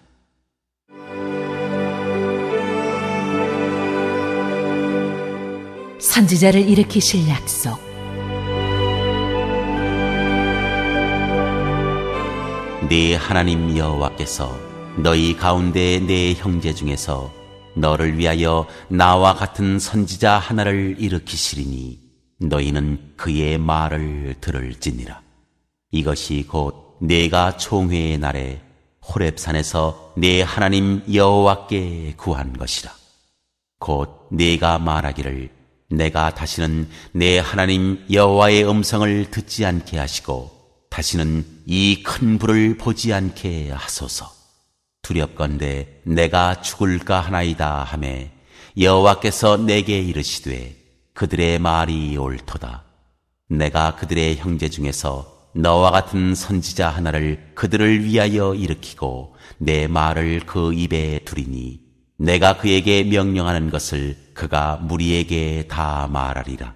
Speaker 2: 선지자를 일으키실 약속.
Speaker 1: 네 하나님 여호와께서 너희 가운데 내 형제 중에서 너를 위하여 나와 같은 선지자 하나를 일으키시리니 너희는 그의 말을 들을지니라. 이것이 곧 내가 총회의 날에 호렙산에서 내 하나님 여호와께 구한 것이라. 곧 내가 말하기를 내가 다시는 내 하나님 여호와의 음성을 듣지 않게 하시고 다시는 이 큰 불을 보지 않게 하소서. 두렵건대 내가 죽을까 하나이다 하매 여호와께서 내게 이르시되 그들의 말이 옳도다. 내가 그들의 형제 중에서 너와 같은 선지자 하나를 그들을 위하여 일으키고 내 말을 그 입에 두리니 내가 그에게 명령하는 것을 그가 무리에게 다 말하리라.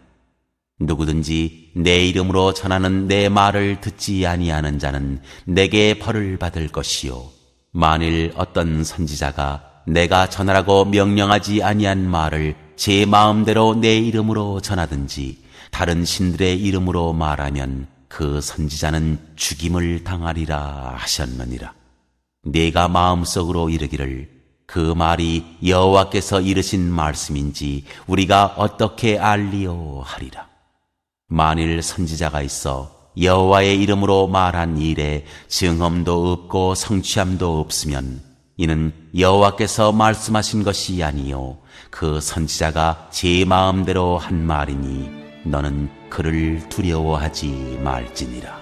Speaker 1: 누구든지 내 이름으로 전하는 내 말을 듣지 아니하는 자는 내게 벌을 받을 것이요. 만일 어떤 선지자가 내가 전하라고 명령하지 아니한 말을 제 마음대로 내 이름으로 전하든지 다른 신들의 이름으로 말하면 그 선지자는 죽임을 당하리라 하셨느니라. 내가 마음속으로 이르기를 그 말이 여호와께서 이르신 말씀인지 우리가 어떻게 알리오 하리라. 만일 선지자가 있어 여호와의 이름으로 말한 일에 증험도 없고 성취함도 없으면 이는 여호와께서 말씀하신 것이 아니요 그 선지자가 제 마음대로 한 말이니 너는 그를 두려워하지 말지니라.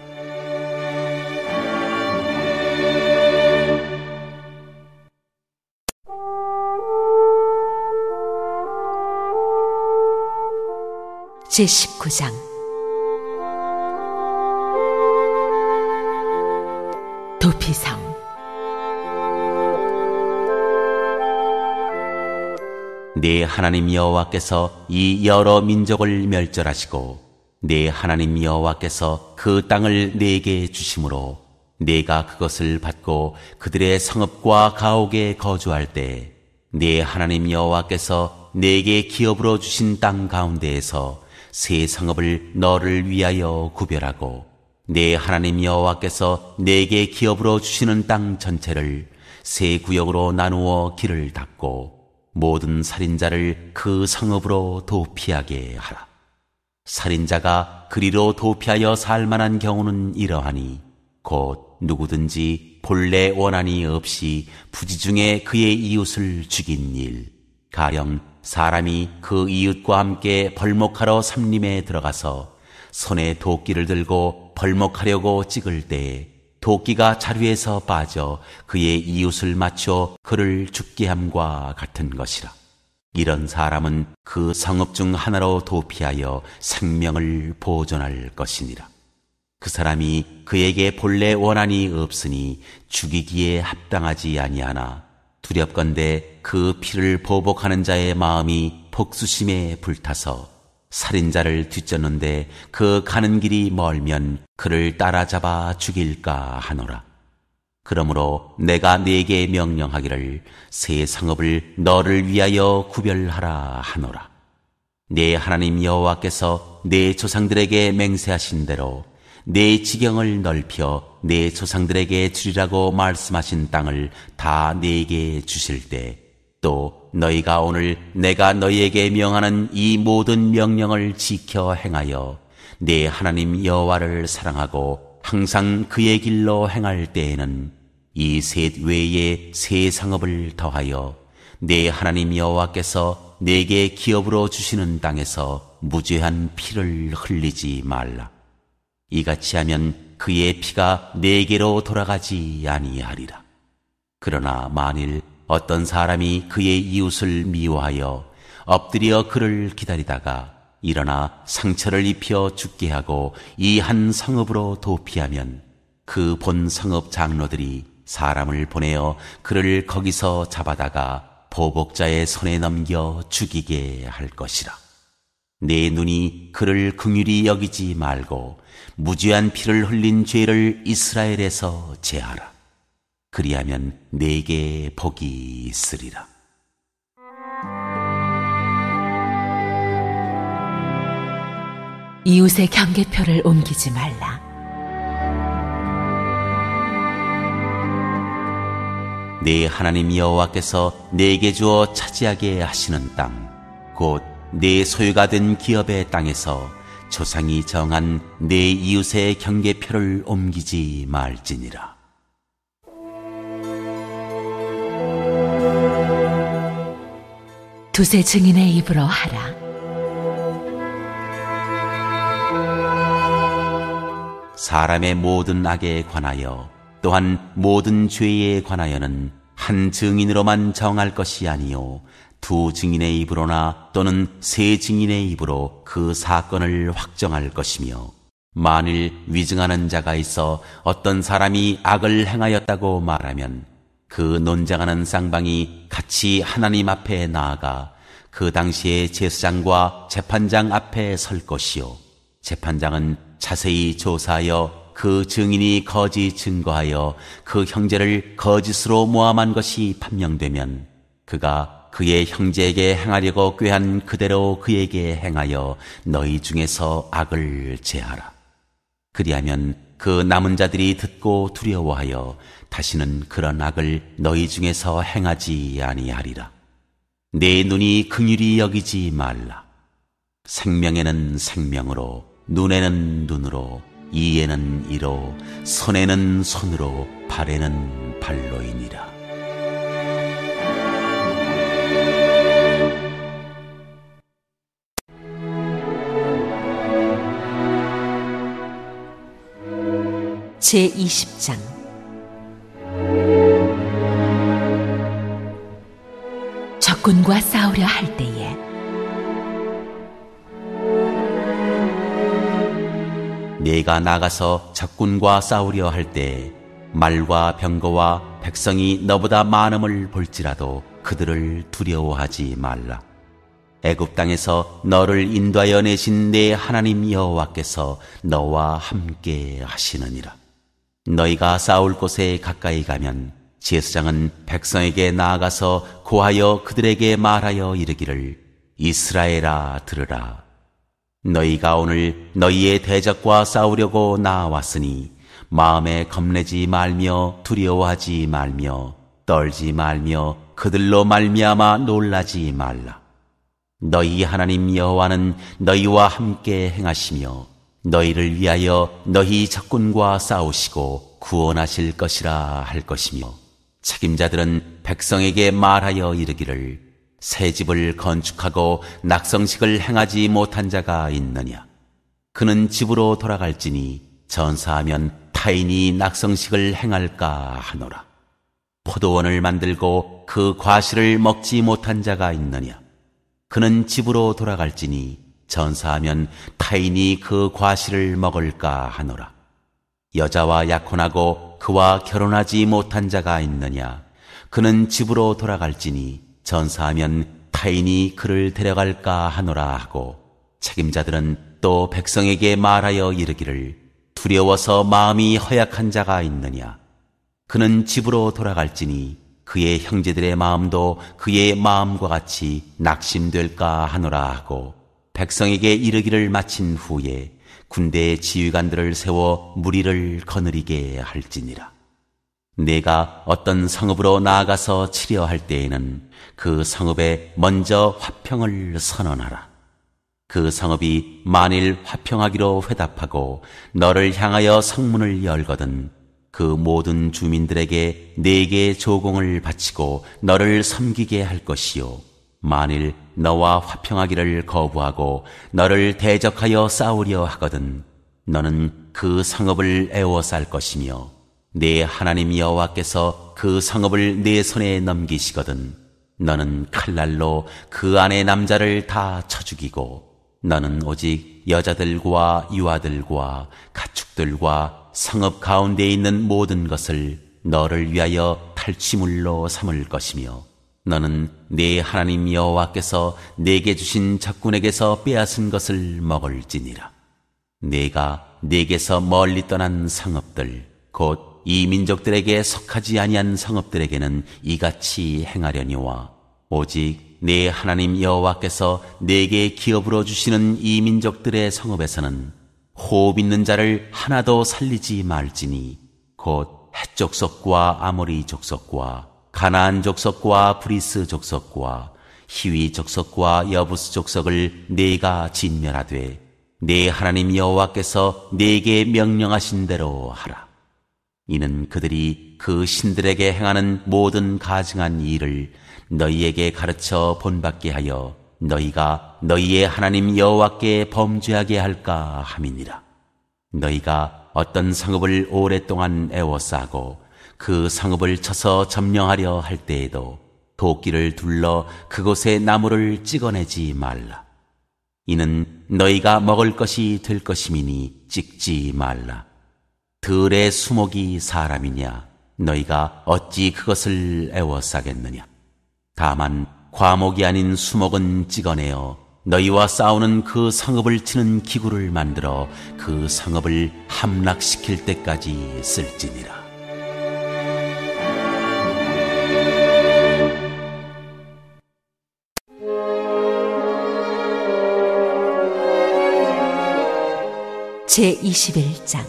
Speaker 2: 제19장
Speaker 1: 네 하나님 여호와께서 이 여러 민족을 멸절하시고 네 하나님 여호와께서 그 땅을 내게 주심으로 내가 그것을 받고 그들의 성읍과 가옥에 거주할 때 네 하나님 여호와께서 내게 기업으로 주신 땅 가운데에서 새 성읍을 너를 위하여 구별하고 내 하나님 여호와께서 내게 기업으로 주시는 땅 전체를 세 구역으로 나누어 길을 닫고 모든 살인자를 그 성읍으로 도피하게 하라. 살인자가 그리로 도피하여 살 만한 경우는 이러하니 곧 누구든지 본래 원한이 없이 부지 중에 그의 이웃을 죽인 일, 가령 사람이 그 이웃과 함께 벌목하러 삼림에 들어가서 손에 도끼를 들고 벌목하려고 찍을 때에 도끼가 자루에서 빠져 그의 이웃을 맞춰 그를 죽게 함과 같은 것이라. 이런 사람은 그 성읍 중 하나로 도피하여 생명을 보존할 것이니라. 그 사람이 그에게 본래 원한이 없으니 죽이기에 합당하지 아니하나 두렵건대 그 피를 보복하는 자의 마음이 복수심에 불타서 살인자를 뒤쫓는데 그 가는 길이 멀면 그를 따라잡아 죽일까 하노라. 그러므로 내가 네게 명령하기를 새 성읍을 너를 위하여 구별하라 하노라. 네 하나님 여호와께서 네 조상들에게 맹세하신 대로 네 지경을 넓혀 네 조상들에게 주리라고 말씀하신 땅을 다 네게 주실 때또 너희가 오늘 내가 너희에게 명하는 이 모든 명령을 지켜 행하여 네 하나님 여호와를 사랑하고 항상 그의 길로 행할 때에는 이 셋 외에 새 상업을 더하여 네 하나님 여호와께서 내게 기업으로 주시는 땅에서 무죄한 피를 흘리지 말라. 이같이 하면 그의 피가 내게로 돌아가지 아니하리라. 그러나 만일 어떤 사람이 그의 이웃을 미워하여 엎드려 그를 기다리다가 일어나 상처를 입혀 죽게 하고 이 한 성읍으로 도피하면 그 본 성읍 장로들이 사람을 보내어 그를 거기서 잡아다가 보복자의 손에 넘겨 죽이게 할 것이라. 내 눈이 그를 긍휼히 여기지 말고 무죄한 피를 흘린 죄를 이스라엘에서 제하라. 그리하면 내게 복이 있으리라.
Speaker 2: 이웃의 경계표를 옮기지 말라.
Speaker 1: 내 하나님 여호와께서 내게 주어 차지하게 하시는 땅, 곧 내 소유가 된 기업의 땅에서 조상이 정한 내 이웃의 경계표를 옮기지 말지니라.
Speaker 2: 두세 증인의 입으로 하라.
Speaker 1: 사람의 모든 악에 관하여 또한 모든 죄에 관하여는 한 증인으로만 정할 것이 아니요 두 증인의 입으로나 또는 세 증인의 입으로 그 사건을 확정할 것이며 만일 위증하는 자가 있어 어떤 사람이 악을 행하였다고 말하면 그 논장하는 쌍방이 같이 하나님 앞에 나아가 그 당시에 제사장과 재판장 앞에 설 것이요 재판장은 자세히 조사하여 그 증인이 거짓 증거하여 그 형제를 거짓으로 모함한 것이 판명되면 그가 그의 형제에게 행하려고 꾀한 그대로 그에게 행하여 너희 중에서 악을 제하라. 그리하면 그 남은 자들이 듣고 두려워하여 다시는 그런 악을 너희 중에서 행하지 아니하리라. 내 눈이 긍휼히 여기지 말라. 생명에는 생명으로, 눈에는 눈으로, 이에는 이로, 손에는 손으로, 발에는 발로이니라.
Speaker 2: 제20장 적군과 싸우려 할 때에
Speaker 1: 내가 나가서 적군과 싸우려 할때 말과 병거와 백성이 너보다 많음을 볼지라도 그들을 두려워하지 말라. 애굽 땅에서 너를 인도하여 내신 내 하나님 여호와께서 너와 함께 하시느니라. 너희가 싸울 곳에 가까이 가면 제사장은 백성에게 나아가서 고하여 그들에게 말하여 이르기를 이스라엘아 들으라. 너희가 오늘 너희의 대적과 싸우려고 나왔으니 마음에 겁내지 말며 두려워하지 말며 떨지 말며 그들로 말미암아 놀라지 말라. 너희 하나님 여호와는 너희와 함께 행하시며 너희를 위하여 너희 적군과 싸우시고 구원하실 것이라 할 것이며 책임자들은 백성에게 말하여 이르기를 새 집을 건축하고 낙성식을 행하지 못한 자가 있느냐? 그는 집으로 돌아갈지니 전사하면 타인이 낙성식을 행할까 하노라. 포도원을 만들고 그 과실을 먹지 못한 자가 있느냐? 그는 집으로 돌아갈지니 전사하면 타인이 그 과실을 먹을까 하노라. 여자와 약혼하고 그와 결혼하지 못한 자가 있느냐? 그는 집으로 돌아갈지니 전사하면 타인이 그를 데려갈까 하노라 하고 책임자들은 또 백성에게 말하여 이르기를 두려워서 마음이 허약한 자가 있느냐? 그는 집으로 돌아갈지니 그의 형제들의 마음도 그의 마음과 같이 낙심될까 하노라 하고 백성에게 이르기를 마친 후에 군대의 지휘관들을 세워 무리를 거느리게 할지니라. 내가 어떤 성읍으로 나아가서 치려 할 때에는 그 성읍에 먼저 화평을 선언하라. 그 성읍이 만일 화평하기로 회답하고 너를 향하여 성문을 열거든 그 모든 주민들에게 내게 조공을 바치고 너를 섬기게 할 것이요. 만일 너와 화평하기를 거부하고 너를 대적하여 싸우려 하거든 너는 그 성읍을 애워쌀 것이며 내 하나님 여호와께서 그 성읍을 내 손에 넘기시거든 너는 칼날로 그 안의 남자를 다 쳐 죽이고 너는 오직 여자들과 유아들과 가축들과 성읍 가운데 있는 모든 것을 너를 위하여 탈취물로 삼을 것이며 너는 네 하나님 여호와께서 내게 주신 적군에게서 빼앗은 것을 먹을지니라. 내가 내게서 멀리 떠난 성읍들 곧 이 민족들에게 속하지 아니한 성읍들에게는 이같이 행하려니와 오직 내 하나님 여호와께서 내게 기업으로 주시는 이 민족들의 성읍에서는 호흡 있는 자를 하나도 살리지 말지니 곧 해족속과 아모리 족속과 가나안 족속과 브리스 족속과 히위 족속과 여부스 족속을 내가 진멸하되 내 하나님 여호와께서 내게 명령하신 대로 하라. 이는 그들이 그 신들에게 행하는 모든 가증한 일을 너희에게 가르쳐 본받게 하여 너희가 너희의 하나님 여호와께 범죄하게 할까 함이니라. 너희가 어떤 성읍을 오랫동안 애워싸고 그 성읍을 쳐서 점령하려 할 때에도 도끼를 둘러 그곳에 나무를 찍어내지 말라. 이는 너희가 먹을 것이 될 것임이니 찍지 말라. 들의 수목이 사람이냐? 너희가 어찌 그것을 애워싸겠느냐? 다만 과목이 아닌 수목은 찍어내어 너희와 싸우는 그 성읍을 치는 기구를 만들어 그 성읍을 함락시킬 때까지 쓸지니라.
Speaker 2: 제21장.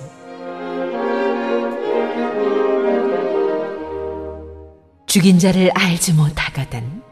Speaker 2: 죽인 자를 알지 못하거든.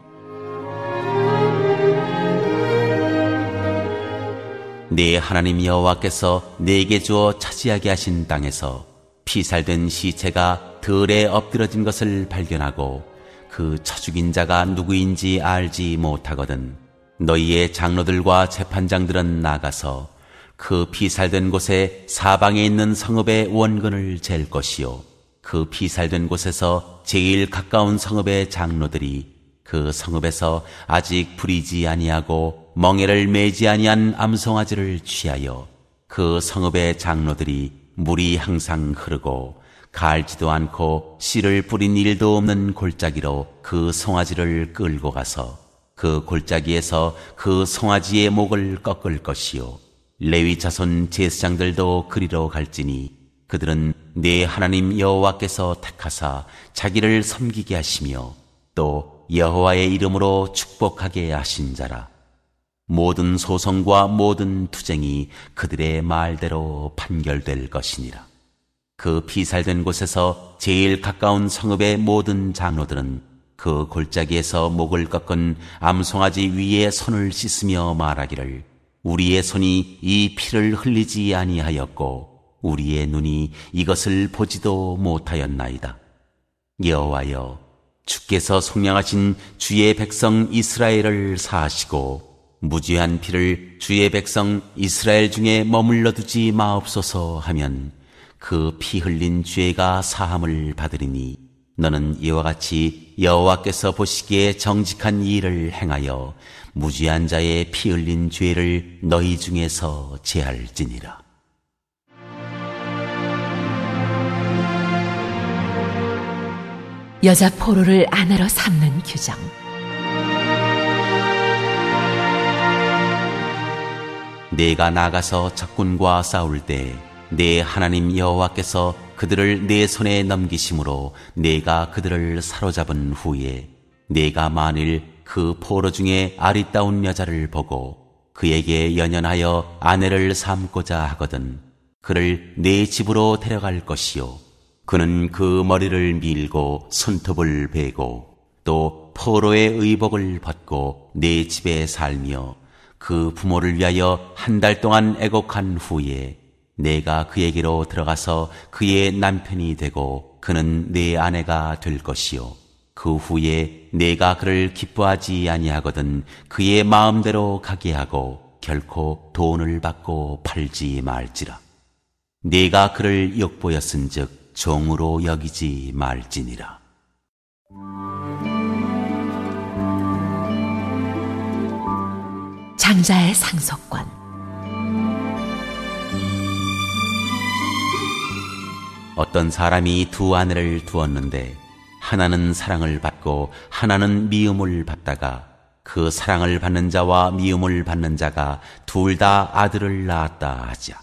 Speaker 1: 네 하나님 여호와께서 내게 주어 차지하게 하신 땅에서 피살된 시체가 들에 엎드러진 것을 발견하고 그 처죽인 자가 누구인지 알지 못하거든. 너희의 장로들과 재판장들은 나가서 그 피살된 곳에 사방에 있는 성읍의 원근을 잴 것이요. 그 피살된 곳에서 제일 가까운 성읍의 장로들이 그 성읍에서 아직 부리지 아니하고 멍에를 매지 아니한 암송아지를 취하여 그 성읍의 장로들이 물이 항상 흐르고 갈지도 않고 씨를 뿌린 일도 없는 골짜기로 그 송아지를 끌고 가서 그 골짜기에서 그 송아지의 목을 꺾을 것이요. 레위 자손 제사장들도 그리로 갈지니 그들은 내 하나님 여호와께서 택하사 자기를 섬기게 하시며 또 여호와의 이름으로 축복하게 하신 자라. 모든 소송과 모든 투쟁이 그들의 말대로 판결될 것이니라. 그 피살된 곳에서 제일 가까운 성읍의 모든 장로들은 그 골짜기에서 목을 꺾은 암송아지 위에 손을 씻으며 말하기를 우리의 손이 이 피를 흘리지 아니하였고 우리의 눈이 이것을 보지도 못하였나이다. 여호와여 주께서 속량하신 주의 백성 이스라엘을 사하시고 무죄한 피를 주의 백성 이스라엘 중에 머물러 두지 마옵소서 하면 그 피 흘린 죄가 사함을 받으리니 너는 이와 같이 여호와께서 보시기에 정직한 일을 행하여 무죄한 자의 피 흘린 죄를 너희 중에서 제할지니라.
Speaker 2: 여자 포로를 아내로 삼는 규정.
Speaker 1: 내가 나가서 적군과 싸울 때 내 하나님 여호와께서 그들을 내 손에 넘기심으로 내가 그들을 사로잡은 후에 내가 만일 그 포로 중에 아리따운 여자를 보고 그에게 연연하여 아내를 삼고자 하거든 그를 내 집으로 데려갈 것이요. 그는 그 머리를 밀고 손톱을 베고 또 포로의 의복을 벗고 내 집에 살며 그 부모를 위하여 한 달 동안 애곡한 후에 내가 그에게로 들어가서 그의 남편이 되고 그는 내 아내가 될 것이요. 그 후에 내가 그를 기뻐하지 아니하거든 그의 마음대로 가게 하고 결코 돈을 받고 팔지 말지라. 내가 그를 욕보였은즉 종으로 여기지 말지니라.
Speaker 2: 장자의 상속권
Speaker 1: 어떤 사람이 두 아내를 두었는데 하나는 사랑을 받고 하나는 미움을 받다가 그 사랑을 받는 자와 미움을 받는 자가 둘 다 아들을 낳았다 하자.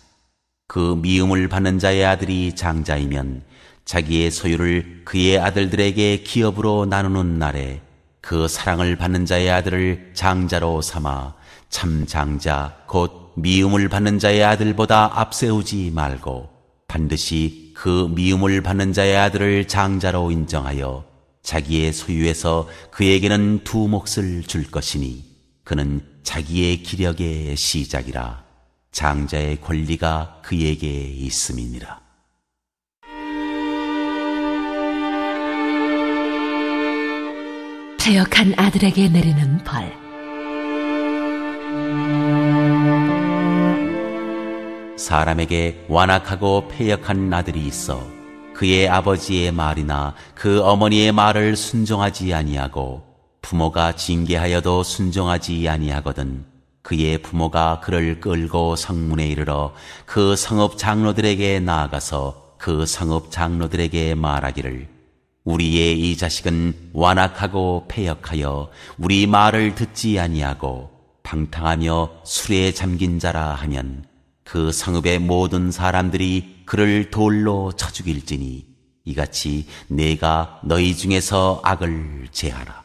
Speaker 1: 그 미움을 받는 자의 아들이 장자이면 자기의 소유를 그의 아들들에게 기업으로 나누는 날에 그 사랑을 받는 자의 아들을 장자로 삼아 참 장자 곧 미움을 받는 자의 아들보다 앞세우지 말고 반드시 그 미움을 받는 자의 아들을 장자로 인정하여 자기의 소유에서 그에게는 두 몫을 줄 것이니 그는 자기의 기력의 시작이라 장자의 권리가 그에게 있음이니라.
Speaker 2: 태역한 아들에게 내리는 벌.
Speaker 1: 사람에게 완악하고 패역한 아들이 있어 그의 아버지의 말이나 그 어머니의 말을 순종하지 아니하고 부모가 징계하여도 순종하지 아니하거든 그의 부모가 그를 끌고 성문에 이르러 그 성읍 장로들에게 나아가서 그 성읍 장로들에게 말하기를 우리의 이 자식은 완악하고 패역하여 우리 말을 듣지 아니하고 방탕하며 술에 잠긴 자라 하면 그 성읍의 모든 사람들이 그를 돌로 쳐 죽일지니 이같이 내가 너희 중에서 악을 제하라.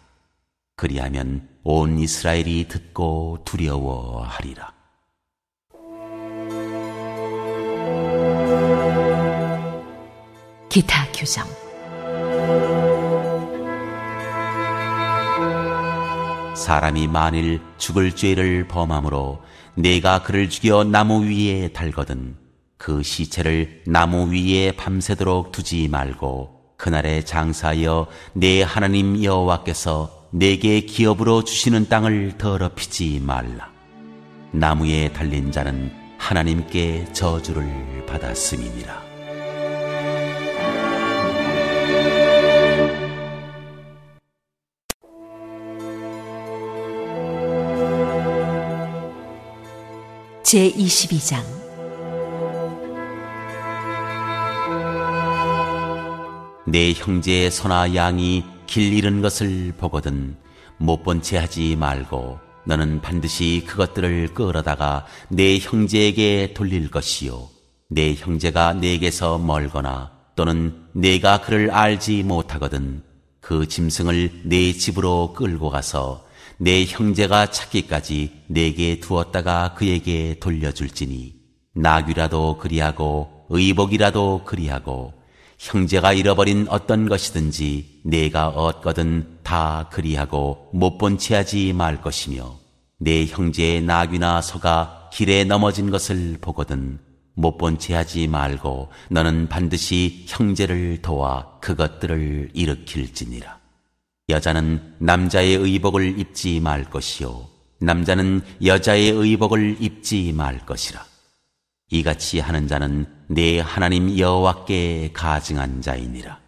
Speaker 1: 그리하면 온 이스라엘이 듣고 두려워하리라.
Speaker 2: 기타 규정
Speaker 1: 사람이 만일 죽을 죄를 범함으로 내가 그를 죽여 나무 위에 달거든 그 시체를 나무 위에 밤새도록 두지 말고 그날에 장사하여 내 하나님 여호와께서 내게 기업으로 주시는 땅을 더럽히지 말라. 나무에 달린 자는 하나님께 저주를 받았음이니라.
Speaker 2: 제22장.
Speaker 1: 내 형제의 소나 양이 길 잃은 것을 보거든 못 본 채 하지 말고 너는 반드시 그것들을 끌어다가 내 형제에게 돌릴 것이요. 내 형제가 내게서 멀거나 또는 내가 그를 알지 못하거든 그 짐승을 내 집으로 끌고 가서 내 형제가 찾기까지 내게 두었다가 그에게 돌려줄지니 나귀라도 그리하고 의복이라도 그리하고 형제가 잃어버린 어떤 것이든지 내가 얻거든 다 그리하고 못본채 하지 말 것이며 내 형제의 나귀나 소가 길에 넘어진 것을 보거든 못본채 하지 말고 너는 반드시 형제를 도와 그것들을 일으킬지니라. 여자는 남자의 의복을 입지 말 것이요. 남자는 여자의 의복을 입지 말 것이라. 이같이 하는 자는 내 하나님 여호와께 가증한 자이니라.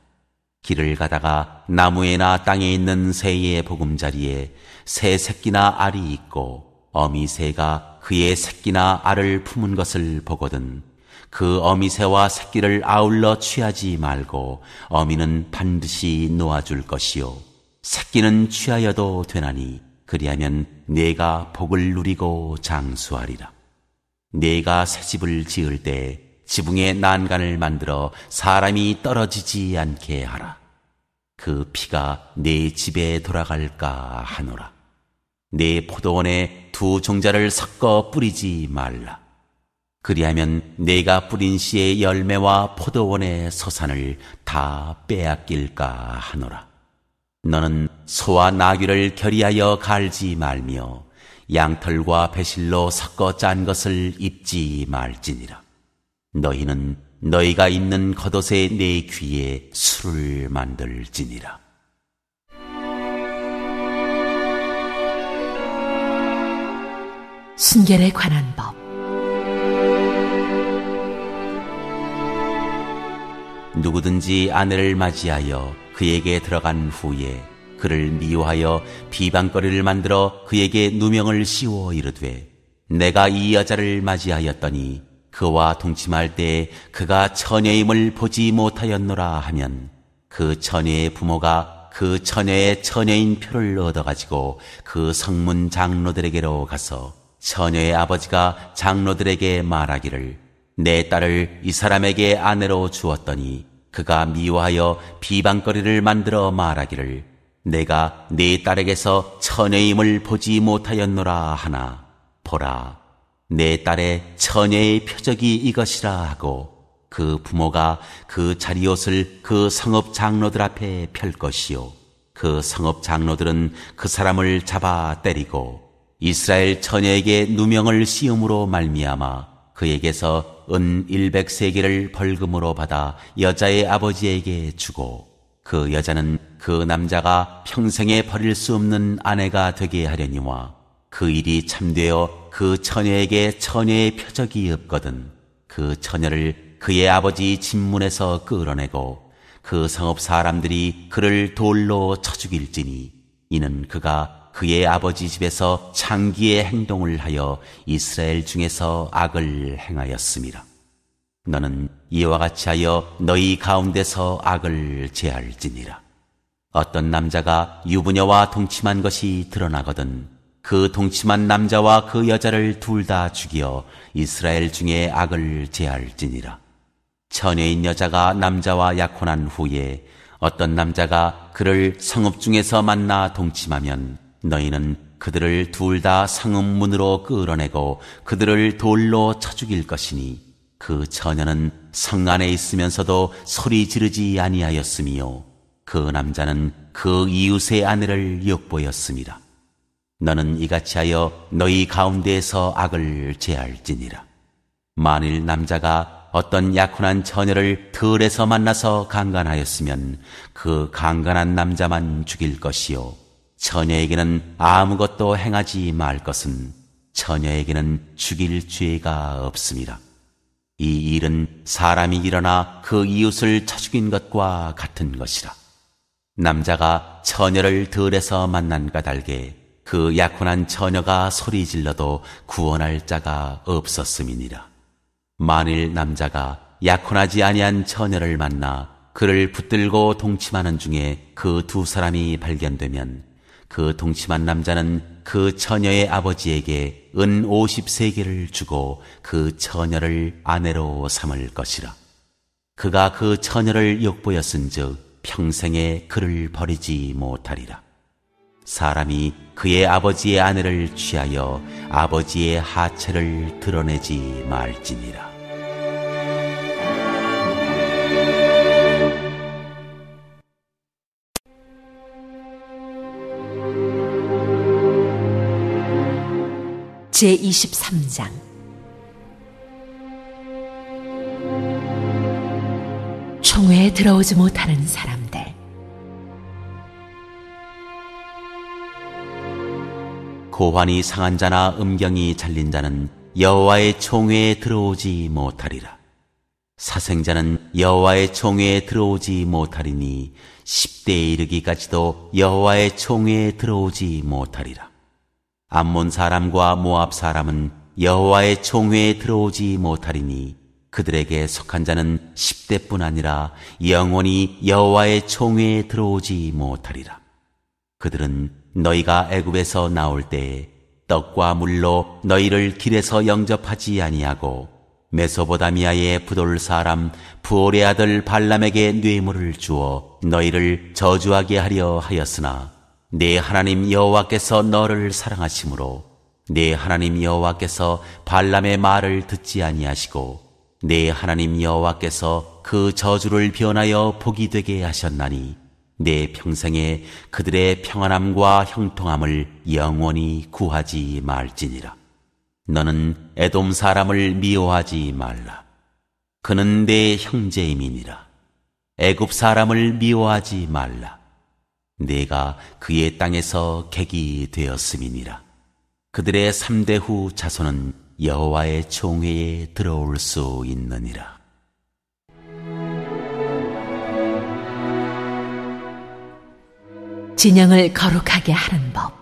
Speaker 1: 길을 가다가 나무에나 땅에 있는 새의 보금자리에 새 새끼나 알이 있고 어미 새가 그의 새끼나 알을 품은 것을 보거든 그 어미 새와 새끼를 아울러 취하지 말고 어미는 반드시 놓아줄 것이요 새끼는 취하여도 되나니 그리하면 내가 복을 누리고 장수하리라. 내가 새 집을 지을 때 지붕에 난간을 만들어 사람이 떨어지지 않게 하라. 그 피가 내 집에 돌아갈까 하노라. 내 포도원에 두 종자를 섞어 뿌리지 말라. 그리하면 내가 뿌린 씨의 열매와 포도원의 소산을 다 빼앗길까 하노라. 너는 소와 나귀를 결의하여 갈지 말며 양털과 배실로 섞어 짠 것을 입지 말지니라. 너희는 너희가 입는 겉옷에 내 귀에 술을 만들지니라.
Speaker 2: 순결에 관한 법
Speaker 1: 누구든지 아내를 맞이하여 그에게 들어간 후에 그를 미워하여 비방거리를 만들어 그에게 누명을 씌워 이르되 내가 이 여자를 맞이하였더니 그와 동침할 때 그가 처녀임을 보지 못하였노라 하면 그 처녀의 부모가 그 처녀의 처녀인 표를 얻어가지고 그 성문 장로들에게로 가서 처녀의 아버지가 장로들에게 말하기를 내 딸을 이 사람에게 아내로 주었더니 그가 미워하여 비방거리를 만들어 말하기를 내가 네 딸에게서 처녀임을 보지 못하였노라 하나. 보라 내 딸의 처녀의 표적이 이것이라 하고 그 부모가 그 자리옷을 그 성읍 장로들 앞에 펼 것이요. 그 성읍 장로들은 그 사람을 잡아 때리고 이스라엘 처녀에게 누명을 씌움으로 말미암아 그에게서 은 100세계를 벌금으로 받아 여자의 아버지에게 주고 그 여자는 그 남자가 평생에 버릴 수 없는 아내가 되게 하려니와 그 일이 참되어 그 처녀에게 처녀의 표적이 없거든 그 처녀를 그의 아버지 집문에서 끌어내고 그 성읍 사람들이 그를 돌로 쳐 죽일지니 이는 그가 그의 아버지 집에서 창기의 행동을 하여 이스라엘 중에서 악을 행하였습니다. 너는 이와 같이 하여 너희 가운데서 악을 제할지니라. 어떤 남자가 유부녀와 동침한 것이 드러나거든 그 동침한 남자와 그 여자를 둘 다 죽여 이스라엘 중에 악을 제할지니라. 처녀인 여자가 남자와 약혼한 후에 어떤 남자가 그를 성읍 중에서 만나 동침하면 너희는 그들을 둘 다 상읍문으로 끌어내고 그들을 돌로 쳐 죽일 것이니 그 처녀는 성 안에 있으면서도 소리 지르지 아니하였으며 그 남자는 그 이웃의 아내를 욕보였습니다. 너는 이같이 하여 너희 가운데에서 악을 제할지니라. 만일 남자가 어떤 약혼한 처녀를 들에서 만나서 강간하였으면 그 강간한 남자만 죽일 것이요. 처녀에게는 아무것도 행하지 말 것은 처녀에게는 죽일 죄가 없습니다. 이 일은 사람이 일어나 그 이웃을 쳐 죽인 것과 같은 것이라. 남자가 처녀를 들에서 만난 까닭에 그 약혼한 처녀가 소리 질러도 구원할 자가 없었음이니라. 만일 남자가 약혼하지 아니한 처녀를 만나 그를 붙들고 동침하는 중에 그 두 사람이 발견되면 그 동침한 남자는 그 처녀의 아버지에게 은 50세계를 주고 그 처녀를 아내로 삼을 것이라. 그가 그 처녀를 욕보였은즉 평생에 그를 버리지 못하리라. 사람이 그의 아버지의 아내를 취하여 아버지의 하체를 드러내지 말지니라.
Speaker 2: 제23장 총회에 들어오지 못하는 사람들
Speaker 1: 고환이 상한 자나 음경이 잘린 자는 여호와의 총회에 들어오지 못하리라. 사생자는 여호와의 총회에 들어오지 못하리니 10대에 이르기까지도 여호와의 총회에 들어오지 못하리라. 암몬 사람과 모압 사람은 여호와의 총회에 들어오지 못하리니 그들에게 속한 자는 10대뿐 아니라 영원히 여호와의 총회에 들어오지 못하리라. 그들은 너희가 애굽에서 나올 때에 떡과 물로 너희를 길에서 영접하지 아니하고 메소보다미아의 부돌 사람 부올의 아들 발람에게 뇌물을 주어 너희를 저주하게 하려 하였으나 내 하나님 여호와께서 너를 사랑하심으로 내 하나님 여호와께서 발람의 말을 듣지 아니하시고 내 하나님 여호와께서 그 저주를 변하여 복이 되게 하셨나니 내 평생에 그들의 평안함과 형통함을 영원히 구하지 말지니라. 너는 에돔 사람을 미워하지 말라. 그는 내 형제임이니라. 애굽 사람을 미워하지 말라. 내가 그의 땅에서 객이 되었음이니라. 그들의 삼대 후 자손은 여호와의 총회에 들어올 수 있느니라.
Speaker 2: 진영을 거룩하게 하는 법.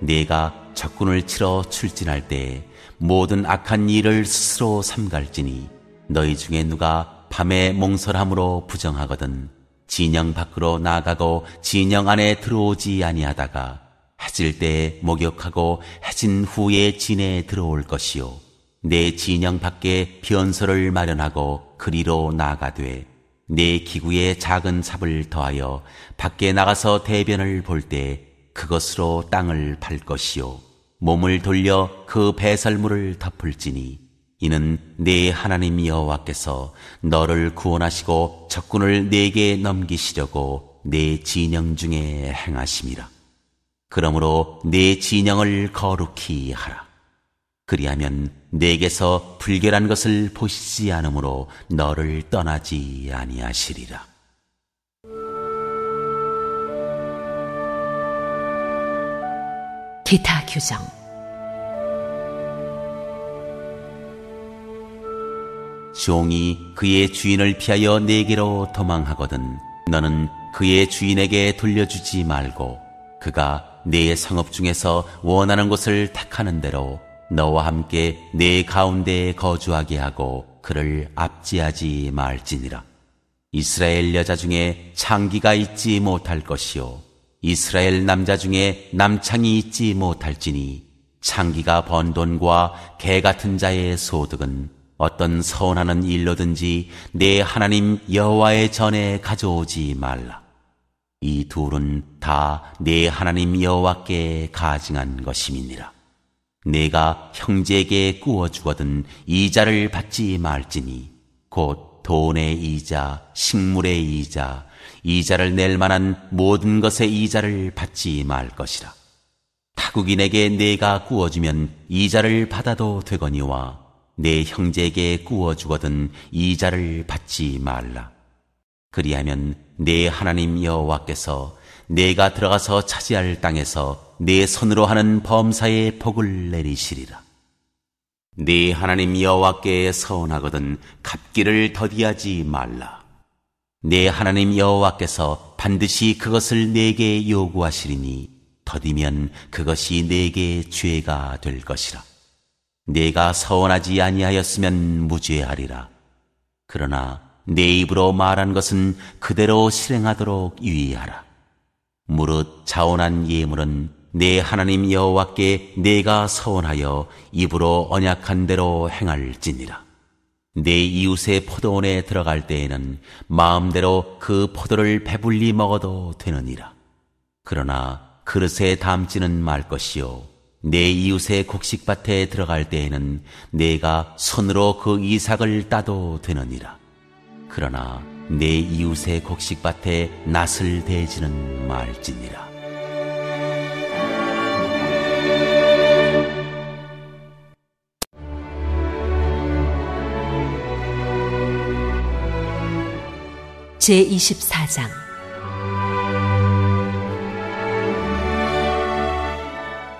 Speaker 1: 네가 적군을 치러 출진할 때 모든 악한 일을 스스로 삼갈지니 너희 중에 누가 밤에 몽설함으로 부정하거든 진영 밖으로 나가고 진영 안에 들어오지 아니하다가 해질 때에 목욕하고 해진 후에 진에 들어올 것이요. 내 진영 밖에 변소를 마련하고 그리로 나가되 내 기구에 작은 삽을 더하여 밖에 나가서 대변을 볼 때 그것으로 땅을 팔 것이요. 몸을 돌려 그 배설물을 덮을지니 이는 내 하나님 여호와께서 너를 구원하시고 적군을 내게 넘기시려고 내 진영 중에 행하심이라. 그러므로 내 진영을 거룩히 하라. 그리하면 내게서 불결한 것을 보시지 않으므로 너를 떠나지 아니하시리라.
Speaker 2: 기타 규정
Speaker 1: 종이 그의 주인을 피하여 내게로 도망하거든 너는 그의 주인에게 돌려주지 말고 그가 내 성읍 중에서 원하는 곳을 택하는 대로 너와 함께 내 가운데에 거주하게 하고 그를 압지하지 말지니라. 이스라엘 여자 중에 창기가 있지 못할 것이요. 이스라엘 남자 중에 남창이 있지 못할지니 창기가 번 돈과 개 같은 자의 소득은 어떤 서운하는 일로든지 내 하나님 여호와의 전에 가져오지 말라. 이 둘은 다 내 하나님 여호와께 가증한 것임이니라. 내가 형제에게 꾸어 주거든 이자를 받지 말지니 곧 돈의 이자, 식물의 이자, 이자를 낼 만한 모든 것의 이자를 받지 말 것이라. 타국인에게 내가 꾸어주면 이자를 받아도 되거니와 내 형제에게 꾸어 주거든 이자를 받지 말라. 그리하면 내 하나님 여호와께서 내가 들어가서 차지할 땅에서 내 손으로 하는 범사의 복을 내리시리라. 네 하나님 여호와께 서운하거든 갚기를 더디하지 말라. 네 하나님 여호와께서 반드시 그것을 내게 요구하시리니 더디면 그것이 내게 죄가 될 것이라. 내가 서운하지 아니하였으면 무죄하리라. 그러나 내 입으로 말한 것은 그대로 실행하도록 유의하라. 무릇 자원한 예물은 내 하나님 여호와께 내가 서원하여 입으로 언약한 대로 행할지니라. 내 이웃의 포도원에 들어갈 때에는 마음대로 그 포도를 배불리 먹어도 되느니라. 그러나 그릇에 담지는 말 것이요. 내 이웃의 곡식밭에 들어갈 때에는 내가 손으로 그 이삭을 따도 되느니라. 그러나 내 이웃의 곡식밭에 낫을 대지는 말지니라.
Speaker 2: 제24장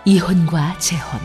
Speaker 2: 이혼과 재혼.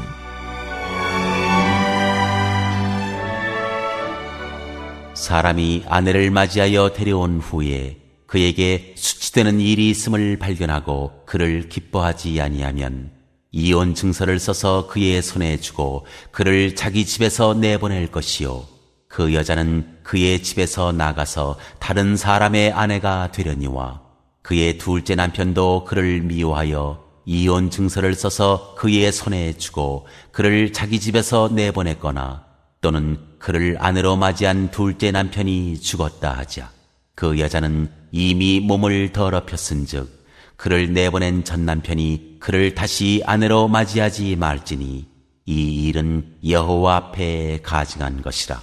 Speaker 1: 사람이 아내를 맞이하여 데려온 후에 그에게 수치되는 일이 있음을 발견하고 그를 기뻐하지 아니하면 이혼 증서를 써서 그의 손에 주고 그를 자기 집에서 내보낼 것이요. 그 여자는 그의 집에서 나가서 다른 사람의 아내가 되려니와 그의 둘째 남편도 그를 미워하여 이혼 증서를 써서 그의 손에 주고 그를 자기 집에서 내보냈거나 또는 그를 아내로 맞이한 둘째 남편이 죽었다 하자 그 여자는 이미 몸을 더럽혔은즉 그를 내보낸 전 남편이 그를 다시 아내로 맞이하지 말지니 이 일은 여호와 앞에 가증한 것이라.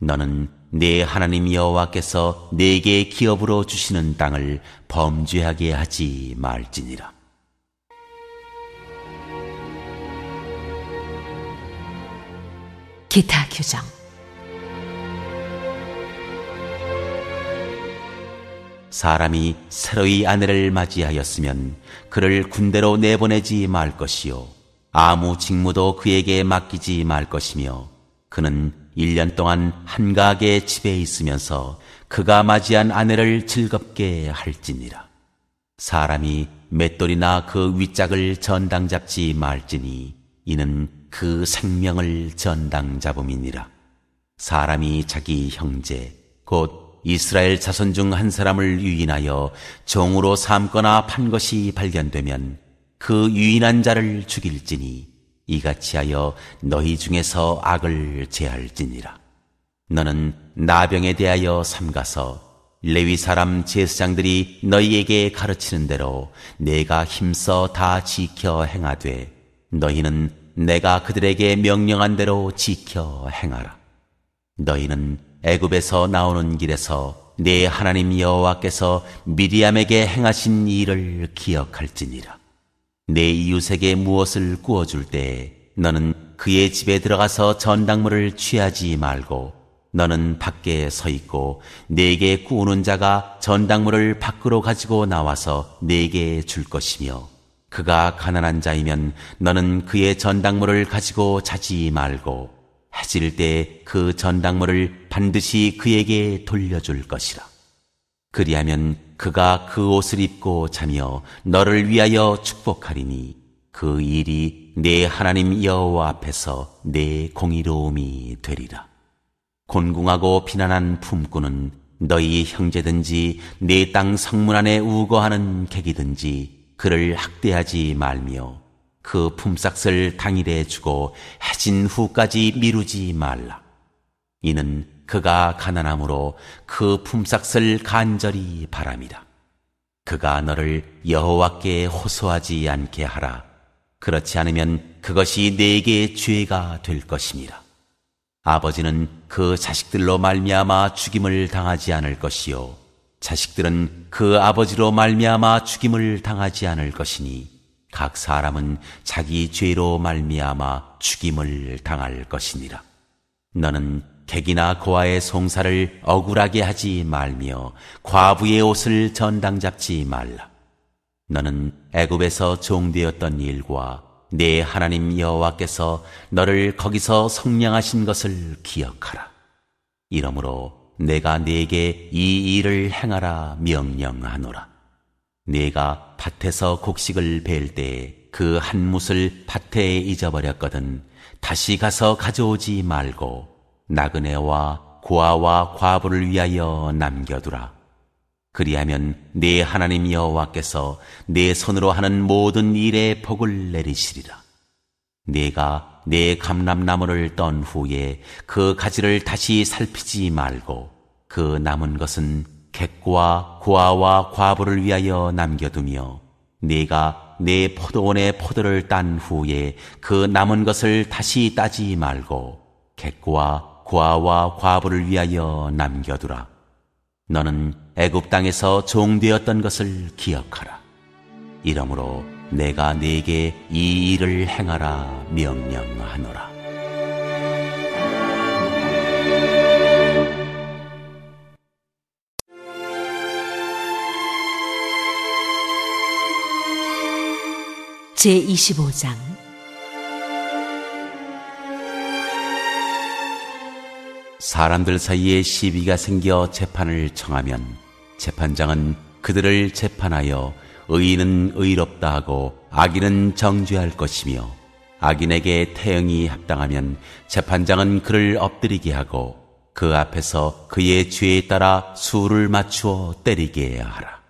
Speaker 1: 너는 내 하나님 여호와께서 내게 기업으로 주시는 땅을 범죄하게 하지 말지니라
Speaker 2: 기타 규정.
Speaker 1: 사람이 새로이 아내를 맞이하였으면 그를 군대로 내보내지 말 것이요. 아무 직무도 그에게 맡기지 말 것이며 그는 1년 동안 한가하게 집에 있으면서 그가 맞이한 아내를 즐겁게 할지니라. 사람이 맷돌이나 그 윗짝을 전당 잡지 말지니 이는 그 생명을 전당 잡음이니라 사람이 자기 형제 곧 이스라엘 자손 중 한 사람을 유인하여 종으로 삼거나 판 것이 발견되면 그 유인한 자를 죽일지니 이같이 하여 너희 중에서 악을 제할지니라. 너는 나병에 대하여 삼가서 레위 사람 제사장들이 너희에게 가르치는 대로 내가 힘써 다 지켜 행하되 너희는 내가 그들에게 명령한 대로 지켜 행하라. 너희는 애굽에서 나오는 길에서 내 하나님 여호와께서 미리암에게 행하신 일을 기억할지니라. 내 이웃에게 무엇을 구워줄 때 너는 그의 집에 들어가서 전당물을 취하지 말고 너는 밖에 서 있고 내게 구우는 자가 전당물을 밖으로 가지고 나와서 내게 줄 것이며 그가 가난한 자이면 너는 그의 전당물을 가지고 자지 말고 해질 때 그 전당물을 반드시 그에게 돌려줄 것이라. 그리하면 그가 그 옷을 입고 자며 너를 위하여 축복하리니 그 일이 내 하나님 여호와 앞에서 내 공의로움이 되리라. 곤궁하고 비난한 품꾼은 너희 형제든지 내 땅 성문 안에 우거하는 객이든지 그를 학대하지 말며 그 품삯을 당일에 주고 해진 후까지 미루지 말라. 이는 그가 가난함으로 그 품삯을 간절히 바랍니다. 그가 너를 여호와께 호소하지 않게 하라. 그렇지 않으면 그것이 내게 죄가 될 것입니다. 아버지는 그 자식들로 말미암아 죽임을 당하지 않을 것이요 자식들은 그 아버지로 말미암아 죽임을 당하지 않을 것이니 각 사람은 자기 죄로 말미암아 죽임을 당할 것이니라. 너는 객이나 고아의 송사를 억울하게 하지 말며 과부의 옷을 전당 잡지 말라. 너는 애굽에서 종되었던 일과 내 하나님 여호와께서 너를 거기서 성량하신 것을 기억하라. 이러므로 내가 네게 이 일을 행하라 명령하노라. 네가 밭에서 곡식을 벨때그한 뭇을 밭에 잊어버렸거든 다시 가서 가져오지 말고 나그네와 고아와 과부를 위하여 남겨두라. 그리하면 네 하나님 여호와께서 네 손으로 하는 모든 일에 복을 내리시리라. 네가 네 감람나무를 떤 후에 그 가지를 다시 살피지 말고 그 남은 것은 객과 고아와 과부를 위하여 남겨두며 네가 내 포도원의 포도를 딴 후에 그 남은 것을 다시 따지 말고 객과 고아와 과부를 위하여 남겨두라. 너는 애굽 땅에서 종되었던 것을 기억하라. 이러므로 내가 네게 이 일을 행하라 명령하노라.
Speaker 2: 제25장
Speaker 1: 사람들 사이에 시비가 생겨 재판을 청하면 재판장은 그들을 재판하여 의인은 의롭다 하고 악인은 정죄할 것이며 악인에게 태형이 합당하면 재판장은 그를 엎드리게 하고 그 앞에서 그의 죄에 따라 수를 맞추어 때리게 하라.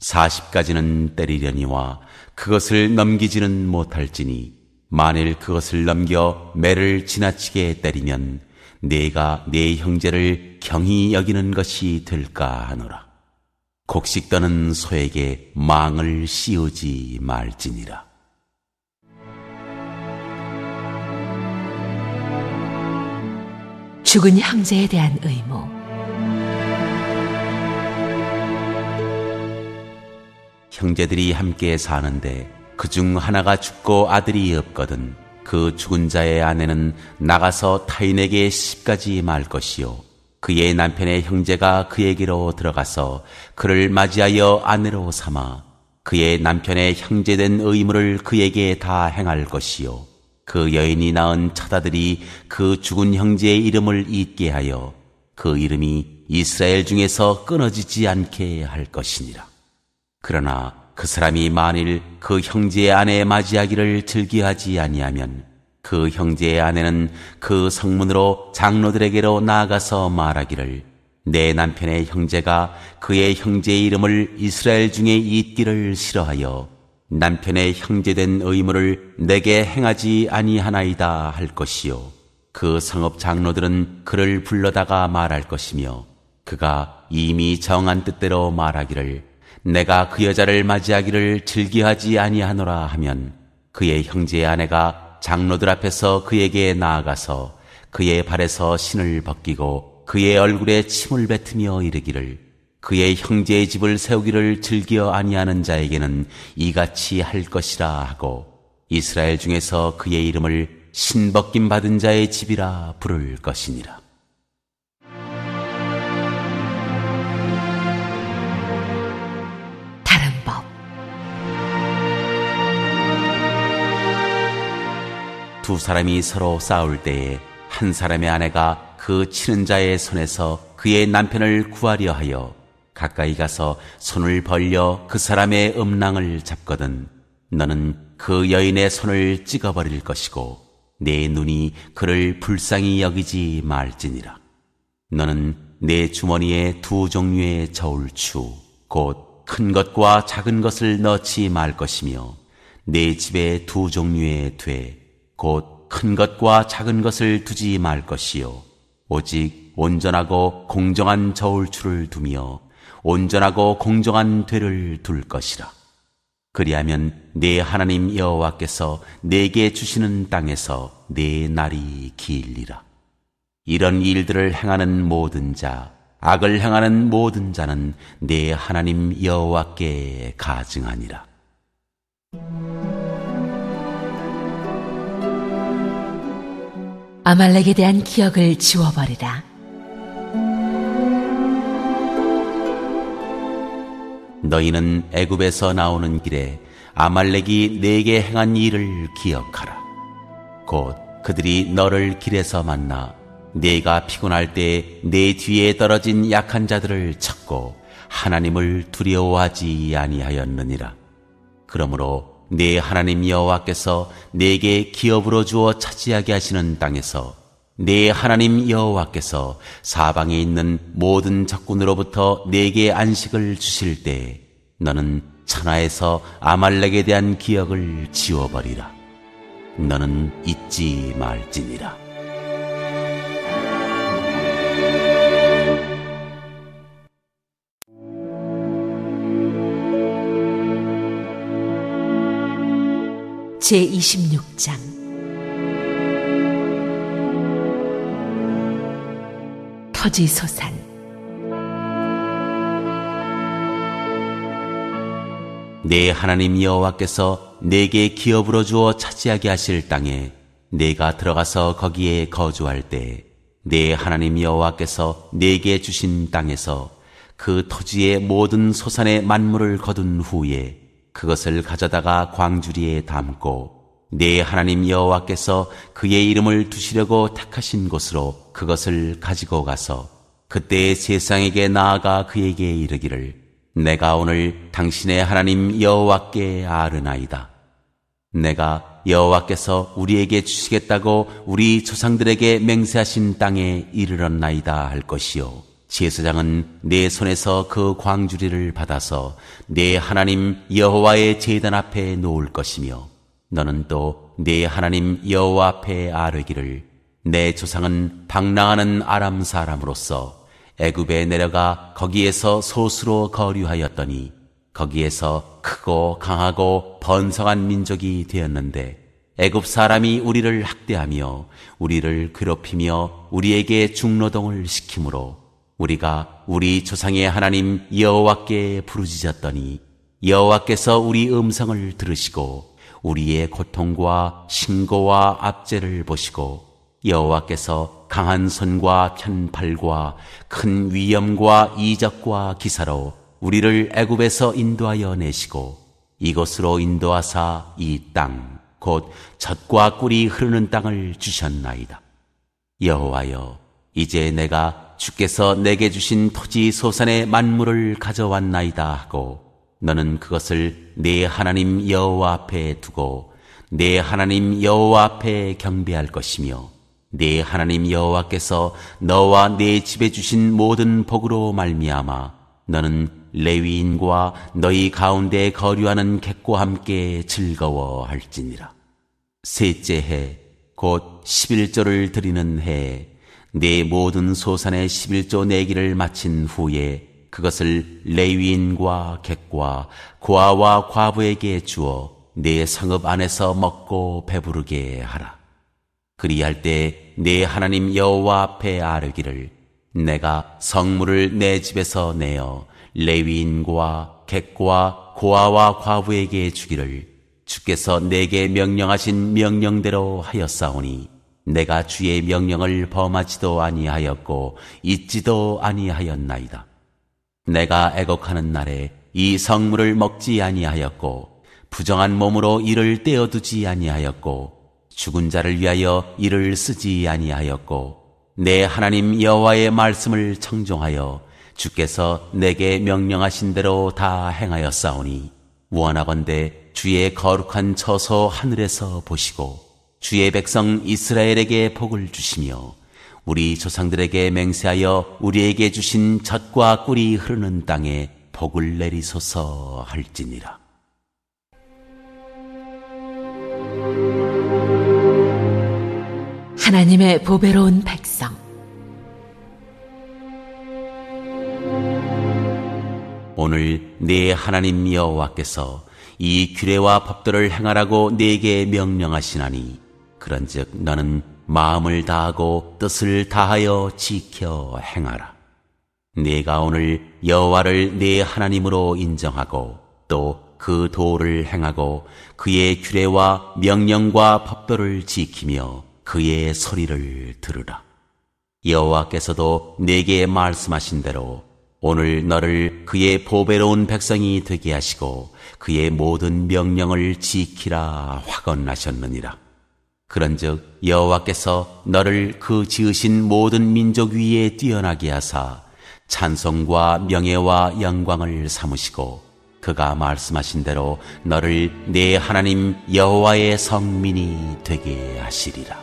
Speaker 1: 40까지는 때리려니와 그것을 넘기지는 못할지니 만일 그것을 넘겨 매를 지나치게 때리면 내가 내 형제를 경히 여기는 것이 될까 하노라. 곡식 떠는 소에게 망을 씌우지 말지니라.
Speaker 2: 죽은 형제에 대한 의무
Speaker 1: 형제들이 함께 사는데 그중 하나가 죽고 아들이 없거든 그 죽은 자의 아내는 나가서 타인에게 시집가지 말 것이요 그의 남편의 형제가 그에게로 들어가서 그를 맞이하여 아내로 삼아 그의 남편의 형제된 의무를 그에게 다 행할 것이요 그 여인이 낳은 처다들이 그 죽은 형제의 이름을 잊게 하여 그 이름이 이스라엘 중에서 끊어지지 않게 할 것이니라. 그러나 그 사람이 만일 그 형제의 아내 맞이하기를 즐기하지 아니하면 그 형제의 아내는 그 성문으로 장로들에게로 나아가서 말하기를 내 남편의 형제가 그의 형제의 이름을 이스라엘 중에 잊기를 싫어하여 남편의 형제된 의무를 내게 행하지 아니하나이다 할 것이요. 그 성읍 장로들은 그를 불러다가 말할 것이며 그가 이미 정한 뜻대로 말하기를 내가 그 여자를 맞이하기를 즐기하지 아니하노라 하면 그의 형제의 아내가 장로들 앞에서 그에게 나아가서 그의 발에서 신을 벗기고 그의 얼굴에 침을 뱉으며 이르기를 그의 형제의 집을 세우기를 즐겨 아니하는 자에게는 이같이 할 것이라 하고 이스라엘 중에서 그의 이름을 신벗김 받은 자의 집이라 부를 것이니라. 두 사람이 서로 싸울 때에 한 사람의 아내가 그 치는 자의 손에서 그의 남편을 구하려 하여 가까이 가서 손을 벌려 그 사람의 음낭을 잡거든 너는 그 여인의 손을 찍어버릴 것이고 내 눈이 그를 불쌍히 여기지 말지니라. 너는 내 주머니에 두 종류의 저울추 곧 큰 것과 작은 것을 넣지 말 것이며 내 집에 두 종류의 돼 곧 큰 것과 작은 것을 두지 말 것이요. 오직 온전하고 공정한 저울추를 두며 온전하고 공정한 되를 둘 것이라. 그리하면 내 하나님 여호와께서 내게 주시는 땅에서 내 날이 길리라. 이런 일들을 행하는 모든 자, 악을 행하는 모든 자는 내 하나님 여호와께 가증하니라.
Speaker 2: 아말렉에 대한 기억을 지워버리라.
Speaker 1: 너희는 애굽에서 나오는 길에 아말렉이 내게 행한 일을 기억하라. 곧 그들이 너를 길에서 만나 내가 피곤할 때 내 뒤에 떨어진 약한 자들을 찾고 하나님을 두려워하지 아니하였느니라. 그러므로 내 하나님 여호와께서 내게 기업으로 주어 차지하게 하시는 땅에서 내 하나님 여호와께서 사방에 있는 모든 적군으로부터 내게 안식을 주실 때 너는 천하에서 아말렉에 대한 기억을 지워버리라. 너는 잊지 말지니라.
Speaker 2: 제26장. 터지소산.
Speaker 1: 내 하나님 여호와께서 내게 기업으로 주어 차지하게 하실 땅에 내가 들어가서 거기에 거주할 때 내 하나님 여호와께서 내게 주신 땅에서 그 토지의 모든 소산의 만물을 거둔 후에 그것을 가져다가 광주리에 담고 내 하나님 여호와께서 그의 이름을 두시려고 택하신 곳으로 그것을 가지고 가서 그때 세상에게 나아가 그에게 이르기를 내가 오늘 당신의 하나님 여호와께 아르나이다. 내가 여호와께서 우리에게 주시겠다고 우리 조상들에게 맹세하신 땅에 이르렀나이다 할 것이요. 제사장은 내 손에서 그 광주리를 받아서 내 하나님 여호와의 제단 앞에 놓을 것이며 너는 또 내 하나님 여호와 앞에 아뢰기를 내 조상은 방랑하는 아람 사람으로서 애굽에 내려가 거기에서 소수로 거류하였더니 거기에서 크고 강하고 번성한 민족이 되었는데 애굽 사람이 우리를 학대하며 우리를 괴롭히며 우리에게 중노동을 시키므로 우리가 우리 조상의 하나님 여호와께 부르짖었더니 여호와께서 우리 음성을 들으시고 우리의 고통과 신고와 압제를 보시고 여호와께서 강한 손과 편팔과 큰 위엄과 이적과 기사로 우리를 애굽에서 인도하여 내시고 이곳으로 인도하사 이 땅 곧 젖과 꿀이 흐르는 땅을 주셨나이다. 여호와여 이제 내가 주께서 내게 주신 토지 소산의 만물을 가져왔나이다 하고 너는 그것을 내 하나님 여호와 앞에 두고 내 하나님 여호와 앞에 경배할 것이며 내 하나님 여호와께서 너와 내 집에 주신 모든 복으로 말미암아 너는 레위인과 너희 가운데 거류하는 객과 함께 즐거워할지니라. 셋째 해, 곧 11조를 드리는 해에 내 모든 소산의 11조 내기를 마친 후에 그것을 레위인과 객과 고아와 과부에게 주어 내 성읍 안에서 먹고 배부르게 하라. 그리할 때 내 하나님 여호와 앞에 아뢰기를 내가 성물을 내 집에서 내어 레위인과 객과 고아와 과부에게 주기를 주께서 내게 명령하신 명령대로 하였사오니 내가 주의 명령을 범하지도 아니하였고 잊지도 아니하였나이다. 내가 애곡하는 날에 이 성물을 먹지 아니하였고 부정한 몸으로 이를 떼어두지 아니하였고 죽은 자를 위하여 이를 쓰지 아니하였고 내 하나님 여호와의 말씀을 청종하여 주께서 내게 명령하신 대로 다 행하였사오니 원하건대 주의 거룩한 처소 하늘에서 보시고 주의 백성 이스라엘에게 복을 주시며 우리 조상들에게 맹세하여 우리에게 주신 젖과 꿀이 흐르는 땅에 복을 내리소서 할지니라.
Speaker 2: 하나님의 보배로운 백성.
Speaker 1: 오늘 네 하나님 여호와께서 이 규례와 법도를 행하라고 네게 명령하시나니 그런즉 너는 마음을 다하고 뜻을 다하여 지켜 행하라. 네가 오늘 여호와를 네 하나님으로 인정하고 또 그 도를 행하고 그의 규례와 명령과 법도를 지키며 그의 소리를 들으라. 여호와께서도 내게 말씀하신 대로 오늘 너를 그의 보배로운 백성이 되게 하시고 그의 모든 명령을 지키라 확언하셨느니라. 그런즉 여호와께서 너를 그 지으신 모든 민족 위에 뛰어나게 하사 찬송과 명예와 영광을 삼으시고 그가 말씀하신 대로 너를 내 하나님 여호와의 성민이 되게 하시리라.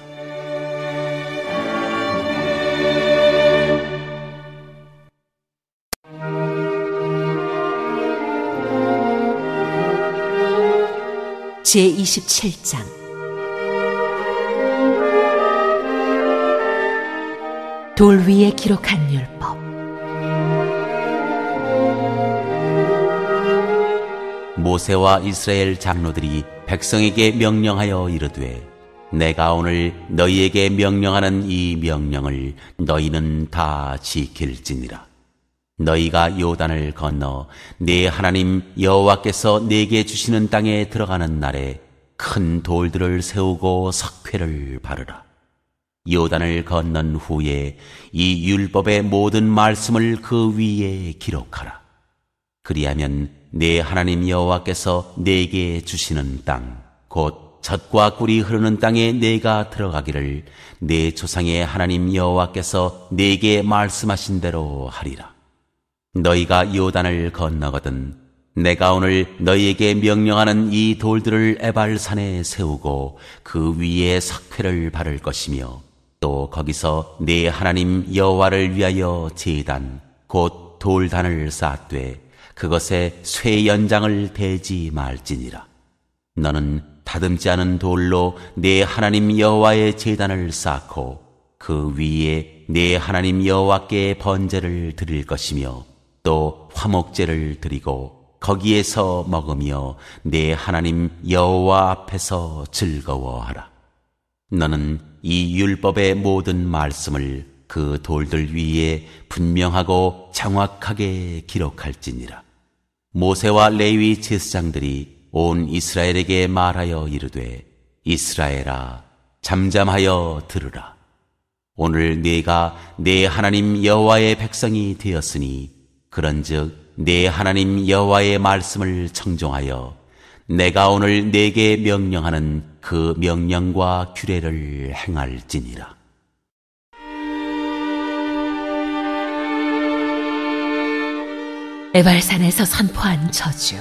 Speaker 2: 제27장 돌 위에 기록한 율법
Speaker 1: 모세와 이스라엘 장로들이 백성에게 명령하여 이르되 내가 오늘 너희에게 명령하는 이 명령을 너희는 다 지킬지니라 너희가 요단을 건너 내 하나님 여호와께서 내게 주시는 땅에 들어가는 날에 큰 돌들을 세우고 석회를 바르라. 요단을 건넌 후에 이 율법의 모든 말씀을 그 위에 기록하라. 그리하면 내 하나님 여호와께서 내게 주시는 땅, 곧 젖과 꿀이 흐르는 땅에 내가 들어가기를 내 조상의 하나님 여호와께서 내게 말씀하신 대로 하리라. 너희가 요단을 건너거든 내가 오늘 너희에게 명령하는 이 돌들을 에발산에 세우고 그 위에 석회를 바를 것이며 또 거기서 내 하나님 여호와를 위하여 제단 곧 돌단을 쌓되 그것에 쇠 연장을 대지 말지니라 너는 다듬지 않은 돌로 내 하나님 여호와의 제단을 쌓고 그 위에 내 하나님 여호와께 번제를 드릴 것이며 또 화목제를 드리고 거기에서 먹으며 내 하나님 여호와 앞에서 즐거워하라. 너는 이 율법의 모든 말씀을 그 돌들 위에 분명하고 정확하게 기록할지니라. 모세와 레위 제사장들이 온 이스라엘에게 말하여 이르되 이스라엘아 잠잠하여 들으라. 오늘 네가 내 하나님 여호와의 백성이 되었으니 그런즉 내 하나님 여호와의 말씀을 청종하여 내가 오늘 내게 명령하는 그 명령과 규례를 행할지니라.
Speaker 2: 에발산에서 선포한 저주.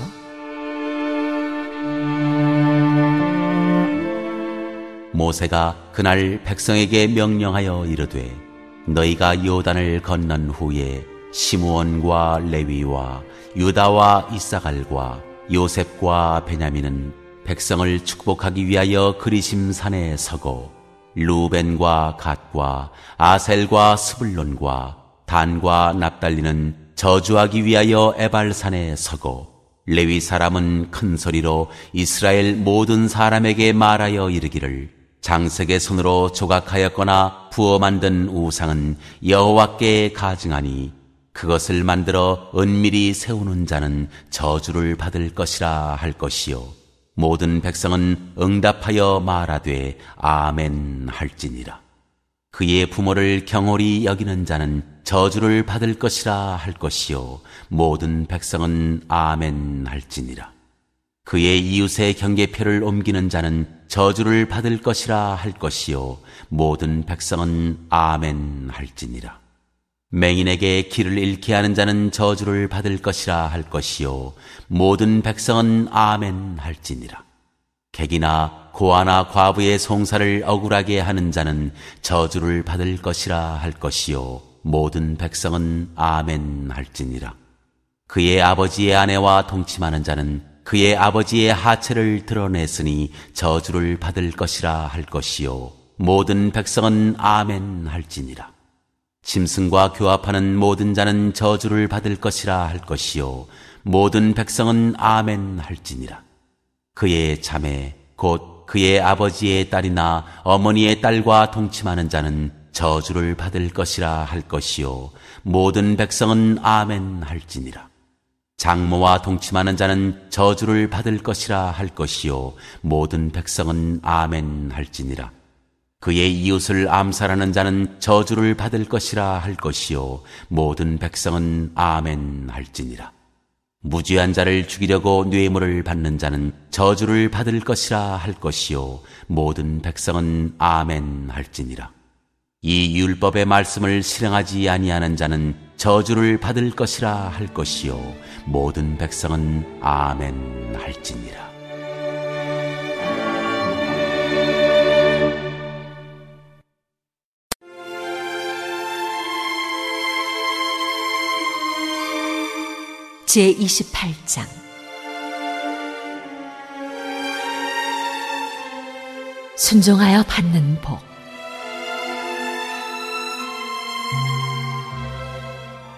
Speaker 1: 모세가 그날 백성에게 명령하여 이르되 너희가 요단을 건넌 후에 시므온과 레위와 유다와 이사갈과 요셉과 베냐민은 백성을 축복하기 위하여 그리심 산에 서고 루벤과 갓과 아셀과 스불론과 단과 납달리는 저주하기 위하여 에발산에 서고 레위 사람은 큰 소리로 이스라엘 모든 사람에게 말하여 이르기를 장색의 손으로 조각하였거나 부어 만든 우상은 여호와께 가증하니 그것을 만들어 은밀히 세우는 자는 저주를 받을 것이라 할 것이요. 모든 백성은 응답하여 말하되 아멘 할지니라. 그의 부모를 경홀히 여기는 자는 저주를 받을 것이라 할 것이요. 모든 백성은 아멘 할지니라. 그의 이웃의 경계표를 옮기는 자는 저주를 받을 것이라 할 것이요. 모든 백성은 아멘 할지니라 맹인에게 길을 잃게 하는 자는 저주를 받을 것이라 할 것이요. 모든 백성은 아멘 할지니라. 객이나 고아나 과부의 송사를 억울하게 하는 자는 저주를 받을 것이라 할 것이요. 모든 백성은 아멘 할지니라. 그의 아버지의 아내와 동침하는 자는 그의 아버지의 하체를 드러냈으니 저주를 받을 것이라 할 것이요. 모든 백성은 아멘 할지니라 짐승과 교합하는 모든 자는 저주를 받을 것이라 할 것이요. 모든 백성은 아멘 할지니라. 그의 자매 곧 그의 아버지의 딸이나 어머니의 딸과 동침하는 자는 저주를 받을 것이라 할 것이요. 모든 백성은 아멘 할지니라. 장모와 동침하는 자는 저주를 받을 것이라 할 것이요. 모든 백성은 아멘 할지니라 그의 이웃을 암살하는 자는 저주를 받을 것이라 할 것이요. 모든 백성은 아멘 할지니라. 무죄한 자를 죽이려고 뇌물을 받는 자는 저주를 받을 것이라 할 것이요. 모든 백성은 아멘 할지니라. 이 율법의 말씀을 실행하지 아니하는 자는 저주를 받을 것이라 할 것이요. 모든 백성은 아멘 할지니라
Speaker 2: 제 28장 순종하여 받는 복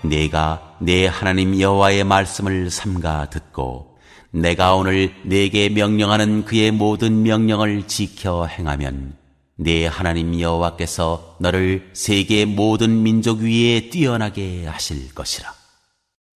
Speaker 1: 내가 내 하나님 여호와의 말씀을 삼가 듣고 내가 오늘 내게 명령하는 그의 모든 명령을 지켜 행하면 내 하나님 여호와께서 너를 세계 모든 민족 위에 뛰어나게 하실 것이라.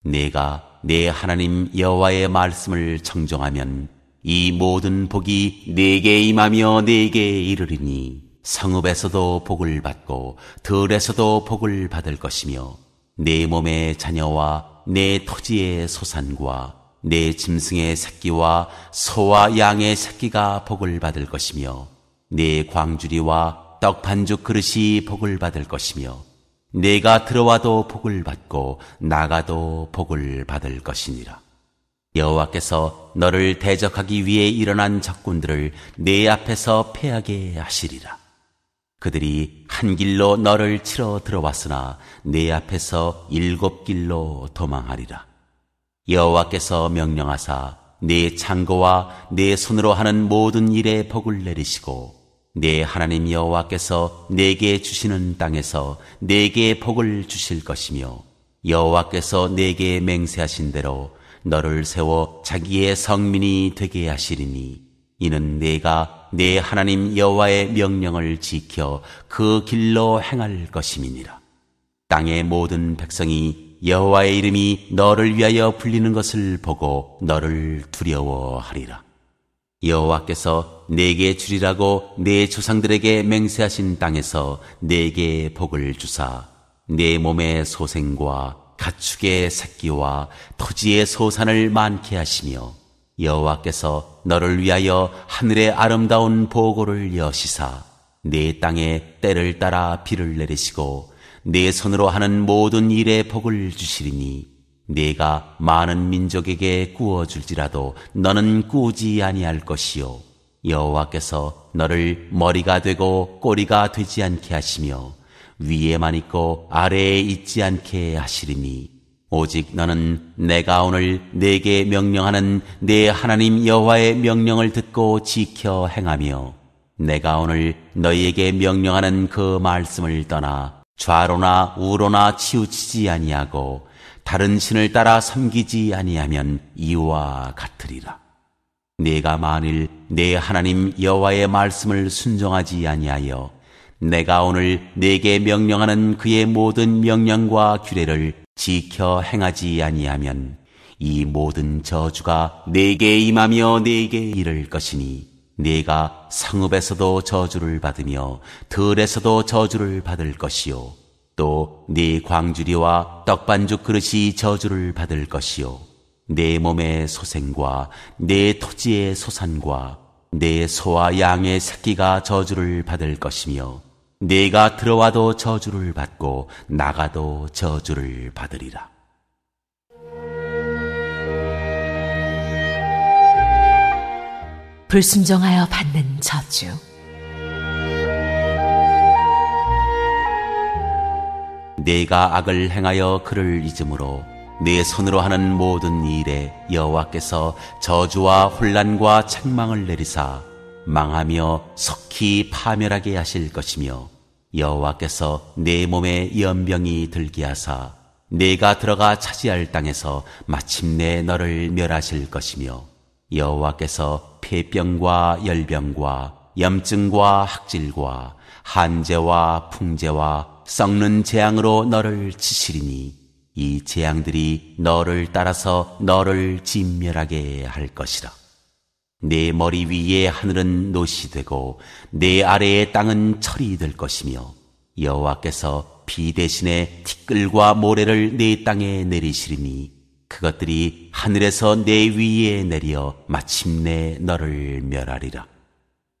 Speaker 1: 내가 내 하나님 여호와의 말씀을 청정하면 이 모든 복이 내게 임하며 내게 이르리니 성읍에서도 복을 받고 들에서도 복을 받을 것이며 내 몸의 자녀와 내 토지의 소산과 내 짐승의 새끼와 소와 양의 새끼가 복을 받을 것이며 내 광주리와 떡 반죽 그릇이 복을 받을 것이며 내가 들어와도 복을 받고 나가도 복을 받을 것이니라. 여호와께서 너를 대적하기 위해 일어난 적군들을 내 앞에서 패하게 하시리라. 그들이 한 길로 너를 치러 들어왔으나 내 앞에서 일곱 길로 도망하리라. 여호와께서 명령하사 내 창고와 내 손으로 하는 모든 일에 복을 내리시고 내 하나님 여호와께서 내게 주시는 땅에서 내게 복을 주실 것이며 여호와께서 내게 맹세하신 대로 너를 세워 자기의 성민이 되게 하시리니 이는 내가 내 하나님 여호와의 명령을 지켜 그 길로 행할 것임이니라. 땅의 모든 백성이 여호와의 이름이 너를 위하여 불리는 것을 보고 너를 두려워하리라. 여호와께서 내게 주리라고 내 조상들에게 맹세하신 땅에서 내게 복을 주사 내 몸의 소생과 가축의 새끼와 토지의 소산을 많게 하시며 여호와께서 너를 위하여 하늘의 아름다운 보고를 여시사 내 땅에 때를 따라 비를 내리시고 내 손으로 하는 모든 일에 복을 주시리니 내가 많은 민족에게 구워줄지라도 너는 꾸지 아니할 것이요. 여호와께서 너를 머리가 되고 꼬리가 되지 않게 하시며 위에만 있고 아래에 있지 않게 하시리니 오직 너는 내가 오늘 내게 명령하는 내 하나님 여호와의 명령을 듣고 지켜 행하며 내가 오늘 너희에게 명령하는 그 말씀을 떠나 좌로나 우로나 치우치지 아니하고 다른 신을 따라 섬기지 아니하면 이와 같으리라. 내가 만일 내 하나님 여호와의 말씀을 순종하지 아니하여 내가 오늘 내게 명령하는 그의 모든 명령과 규례를 지켜 행하지 아니하면 이 모든 저주가 내게 임하며 내게 이를 것이니 내가 성읍에서도 저주를 받으며 들에서도 저주를 받을 것이요 또 네 광주리와 떡반죽 그릇이 저주를 받을 것이요 내 몸의 소생과 내 토지의 소산과 내 소와 양의 새끼가 저주를 받을 것이며 내가 들어와도 저주를 받고 나가도 저주를 받으리라.
Speaker 2: 불순종하여 받는 저주.
Speaker 1: 내가 악을 행하여 그를 잊음으로 내 손으로 하는 모든 일에 여호와께서 저주와 혼란과 책망을 내리사 망하며 속히 파멸하게 하실 것이며 여호와께서 내 몸에 연병이 들게 하사 내가 들어가 차지할 땅에서 마침내 너를 멸하실 것이며 여호와께서 폐병과 열병과 염증과 학질과 한재와 풍재와 썩는 재앙으로 너를 치시리니 이 재앙들이 너를 따라서 너를 진멸하게 할 것이라. 내 머리 위에 하늘은 노시 되고 내 아래의 땅은 철이 될 것이며 여호와께서 비 대신에 티끌과 모래를 내 땅에 내리시리니 그것들이 하늘에서 내 위에 내려 마침내 너를 멸하리라.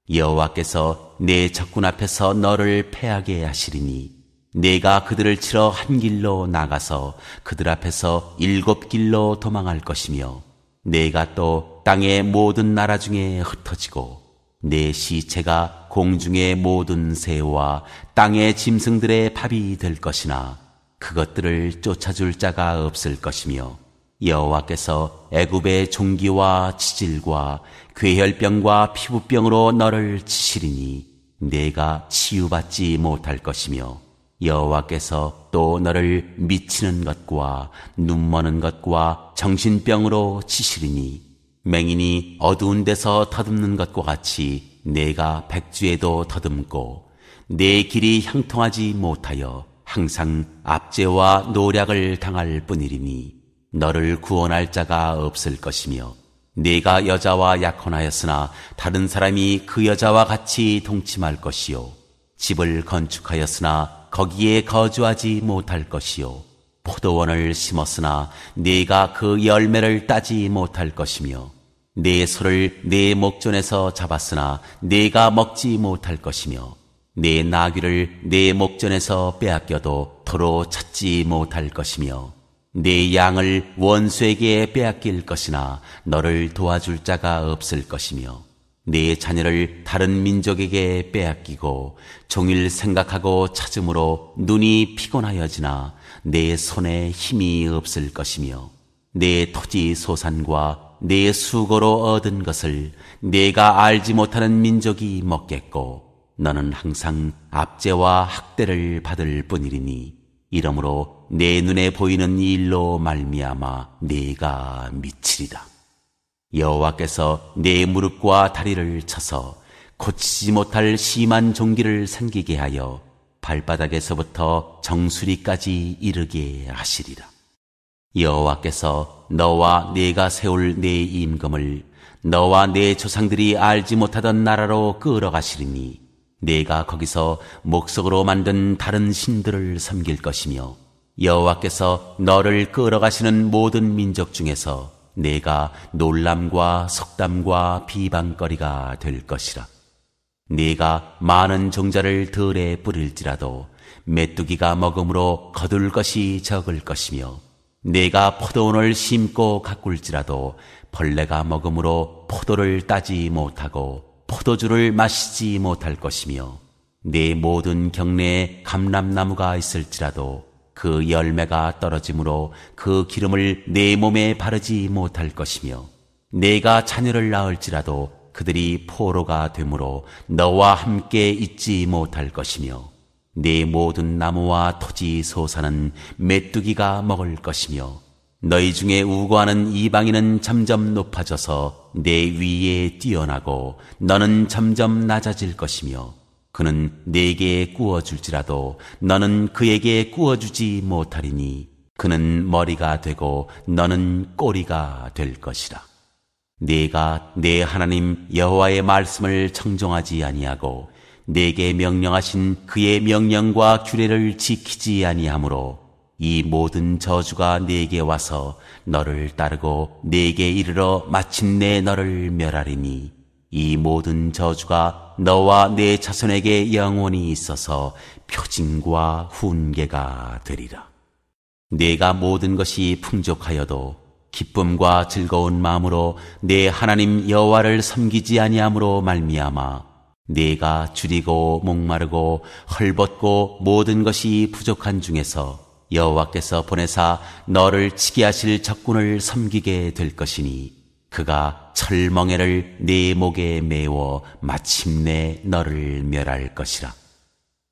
Speaker 1: 여호와께서 내 적군 앞에서 너를 패하게 하시리니 내가 그들을 치러 한 길로 나가서 그들 앞에서 일곱 길로 도망할 것이며 내가 또 땅의 모든 나라 중에 흩어지고 내 시체가 공중의 모든 새와 땅의 짐승들의 밥이 될 것이나 그것들을 쫓아줄 자가 없을 것이며 여호와께서 애굽의 종기와 치질과 괴혈병과 피부병으로 너를 치시리니 내가 치유받지 못할 것이며 여호와께서 또 너를 미치는 것과 눈머는 것과 정신병으로 치시리니 맹인이 어두운 데서 더듬는 것과 같이 내가 백주에도 더듬고 내 길이 형통하지 못하여 항상 압제와 노략을 당할 뿐이리니 너를 구원할 자가 없을 것이며 내가 여자와 약혼하였으나 다른 사람이 그 여자와 같이 동침할 것이요. 집을 건축하였으나 거기에 거주하지 못할 것이요. 포도원을 심었으나 네가 그 열매를 따지 못할 것이며 네 소를 네 목전에서 잡았으나 네가 먹지 못할 것이며 네 나귀를 네 목전에서 빼앗겨도 도로 찾지 못할 것이며 네 양을 원수에게 빼앗길 것이나 너를 도와줄 자가 없을 것이며 네 자녀를 다른 민족에게 빼앗기고 종일 생각하고 찾음으로 눈이 피곤하여지나 내 손에 힘이 없을 것이며 내 토지 소산과 내 수고로 얻은 것을 내가 알지 못하는 민족이 먹겠고 너는 항상 압제와 학대를 받을 뿐이리니 이러므로 내 눈에 보이는 일로 말미암아 내가 미치리다. 여호와께서 내 무릎과 다리를 쳐서 고치지 못할 심한 종기를 생기게 하여 발바닥에서부터 정수리까지 이르게 하시리라. 여호와께서 너와 내가 세울 내 임금을 너와 내 조상들이 알지 못하던 나라로 끌어가시리니 내가 거기서 목석으로 만든 다른 신들을 섬길 것이며 여호와께서 너를 끌어가시는 모든 민족 중에서 내가 놀람과 속담과 비방거리가 될 것이라. 네가 많은 종자를 들에 뿌릴지라도 메뚜기가 먹음으로 거둘 것이 적을 것이며 내가 포도원을 심고 가꿀지라도 벌레가 먹음으로 포도를 따지 못하고 포도주를 마시지 못할 것이며 내 모든 경내에 감람나무가 있을지라도 그 열매가 떨어지므로 그 기름을 내 몸에 바르지 못할 것이며 내가 자녀를 낳을지라도 그들이 포로가 되므로 너와 함께 있지 못할 것이며 내 모든 나무와 토지 소사는 메뚜기가 먹을 것이며 너희 중에 우고하는 이방인은 점점 높아져서 내 위에 뛰어나고 너는 점점 낮아질 것이며 그는 내게 구워줄지라도 너는 그에게 구워주지 못하리니 그는 머리가 되고 너는 꼬리가 될 것이라. 내가 내 하나님 여호와의 말씀을 청종하지 아니하고 내게 명령하신 그의 명령과 규례를 지키지 아니하므로 이 모든 저주가 내게 와서 너를 따르고 내게 이르러 마침내 너를 멸하리니 이 모든 저주가 너와 내 자손에게 영원히 있어서 표징과 훈계가 되리라. 내가 모든 것이 풍족하여도 기쁨과 즐거운 마음으로 내 하나님 여호와를 섬기지 아니함으로 말미암아 내가 줄이고 목마르고 헐벗고 모든 것이 부족한 중에서 여호와께서 보내사 너를 치게 하실 적군을 섬기게 될 것이니 그가 철멍에를 네 목에 메워 마침내 너를 멸할 것이라.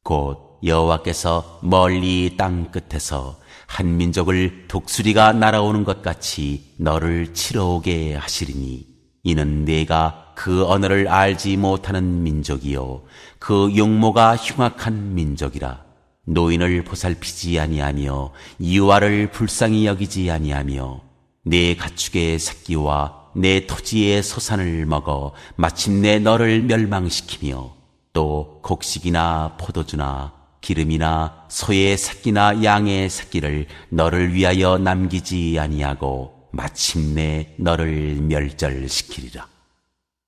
Speaker 1: 곧 여호와께서 멀리 땅 끝에서 한 민족을 독수리가 날아오는 것 같이 너를 치러 오게 하시리니 이는 내가 그 언어를 알지 못하는 민족이요 그 용모가 흉악한 민족이라. 노인을 보살피지 아니하며 이와를 불쌍히 여기지 아니하며 내 가축의 새끼와 내 토지의 소산을 먹어 마침내 너를 멸망시키며 또 곡식이나 포도주나 기름이나 소의 새끼나 양의 새끼를 너를 위하여 남기지 아니하고 마침내 너를 멸절시키리라.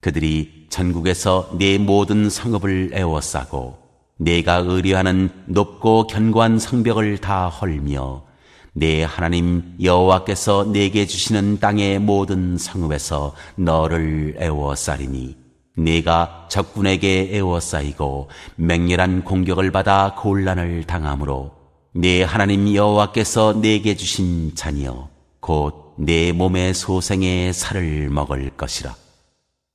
Speaker 1: 그들이 전국에서 내 모든 성읍을 애워싸고 내가 의뢰하는 높고 견고한 성벽을 다 헐며 내 하나님 여호와께서 내게 주시는 땅의 모든 성읍에서 너를 애워싸리니 내가 적군에게 애워싸이고 맹렬한 공격을 받아 곤란을 당하므로 내 하나님 여호와께서 내게 주신 자녀 곧내 몸의 소생의 살을 먹을 것이라.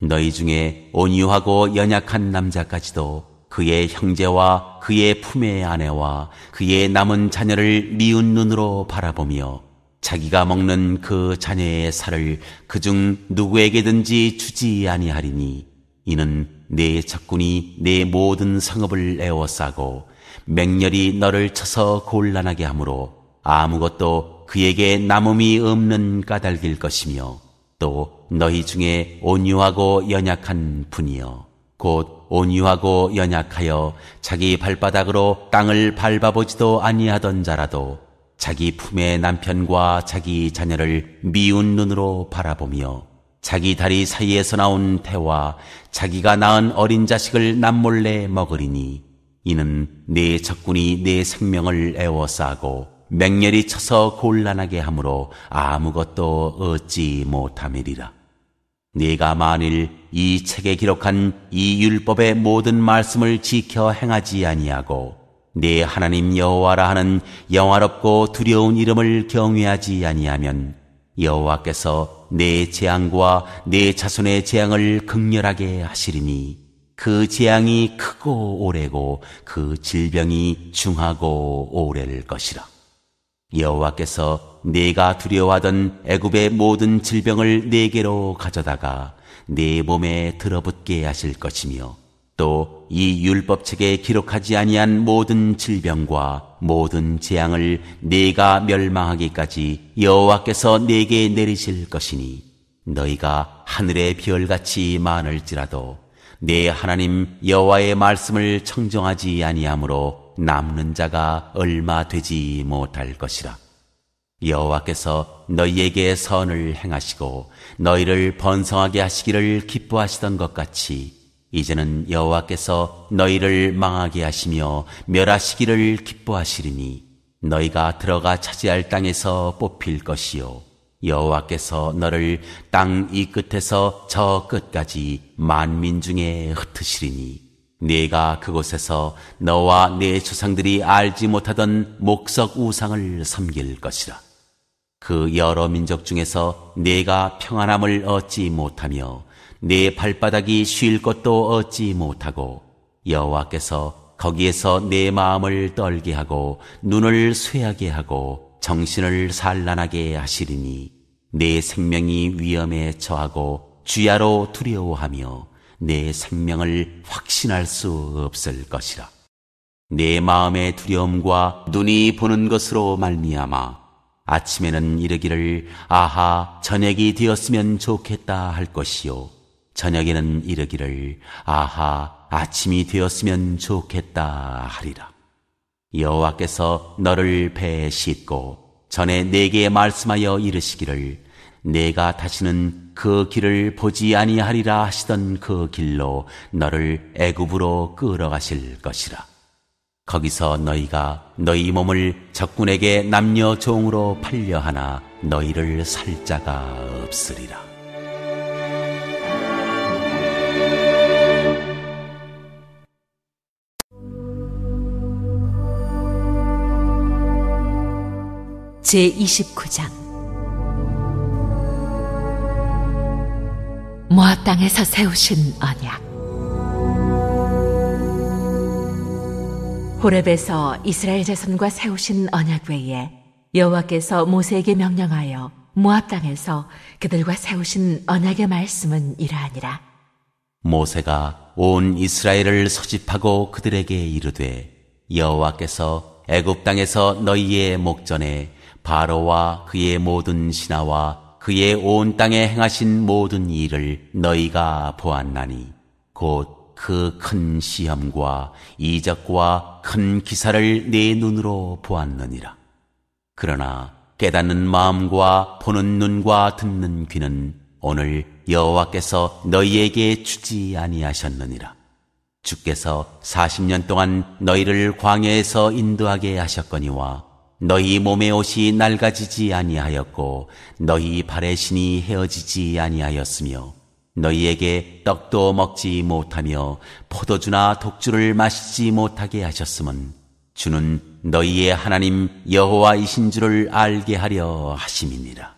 Speaker 1: 너희 중에 온유하고 연약한 남자까지도 그의 형제와 그의 품의 아내와 그의 남은 자녀를 미운 눈으로 바라보며 자기가 먹는 그 자녀의 살을 그중 누구에게든지 주지 아니하리니 이는 내 적군이 내 모든 성읍을 에워싸고 맹렬히 너를 쳐서 곤란하게 하므로 아무것도 그에게 남음이 없는 까닭일 것이며 또 너희 중에 온유하고 연약한 분이여 곧 온유하고 연약하여 자기 발바닥으로 땅을 밟아보지도 아니하던 자라도 자기 품의 남편과 자기 자녀를 미운 눈으로 바라보며 자기 다리 사이에서 나온 태와 자기가 낳은 어린 자식을 남몰래 먹으리니 이는 내 적군이 내 생명을 애워싸고 맹렬히 쳐서 곤란하게 하므로 아무것도 얻지 못함이리라. 네가 만일 이 책에 기록한 이 율법의 모든 말씀을 지켜 행하지 아니하고 네 하나님 여호와라 하는 영화롭고 두려운 이름을 경외하지 아니하면 여호와께서 내 재앙과 내 자손의 재앙을 극렬하게 하시리니 그 재앙이 크고 오래고 그 질병이 중하고 오래일 것이라. 여호와께서 네가 두려워하던 애굽의 모든 질병을 네게로 가져다가 네 몸에 들어붙게 하실 것이며 또 이 율법책에 기록하지 아니한 모든 질병과 모든 재앙을 네가 멸망하기까지 여호와께서 네게 내리실 것이니 너희가 하늘의 별같이 많을지라도 내 하나님 여호와의 말씀을 청정하지 아니하므로 남는 자가 얼마 되지 못할 것이라. 여호와께서 너희에게 선을 행하시고 너희를 번성하게 하시기를 기뻐하시던 것 같이 이제는 여호와께서 너희를 망하게 하시며 멸하시기를 기뻐하시리니 너희가 들어가 차지할 땅에서 뽑힐 것이요 여호와께서 너를 땅 이 끝에서 저 끝까지 만민 중에 흩으시리니 네가 그곳에서 너와 네 조상들이 알지 못하던 목석 우상을 섬길 것이라. 그 여러 민족 중에서 네가 평안함을 얻지 못하며 내 발바닥이 쉴 것도 얻지 못하고 여호와께서 거기에서 내 마음을 떨게 하고 눈을 쇠하게 하고 정신을 산란하게 하시리니 내 생명이 위험에 처하고 주야로 두려워하며 내 생명을 확신할 수 없을 것이라. 내 마음의 두려움과 눈이 보는 것으로 말미암아 아침에는 이르기를 아하 저녁이 되었으면 좋겠다 할 것이요 저녁에는 이르기를 아하 아침이 되었으면 좋겠다 하리라. 여호와께서 너를 배에 싣고 전에 내게 말씀하여 이르시기를 내가 다시는 그 길을 보지 아니하리라 하시던 그 길로 너를 애굽으로 끌어가실 것이라. 거기서 너희가 너희 몸을 적군에게 남녀 종으로 팔려 하나 너희를 살 자가 없으리라.
Speaker 2: 제29장 모압 땅에서 세우신 언약. 호렙에서 이스라엘 자손과 세우신 언약 외에 여호와께서 모세에게 명령하여 모압 땅에서 그들과 세우신 언약의 말씀은 이러하니라.
Speaker 1: 모세가 온 이스라엘을 소집하고 그들에게 이르되 여호와께서 애굽 땅에서 너희의 목전에 바로와 그의 모든 신하와 그의 온 땅에 행하신 모든 일을 너희가 보았나니 곧 그 큰 시험과 이적과 큰 기사를 내 눈으로 보았느니라. 그러나 깨닫는 마음과 보는 눈과 듣는 귀는 오늘 여호와께서 너희에게 주지 아니하셨느니라. 주께서 40년 동안 너희를 광야에서 인도하게 하셨거니와 너희 몸의 옷이 낡아지지 아니하였고 너희 발의 신이 헤어지지 아니하였으며 너희에게 떡도 먹지 못하며 포도주나 독주를 마시지 못하게 하셨음은 주는 너희의 하나님 여호와이신 줄을 알게 하려 하심이니라.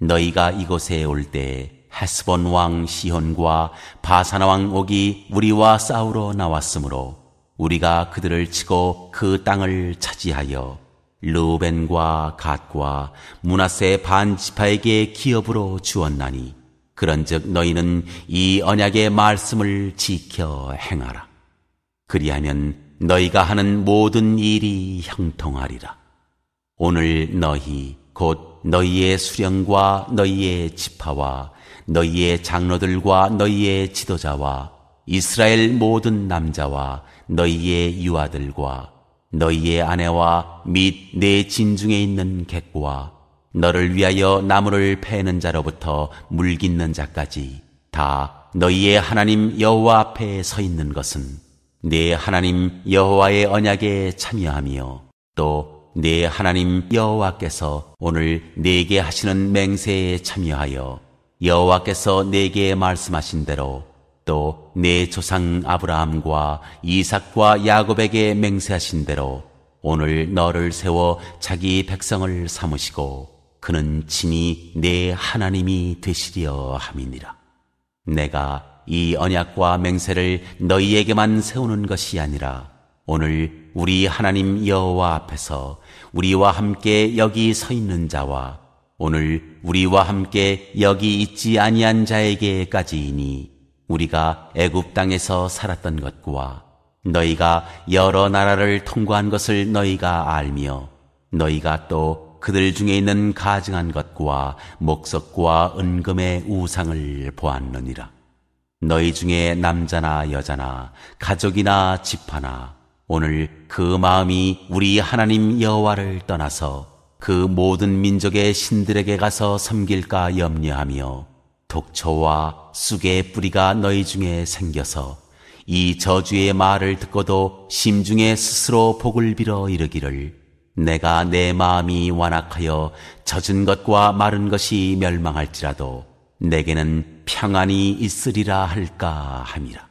Speaker 1: 너희가 이곳에 올때 헤스본 왕 시혼과 바사나 왕 옥이 우리와 싸우러 나왔으므로 우리가 그들을 치고 그 땅을 차지하여 루벤과 갓과 문하세 반 지파에게 기업으로 주었나니 그런즉 너희는 이 언약의 말씀을 지켜 행하라. 그리하면 너희가 하는 모든 일이 형통하리라. 오늘 너희 곧 너희의 수령과 너희의 지파와 너희의 장로들과 너희의 지도자와 이스라엘 모든 남자와 너희의 유아들과 너희의 아내와 및 내 진중에 있는 객과 너를 위하여 나무를 패는 자로부터 물깃는 자까지 다 너희의 하나님 여호와 앞에 서 있는 것은 내 하나님 여호와의 언약에 참여하며 또 내 하나님 여호와께서 오늘 내게 하시는 맹세에 참여하여 여호와께서 내게 말씀하신 대로 또 내 조상 아브라함과 이삭과 야곱에게 맹세하신 대로 오늘 너를 세워 자기 백성을 삼으시고 그는 친히 내 하나님이 되시려 함이니라. 내가 이 언약과 맹세를 너희에게만 세우는 것이 아니라 오늘 우리 하나님 여호와 앞에서 우리와 함께 여기 서 있는 자와 오늘 우리와 함께 여기 있지 아니한 자에게까지이니 우리가 애굽 땅에서 살았던 것과 너희가 여러 나라를 통과한 것을 너희가 알며 너희가 또 그들 중에 있는 가증한 것과 목석과 은금의 우상을 보았느니라. 너희 중에 남자나 여자나 가족이나 집하나 오늘 그 마음이 우리 하나님 여호와를 떠나서 그 모든 민족의 신들에게 가서 섬길까 염려하며 독초와 쑥의 뿌리가 너희 중에 생겨서 이 저주의 말을 듣고도 심중에 스스로 복을 빌어 이르기를 내가 내 마음이 완악하여 젖은 것과 마른 것이 멸망할지라도 내게는 평안이 있으리라 할까 함이라.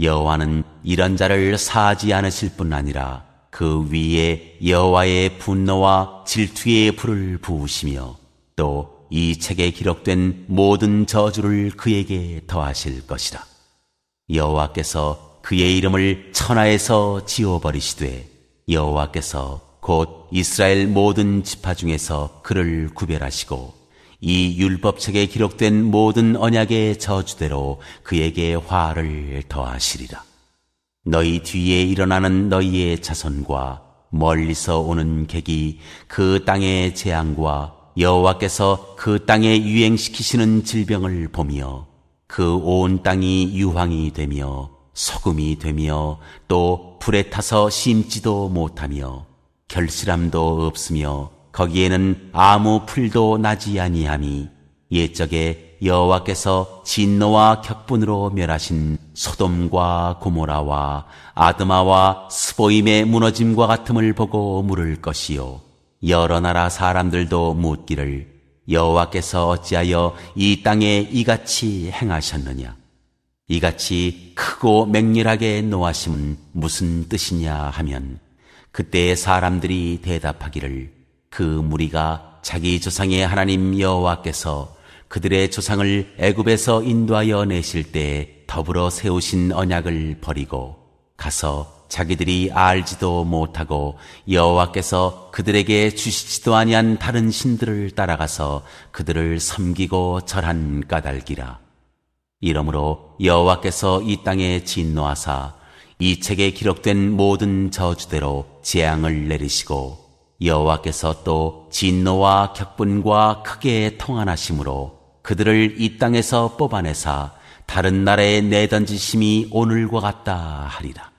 Speaker 1: 여호와는 이런 자를 사지 않으실 뿐 아니라 그 위에 여호와의 분노와 질투의 불을 부으시며 또 이 책에 기록된 모든 저주를 그에게 더하실 것이라. 여호와께서 그의 이름을 천하에서 지워버리시되 여호와께서 곧 이스라엘 모든 지파 중에서 그를 구별하시고 이 율법책에 기록된 모든 언약의 저주대로 그에게 화를 더하시리라. 너희 뒤에 일어나는 너희의 자손과 멀리서 오는 객이 그 땅의 재앙과 여호와께서 그 땅에 유행시키시는 질병을 보며 그 온 땅이 유황이 되며 소금이 되며 또 불에 타서 심지도 못하며 결실함도 없으며 거기에는 아무 풀도 나지 아니함이 옛적에 여호와께서 진노와 격분으로 멸하신 소돔과 고모라와 아드마와 스보임의 무너짐과 같음을 보고 물을 것이요 여러 나라 사람들도 묻기를 여호와께서 어찌하여 이 땅에 이같이 행하셨느냐? 이같이 크고 맹렬하게 노하심은 무슨 뜻이냐 하면 그때 사람들이 대답하기를 그 무리가 자기 조상의 하나님 여호와께서 그들의 조상을 애굽에서 인도하여 내실 때 더불어 세우신 언약을 버리고 가서 자기들이 알지도 못하고 여호와께서 그들에게 주시지도 아니한 다른 신들을 따라가서 그들을 섬기고 절한 까닭이라. 이러므로 여호와께서 이 땅에 진노하사 이 책에 기록된 모든 저주대로 재앙을 내리시고 여호와께서 또 진노와 격분과 크게 통한하심으로 그들을 이 땅에서 뽑아내사 다른 나라에 내던지심이 오늘과 같다 하리라.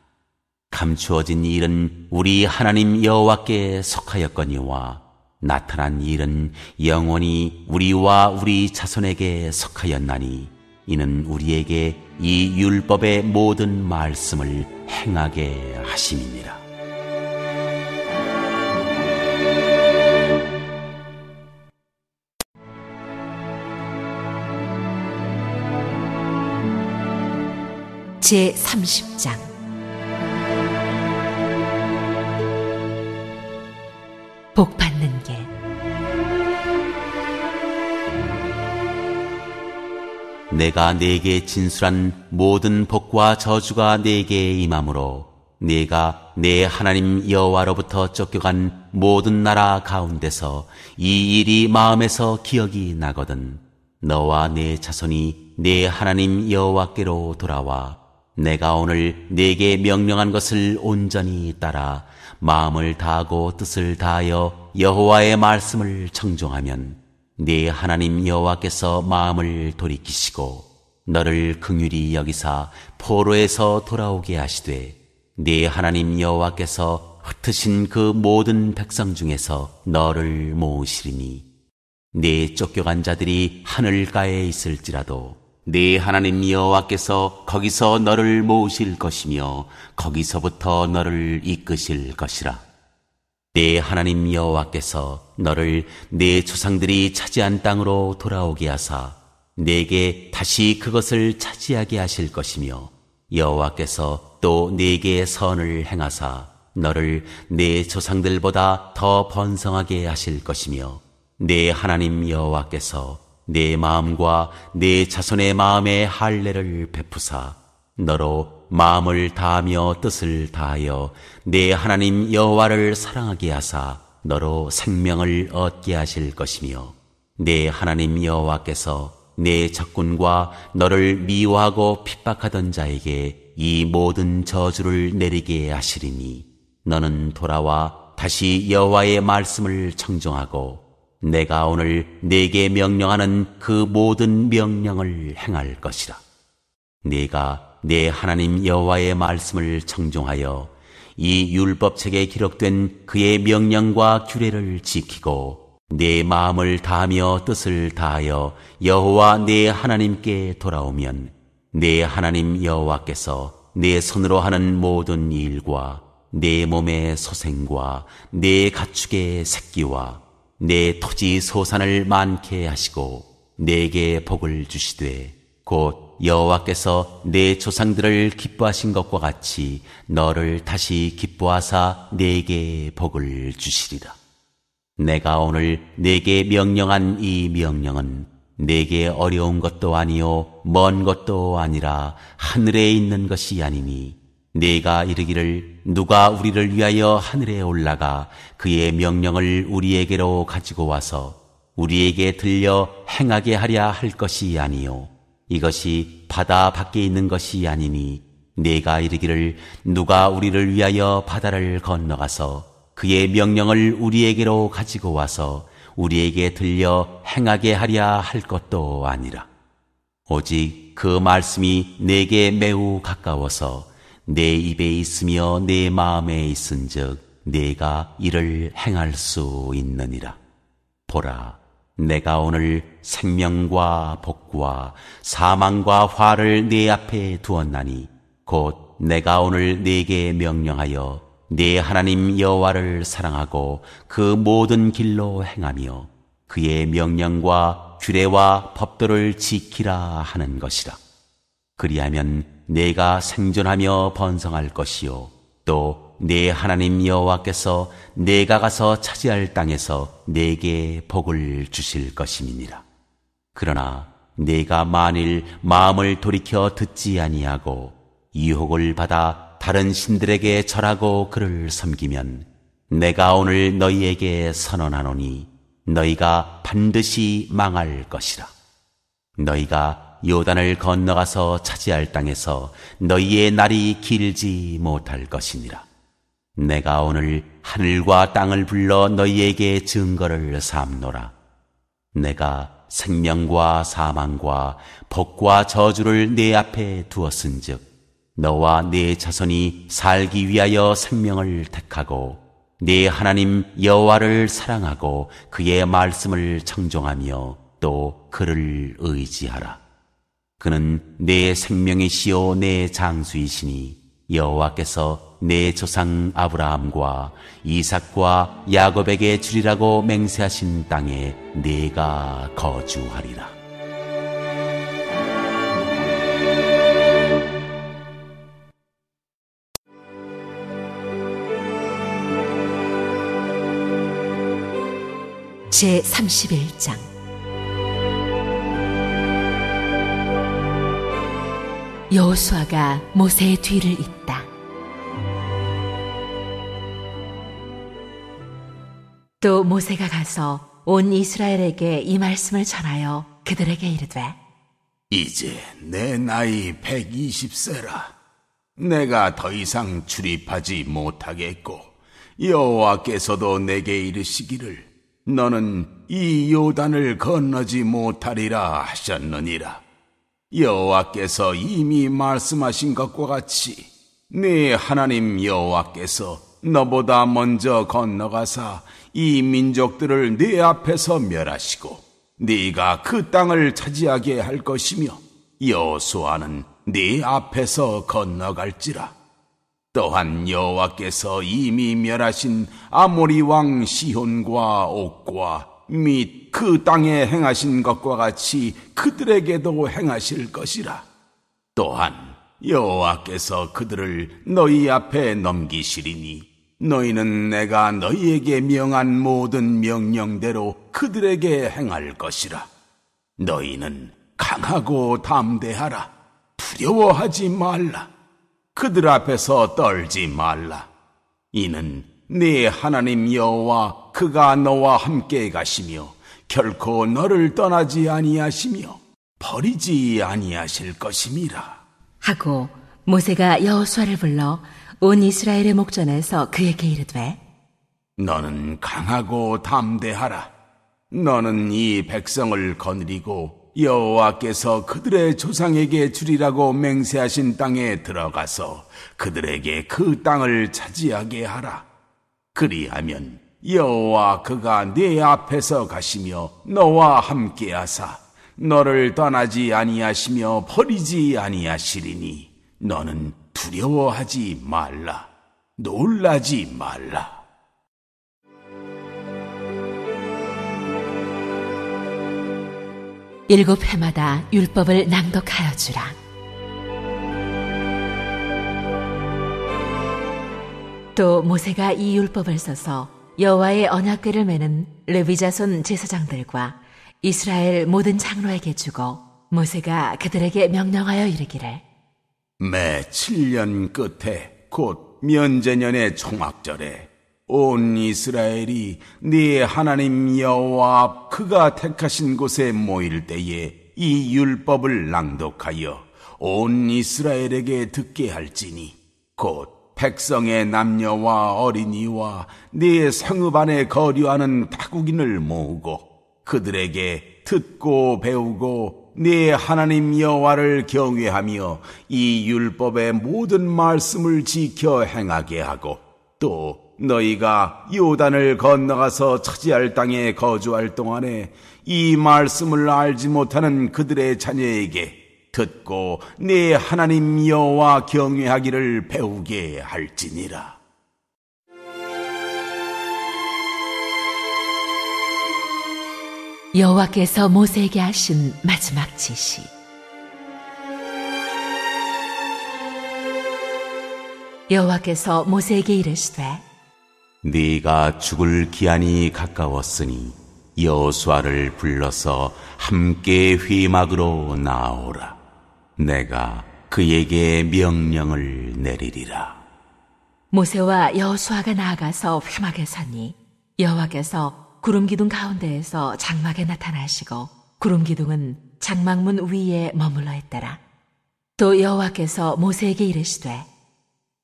Speaker 1: 감추어진 일은 우리 하나님 여호와께 속하였거니와 나타난 일은 영원히 우리와 우리 자손에게 속하였나니 이는 우리에게 이 율법의 모든 말씀을 행하게 하심이니라.
Speaker 2: 제 30장 복 받는 게.
Speaker 1: 내가 네게 진술한 모든 복과 저주가 네게 임함으로 네가 내 하나님 여호와로부터 쫓겨간 모든 나라 가운데서 이 일이 마음에서 기억이 나거든 너와 내 자손이 내 하나님 여호와께로 돌아와 내가 오늘 네게 명령한 것을 온전히 따라 마음을 다하고 뜻을 다하여 여호와의 말씀을 청종하면 네 하나님 여호와께서 마음을 돌이키시고 너를 긍휼히 여기사 포로에서 돌아오게 하시되 네 하나님 여호와께서 흩으신 그 모든 백성 중에서 너를 모으시리니 네 쫓겨간 자들이 하늘가에 있을지라도 네 하나님 여호와께서 거기서 너를 모으실 것이며 거기서부터 너를 이끄실 것이라. 네 하나님 여호와께서 너를 네 조상들이 차지한 땅으로 돌아오게 하사 네게 다시 그것을 차지하게 하실 것이며 여호와께서 또 네게 선을 행하사 너를 네 조상들보다 더 번성하게 하실 것이며 네 하나님 여호와께서 내 마음과 내 자손의 마음에 할례를 베푸사 너로 마음을 다하며 뜻을 다하여 내 하나님 여호와를 사랑하게 하사 너로 생명을 얻게 하실 것이며 내 하나님 여호와께서 내 적군과 너를 미워하고 핍박하던 자에게 이 모든 저주를 내리게 하시리니 너는 돌아와 다시 여호와의 말씀을 청정하고 내가 오늘 내게 명령하는 그 모든 명령을 행할 것이라. 네가 내 하나님 여호와의 말씀을 청종하여 이 율법책에 기록된 그의 명령과 규례를 지키고 내 마음을 다하며 뜻을 다하여 여호와 내 하나님께 돌아오면 내 하나님 여호와께서 내 손으로 하는 모든 일과 내 몸의 소생과 내 가축의 새끼와 내 토지 소산을 많게 하시고 내게 복을 주시되 곧 여호와께서 내 조상들을 기뻐하신 것과 같이 너를 다시 기뻐하사 내게 복을 주시리라. 내가 오늘 내게 명령한 이 명령은 내게 어려운 것도 아니요 먼 것도 아니라 하늘에 있는 것이 아니니 내가 이르기를 누가 우리를 위하여 하늘에 올라가 그의 명령을 우리에게로 가지고 와서 우리에게 들려 행하게 하랴 할 것이 아니요. 이것이 바다 밖에 있는 것이 아니니 내가 이르기를 누가 우리를 위하여 바다를 건너가서 그의 명령을 우리에게로 가지고 와서 우리에게 들려 행하게 하랴 할 것도 아니라. 오직 그 말씀이 내게 매우 가까워서 내 입에 있으며 내 마음에 있은즉 내가 이를 행할 수 있느니라. 보라, 내가 오늘 생명과 복과 사망과 화를 내 앞에 두었나니 곧 내가 오늘 내게 명령하여 내 하나님 여호와를 사랑하고 그 모든 길로 행하며 그의 명령과 규례와 법도를 지키라 하는 것이라. 그리하면 내가 생존하며 번성할 것이요 또 내 하나님 여호와께서 내가 가서 차지할 땅에서 내게 복을 주실 것임이니라. 그러나 내가 만일 마음을 돌이켜 듣지 아니하고 유혹을 받아 다른 신들에게 절하고 그를 섬기면 내가 오늘 너희에게 선언하노니 너희가 반드시 망할 것이라. 너희가 요단을 건너가서 차지할 땅에서 너희의 날이 길지 못할 것이니라. 내가 오늘 하늘과 땅을 불러 너희에게 증거를 삼노라. 내가 생명과 사망과 복과 저주를 내 앞에 두었은즉 너와 네 자손이 살기 위하여 생명을 택하고 네 하나님 여호와를 사랑하고 그의 말씀을 청종하며 또 그를 의지하라. 그는 내 생명이시요 내 장수이시니 여호와께서 내 조상 아브라함과 이삭과 야곱에게 주리라고 맹세하신 땅에 내가 거주하리라.
Speaker 2: 제 31장 여호수아가 모세의 뒤를 잇다. 또 모세가 가서 온 이스라엘에게 이 말씀을 전하여 그들에게 이르되
Speaker 3: 이제 내 나이 120세라. 내가 더 이상 출입하지 못하겠고 여호와께서도 내게 이르시기를 너는 이 요단을 건너지 못하리라 하셨느니라. 여호와께서 이미 말씀하신 것과 같이 네 하나님 여호와께서
Speaker 1: 너보다 먼저 건너가사 이 민족들을 네 앞에서 멸하시고 네가 그 땅을 차지하게 할 것이며 여호수아는 네 앞에서 건너갈지라. 또한 여호와께서 이미 멸하신 아모리 왕 시혼과 옥과 및 그 땅에 행하신 것과 같이 그들에게도 행하실 것이라 또한 여호와께서 그들을 너희 앞에 넘기시리니 너희는 내가 너희에게 명한 모든 명령대로 그들에게 행할 것이라. 너희는 강하고 담대하라. 두려워하지 말라. 그들 앞에서 떨지 말라. 이는 네 하나님 여호와 그가 너와 함께 가시며 결코 너를 떠나지 아니하시며 버리지 아니하실 것임이라.
Speaker 2: 하고 모세가 여호수아를 불러 온 이스라엘의 목전에서 그에게 이르되
Speaker 1: 너는 강하고 담대하라. 너는 이 백성을 거느리고 여호와께서 그들의 조상에게 주리라고 맹세하신 땅에 들어가서 그들에게 그 땅을 차지하게 하라. 그리하면 여호와 그가 네 앞에서 가시며 너와 함께하사 너를 떠나지 아니하시며 버리지 아니하시리니 너는 두려워하지 말라. 놀라지 말라.
Speaker 2: 일곱 해마다 율법을 낭독하여 주라. 또 모세가 이 율법을 써서 여호와의 언약궤를 매는 레위 자손 제사장들과 이스라엘 모든 장로에게 주고 모세가 그들에게 명령하여 이르기를.
Speaker 1: 매 7년 끝에 곧 면제년의 총악절에 온 이스라엘이 네 하나님 여호와 앞 그가 택하신 곳에 모일 때에 이 율법을 낭독하여 온 이스라엘에게 듣게 할지니 곧 백성의 남녀와 어린이와 네 성읍 안에 거류하는 타국인을 모으고 그들에게 듣고 배우고 네 하나님 여호와를 경외하며 이 율법의 모든 말씀을 지켜 행하게 하고 또 너희가 요단을 건너가서 차지할 땅에 거주할 동안에 이 말씀을 알지 못하는 그들의 자녀에게 듣고 네 하나님 여호와 경외하기를 배우게 할지니라.
Speaker 2: 여호와께서 모세에게 하신 마지막 지시. 여호와께서 모세에게 이르시되
Speaker 4: 네가 죽을 기한이 가까웠으니 여호수아를 불러서 함께 회막으로 나오라. 내가 그에게 명령을 내리리라.
Speaker 2: 모세와 여호수아가 나아가서 회막에 서니 여호와께서 구름 기둥 가운데에서 장막에 나타나시고 구름 기둥은 장막문 위에 머물러 있더라. 또 여호와께서 모세에게 이르시되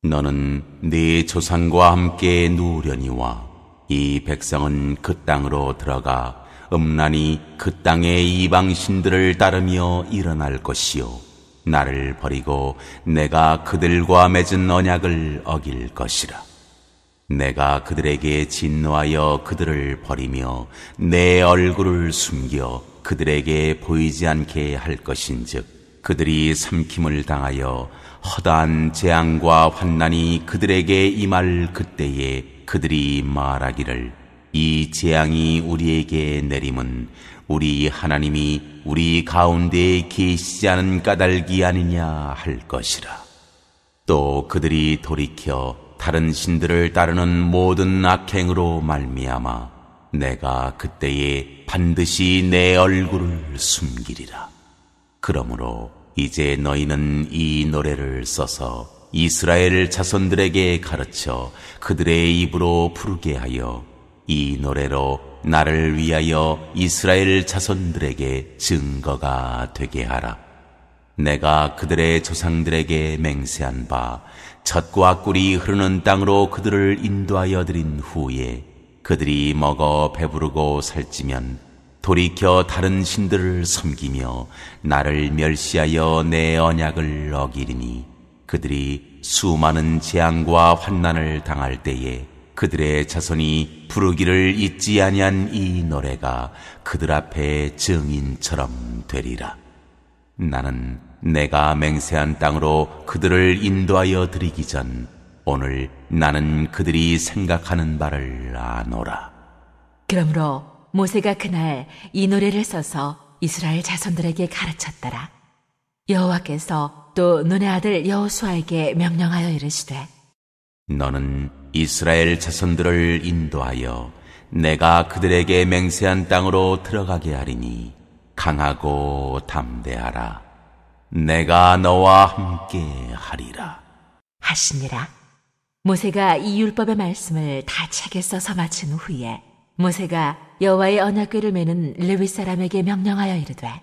Speaker 4: 너는 네 조상과 함께 누우려니와 이 백성은 그 땅으로 들어가 음란히 그 땅의 이방 신들을 따르며 일어날 것이요 나를 버리고 내가 그들과 맺은 언약을 어길 것이라. 내가 그들에게 진노하여 그들을 버리며 내 얼굴을 숨겨 그들에게 보이지 않게 할 것인즉 그들이 삼킴을 당하여 허다한 재앙과 환난이 그들에게 임할 그때에 그들이 말하기를 이 재앙이 우리에게 내림은 우리 하나님이 우리 가운데에 계시지 않은 까닭이 아니냐 할 것이라. 또 그들이 돌이켜 다른 신들을 따르는 모든 악행으로 말미암아 내가 그때에 반드시 내 얼굴을 숨기리라. 그러므로 이제 너희는 이 노래를 써서 이스라엘 자손들에게 가르쳐 그들의 입으로 부르게 하여 이 노래로 나를 위하여 이스라엘 자손들에게 증거가 되게 하라. 내가 그들의 조상들에게 맹세한 바 젖과 꿀이 흐르는 땅으로 그들을 인도하여 드린 후에 그들이 먹어 배부르고 살찌면 돌이켜 다른 신들을 섬기며 나를 멸시하여 내 언약을 어기리니 그들이
Speaker 5: 수많은 재앙과 환난을 당할 때에 그들의 자손이 부르기를 잊지 아니한 이 노래가 그들 앞에 증인처럼 되리라. 나는 내가 맹세한 땅으로 그들을 인도하여 드리기 전 오늘 나는 그들이 생각하는 바를 아노라.
Speaker 2: 그러므로 모세가 그날 이 노래를 써서 이스라엘 자손들에게 가르쳤더라. 여호와께서 또 눈의 아들 여호수아에게 명령하여 이르시되
Speaker 5: 너는 이스라엘 자손들을 인도하여 내가 그들에게 맹세한 땅으로 들어가게 하리니 강하고 담대하라. 내가 너와 함께 하리라.
Speaker 2: 하시니라. 모세가 이 율법의 말씀을 다 책에 써서 마친 후에 모세가 여호와의 언약궤를 메는 레위 사람에게 명령하여 이르되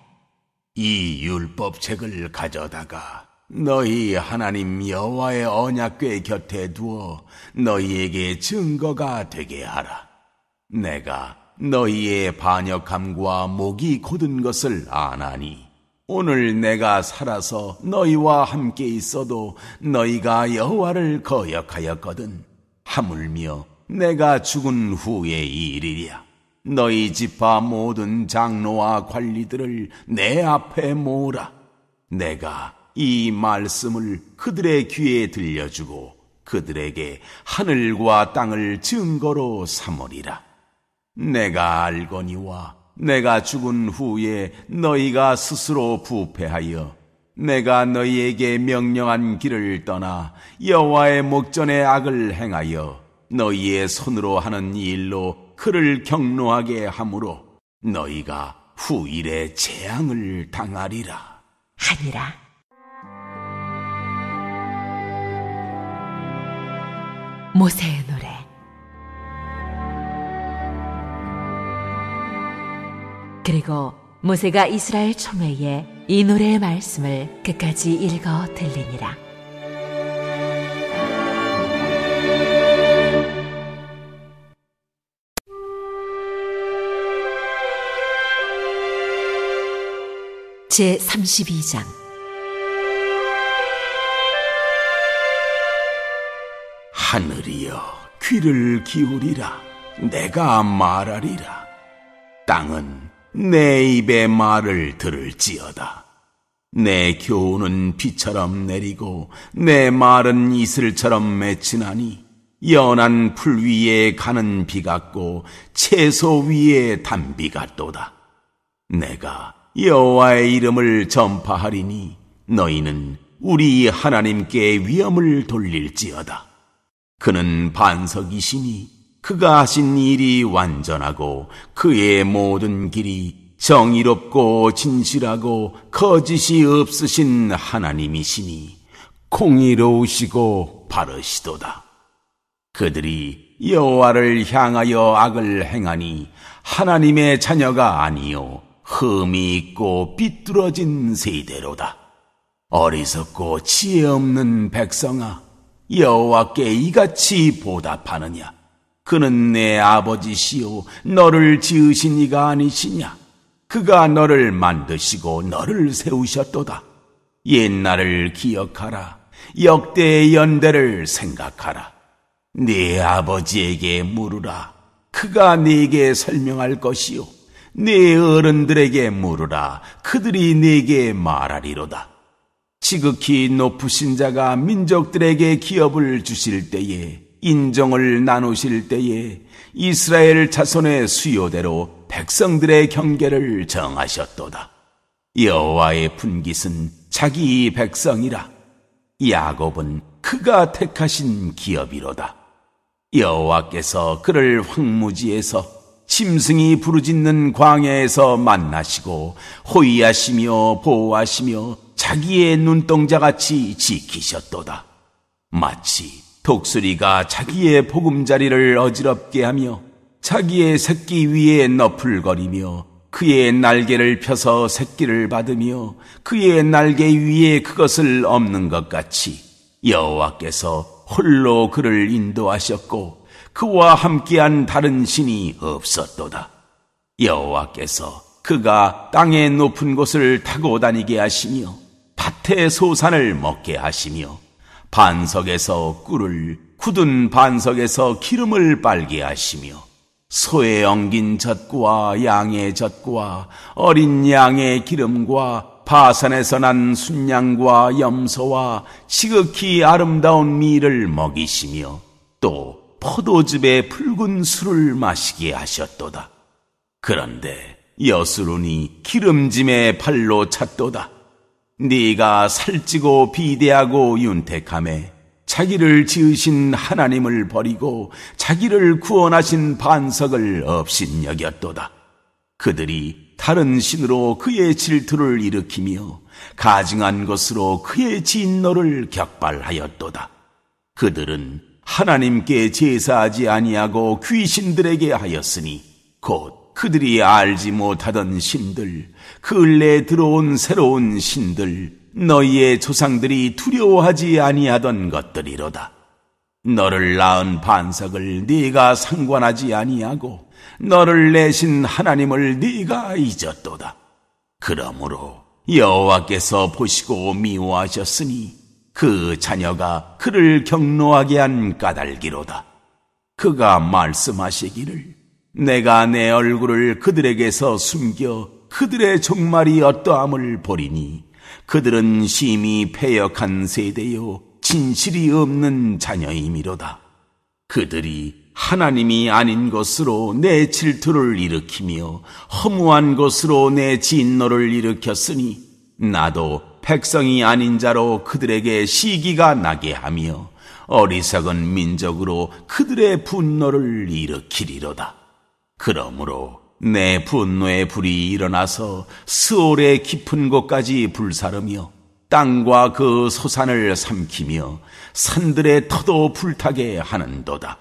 Speaker 1: 이 율법책을 가져다가 너희 하나님 여호와의 언약궤 곁에 두어 너희에게 증거가 되게 하라. 내가 너희의 반역함과 목이 곧은 것을 아나니 오늘 내가 살아서 너희와 함께 있어도 너희가 여호와를 거역하였거든 하물며 내가 죽은 후의 일이랴. 너희 집파 모든 장로와 관리들을 내 앞에 모으라. 내가 이 말씀을 그들의 귀에 들려주고 그들에게 하늘과 땅을 증거로 삼으리라. 내가 알거니와 내가 죽은 후에 너희가 스스로 부패하여 내가 너희에게 명령한 길을 떠나 여호와의 목전에 악을 행하여 너희의 손으로 하는 일로 그를 경노하게 하므로 너희가 후일에 재앙을 당하리라.
Speaker 2: 하니라. 모세의 노래 그리고 모세가 이스라엘 총회에 이 노래의 말씀을 끝까지 읽어 들리니라. 제 32장
Speaker 1: 하늘이여 귀를 기울이라. 내가 말하리라. 땅은 내 입의 말을 들을지어다. 내 교훈은 비처럼 내리고 내 말은 이슬처럼 맺히나니 연한 풀 위에 가는 비 같고 채소 위에 단비 같도다. 내가 여호와의 이름을 전파하리니 너희는 우리 하나님께 위엄을 돌릴지어다. 그는 반석이시니 그가 하신 일이 완전하고 그의 모든 길이 정의롭고 진실하고 거짓이 없으신 하나님이시니 공의로우시고 바르시도다. 그들이 여호와를 향하여 악을 행하니 하나님의 자녀가 아니요 흠이 있고 삐뚤어진 세대로다. 어리석고 지혜 없는 백성아, 여호와께 이같이 보답하느냐? 그는 내 아버지시요 너를 지으신 이가 아니시냐? 그가 너를 만드시고 너를 세우셨도다. 옛날을 기억하라. 역대의 연대를 생각하라. 네 아버지에게 물으라. 그가 네게 설명할 것이요. 네 어른들에게 물으라. 그들이 네게 말하리로다. 지극히 높으신 자가 민족들에게 기업을 주실 때에 인정을 나누실 때에 이스라엘 자손의 수요대로 백성들의 경계를 정하셨도다. 여호와의 분깃은 자기 백성이라. 야곱은 그가 택하신 기업이로다. 여호와께서 그를 황무지에서 짐승이 부르짖는 광야에서 만나시고 호위하시며 보호하시며 자기의 눈동자같이 지키셨도다. 마치 독수리가 자기의 보금자리를 어지럽게 하며 자기의 새끼 위에 너풀거리며 그의 날개를 펴서 새끼를 받으며 그의 날개 위에 그것을 없는 것 같이 여호와께서 홀로 그를 인도하셨고 그와 함께한 다른 신이 없었도다. 여호와께서 그가 땅의 높은 곳을 타고 다니게 하시며 밭의 소산을 먹게 하시며 반석에서 꿀을 굳은 반석에서 기름을 빨게 하시며 소의 엉긴 젖과 양의 젖과 어린 양의 기름과 바산에서 난 순양과 염소와 지극히 아름다운 미를 먹이시며 또 포도즙의 붉은 술을 마시게 하셨도다. 그런데 여수론이 기름짐의 발로 찼도다. 네가 살찌고 비대하고 윤택함에 자기를 지으신 하나님을 버리고 자기를 구원하신 반석을 없인 여겼도다. 그들이 다른 신으로 그의 질투를 일으키며 가증한 것으로 그의 진노를 격발하였도다. 그들은 하나님께 제사하지 아니하고 귀신들에게 하였으니 곧 그들이 알지 못하던 신들, 근래 들어온 새로운 신들, 너희의 조상들이 두려워하지 아니하던 것들이로다. 너를 낳은 반석을 네가 상관하지 아니하고 너를 내신 하나님을 네가 잊었도다. 그러므로 여호와께서 보시고 미워하셨으니 그 자녀가 그를 경노하게 한 까닭이로다. 그가 말씀하시기를 내가 내 얼굴을 그들에게서 숨겨 그들의 종말이 어떠함을 보리니 그들은 심히 패역한 세대요 진실이 없는 자녀이미로다. 그들이 하나님이 아닌 것으로 내 질투를 일으키며 허무한 것으로 내 진노를 일으켰으니 나도 백성이 아닌 자로 그들에게 시기가 나게 하며 어리석은 민족으로 그들의 분노를 일으키리로다. 그러므로 내 분노의 불이 일어나서 스올의 깊은 곳까지 불사르며 땅과 그 소산을 삼키며 산들의 터도 불타게 하는도다.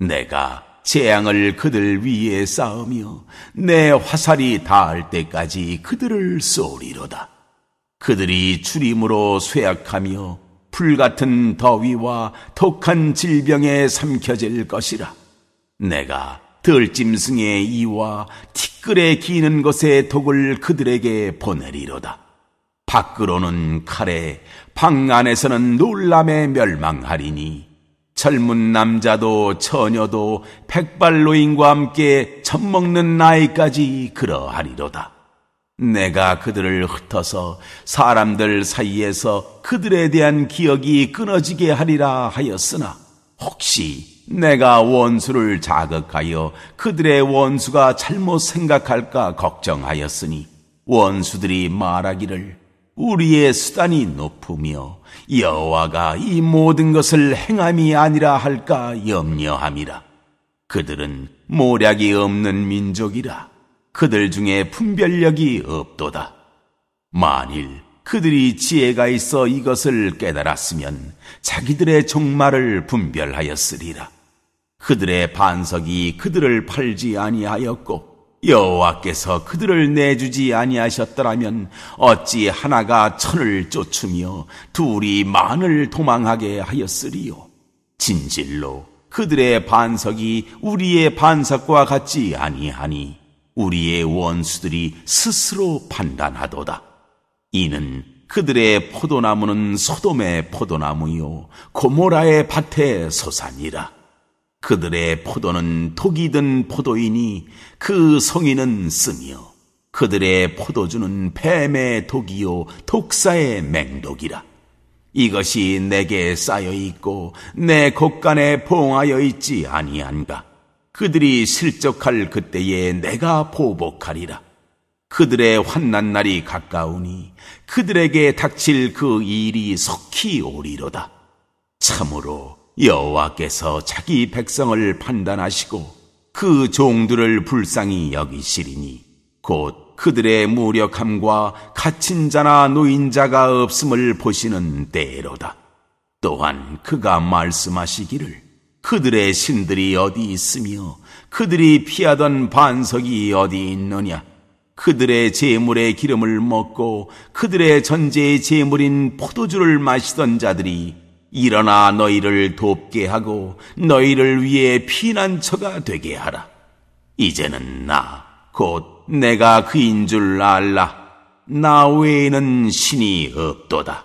Speaker 1: 내가 재앙을 그들 위에 쌓으며 내 화살이 닿을 때까지 그들을 쏘리로다. 그들이 주림으로 쇠약하며 불같은 더위와 독한 질병에 삼켜질 것이라. 내가 들짐승의 이와 티끌에 기는 것의 독을 그들에게 보내리로다. 밖으로는 칼에, 방 안에서는 놀람에 멸망하리니 젊은 남자도 처녀도 백발노인과 함께 젖먹는 나이까지 그러하리로다. 내가 그들을 흩어서 사람들 사이에서 그들에 대한 기억이 끊어지게 하리라 하였으나 혹시 내가 원수를 자극하여 그들의 원수가 잘못 생각할까 걱정하였으니 원수들이 말하기를 우리의 수단이 높으며 여호와가 이 모든 것을 행함이 아니라 할까 염려함이라. 그들은 모략이 없는 민족이라. 그들 중에 분별력이 없도다. 만일 그들이 지혜가 있어 이것을 깨달았으면 자기들의 종말을 분별하였으리라. 그들의 반석이 그들을 팔지 아니하였고 여호와께서 그들을 내주지 아니하셨더라면 어찌 하나가 천을 쫓으며 둘이 만을 도망하게 하였으리요. 진실로 그들의 반석이 우리의 반석과 같지 아니하니 우리의 원수들이 스스로 판단하도다. 이는 그들의 포도나무는 소돔의 포도나무요 고모라의 밭의 소산이라. 그들의 포도는 독이 든 포도이니 그 성인은 쓰며 그들의 포도주는 뱀의 독이요 독사의 맹독이라. 이것이 내게 쌓여 있고 내 곳간에 봉하여 있지 아니한가. 그들이 실족할 그때에 내가 보복하리라. 그들의 환난 날이 가까우니 그들에게 닥칠 그 일이 속히 오리로다. 참으로 여호와께서 자기 백성을 판단하시고 그 종들을 불쌍히 여기시리니 곧 그들의 무력함과 갇힌 자나 노인자가 없음을 보시는 때로다. 또한 그가 말씀하시기를 그들의 신들이 어디 있으며 그들이 피하던 반석이 어디 있느냐 그들의 재물의 기름을 먹고 그들의 전제의 재물인 포도주를 마시던 자들이 일어나 너희를 돕게 하고 너희를 위해 피난처가 되게 하라. 이제는 나, 곧 내가 그인 줄 알라. 나 외에는 신이 없도다.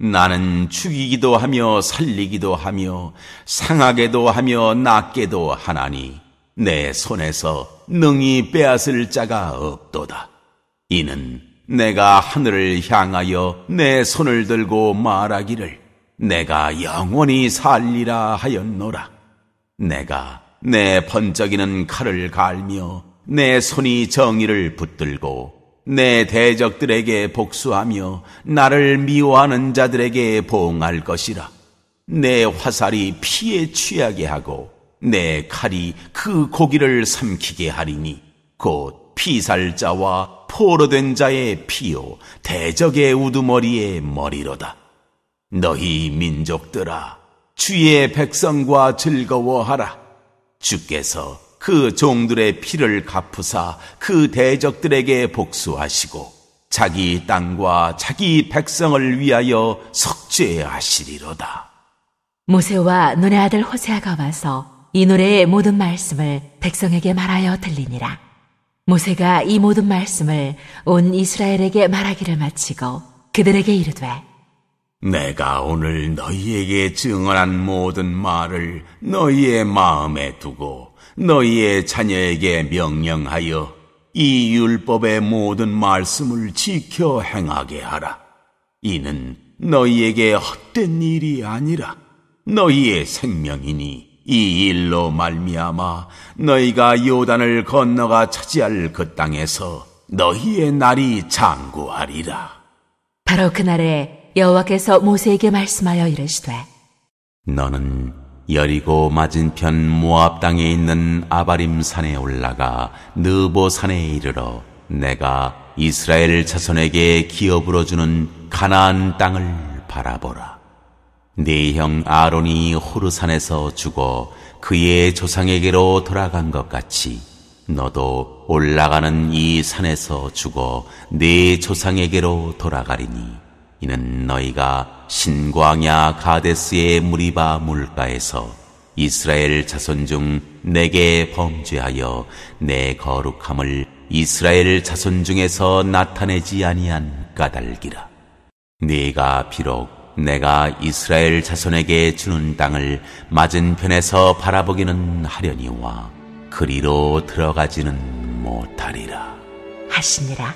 Speaker 1: 나는 죽이기도 하며 살리기도 하며 상하게도 하며 낫게도 하나니 내 손에서 능히 빼앗을 자가 없도다. 이는 내가 하늘을 향하여 내 손을 들고 말하기를 내가 영원히 살리라 하였노라. 내가 내 번쩍이는 칼을 갈며 내 손이 정의를 붙들고 내 대적들에게 복수하며 나를 미워하는 자들에게 보응할 것이라. 내 화살이 피에 취하게 하고 내 칼이 그 고기를 삼키게 하리니 곧 피살자와 포로된 자의 피요 대적의 우두머리의 머리로다. 너희 민족들아 주의 백성과 즐거워하라. 주께서 그 종들의 피를 갚으사 그 대적들에게 복수하시고 자기 땅과 자기 백성을 위하여 석죄하시리로다.
Speaker 2: 모세와 눈의 아들 호세아가 와서 이 노래의 모든 말씀을 백성에게 말하여 들리니라. 모세가 이 모든 말씀을 온 이스라엘에게 말하기를 마치고 그들에게 이르되
Speaker 1: 내가 오늘 너희에게 증언한 모든 말을 너희의 마음에 두고 너희의 자녀에게 명령하여 이 율법의 모든 말씀을 지켜 행하게 하라. 이는 너희에게 헛된 일이 아니라 너희의 생명이니 이 일로 말미암아 너희가 요단을 건너가 차지할 그 땅에서 너희의 날이 장구하리라.
Speaker 2: 바로 그날에 여호와께서 모세에게 말씀하여 이르시되
Speaker 6: 너는 여리고 맞은편 모압 땅에 있는 아바림 산에 올라가 느보 산에 이르러 내가 이스라엘 자손에게 기업으로 주는 가나안 땅을 바라보라. 네형 아론이 호르산에서 죽어 그의 조상에게로 돌아간 것 같이 너도 올라가는 이 산에서 죽어 네 조상에게로 돌아가리니 이는 너희가 신광야 가데스의 무리바 물가에서 이스라엘 자손 중 내게 범죄하여 내 거룩함을 이스라엘 자손 중에서 나타내지 아니한 까닭이라. 네가 비록 내가 이스라엘 자손에게 주는 땅을 맞은편에서 바라보기는 하려니와 그리로 들어가지는 못하리라.
Speaker 2: 하시니라.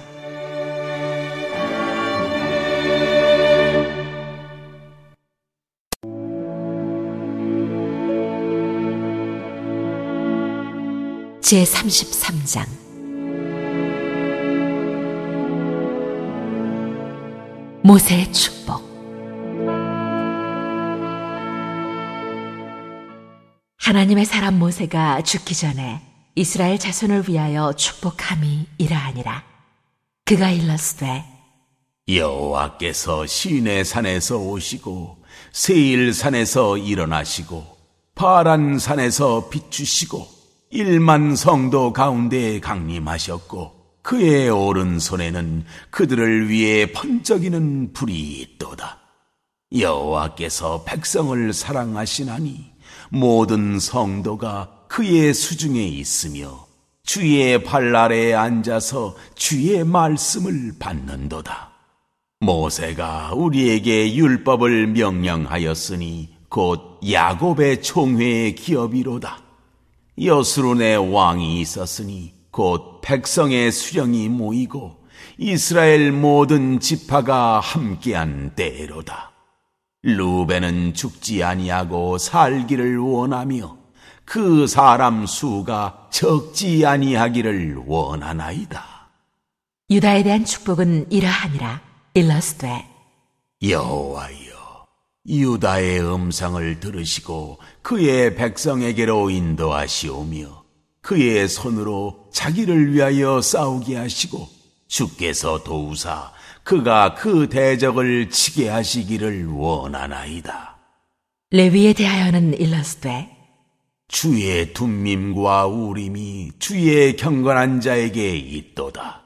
Speaker 2: 제 33장 모세의 축복 하나님의 사람 모세가 죽기 전에 이스라엘 자손을 위하여 축복함이 이러하니라. 그가 일렀으되
Speaker 1: 여호와께서 시내 산에서 오시고 세일 산에서 일어나시고 파란 산에서 비추시고 일만 성도 가운데 강림하셨고 그의 오른손에는 그들을 위해 번쩍이는 불이 있도다. 여호와께서 백성을 사랑하시나니 모든 성도가 그의 수중에 있으며 주의 발 아래에 앉아서 주의 말씀을 받는도다. 모세가 우리에게 율법을 명령하였으니 곧 야곱의 총회의 기업이로다. 여수론의 왕이 있었으니 곧 백성의 수령이 모이고 이스라엘 모든 지파가 함께한 때로다. 루벤은 죽지 아니하고 살기를 원하며 그 사람 수가 적지 아니하기를 원하나이다.
Speaker 2: 유다에 대한 축복은 이러하니라. 일러스되
Speaker 1: 여호와여 유다의 음성을 들으시고 그의 백성에게로 인도하시오며 그의 손으로 자기를 위하여 싸우게 하시고 주께서 도우사 그가 그 대적을 치게 하시기를 원하나이다.
Speaker 2: 레위에 대하여는 일러스되
Speaker 1: 주의 둠밈과 우림이 주의 경건한 자에게 있도다.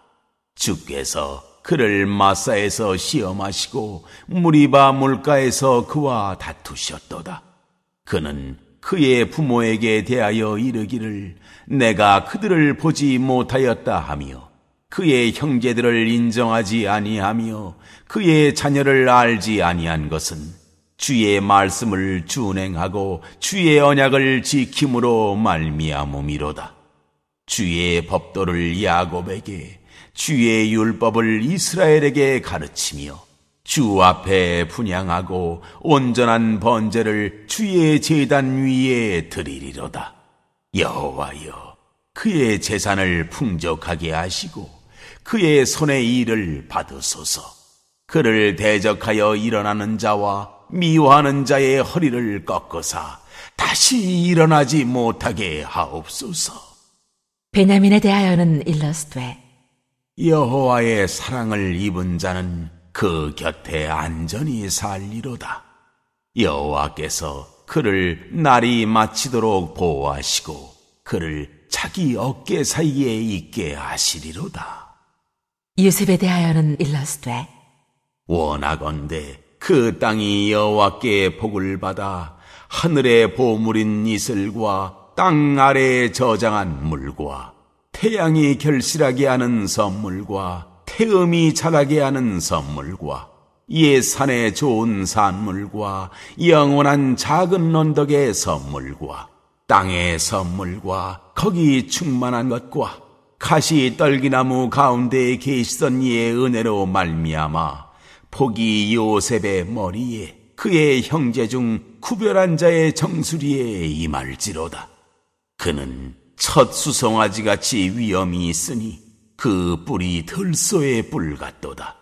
Speaker 1: 주께서 그를 마사에서 시험하시고 무리바 물가에서 그와 다투셨도다. 그는 그의 부모에게 대하여 이르기를 내가 그들을 보지 못하였다 하며 그의 형제들을 인정하지 아니하며 그의 자녀를 알지 아니한 것은 주의 말씀을 준행하고 주의 언약을 지킴으로 말미암음이로다. 주의 법도를 야곱에게 주의 율법을 이스라엘에게 가르치며 주 앞에 분양하고 온전한 번제를 주의 제단 위에 드리리로다. 여호와여, 그의 재산을 풍족하게 하시고 그의 손의 일을 받으소서. 그를 대적하여 일어나는 자와 미워하는 자의 허리를 꺾어사 다시 일어나지 못하게 하옵소서.
Speaker 2: 베냐민에 대하여는 일러스되
Speaker 1: 여호와의 사랑을 입은 자는 그 곁에 안전히 살리로다. 여호와께서 그를 날이 마치도록 보호하시고 그를 자기 어깨 사이에 있게 하시리로다.
Speaker 2: 요셉에 대하여는 일러스되
Speaker 1: 원하건대 그 땅이 여호와께 복을 받아 하늘의 보물인 이슬과 땅 아래에 저장한 물과 태양이 결실하게 하는 선물과 태음이 자라게 하는 선물과 예산의 좋은 산물과 영원한 작은 언덕의 선물과 땅의 선물과 거기 충만한 것과 가시 떨기나무 가운데에 계시던 이의 은혜로 말미암아 복이 요셉의 머리에 그의 형제 중 구별한 자의 정수리에 임할지로다. 그는 첫 수송아지 같이 위엄이 있으니 그 뿔이 들소의 뿔 같도다.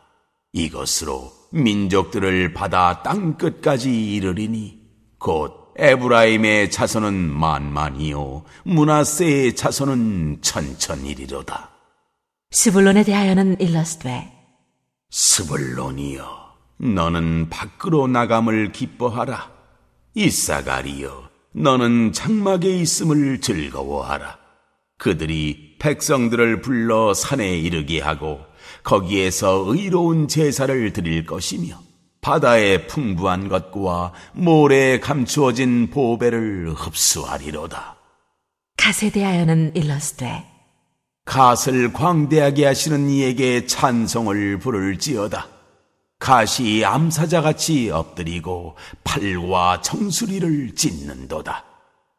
Speaker 1: 이것으로 민족들을 받아 땅 끝까지 이르리니 곧 에브라임의 자손은 만만이요 문하세의 자손은 천천이리로다.
Speaker 2: 스불론에 대하여는 일러스되
Speaker 1: 스불론이여 너는 밖으로 나감을 기뻐하라. 이사가리여 너는 장막에 있음을 즐거워하라. 그들이 백성들을 불러 산에 이르게 하고 거기에서 의로운 제사를 드릴 것이며 바다의 풍부한 것과 모래에 감추어진 보배를 흡수하리로다.
Speaker 2: 갓에 대하여는 일러스되
Speaker 1: 갓을 광대하게 하시는 이에게 찬송을 부를지어다. 갓이 암사자같이 엎드리고 팔과 정수리를 찢는도다.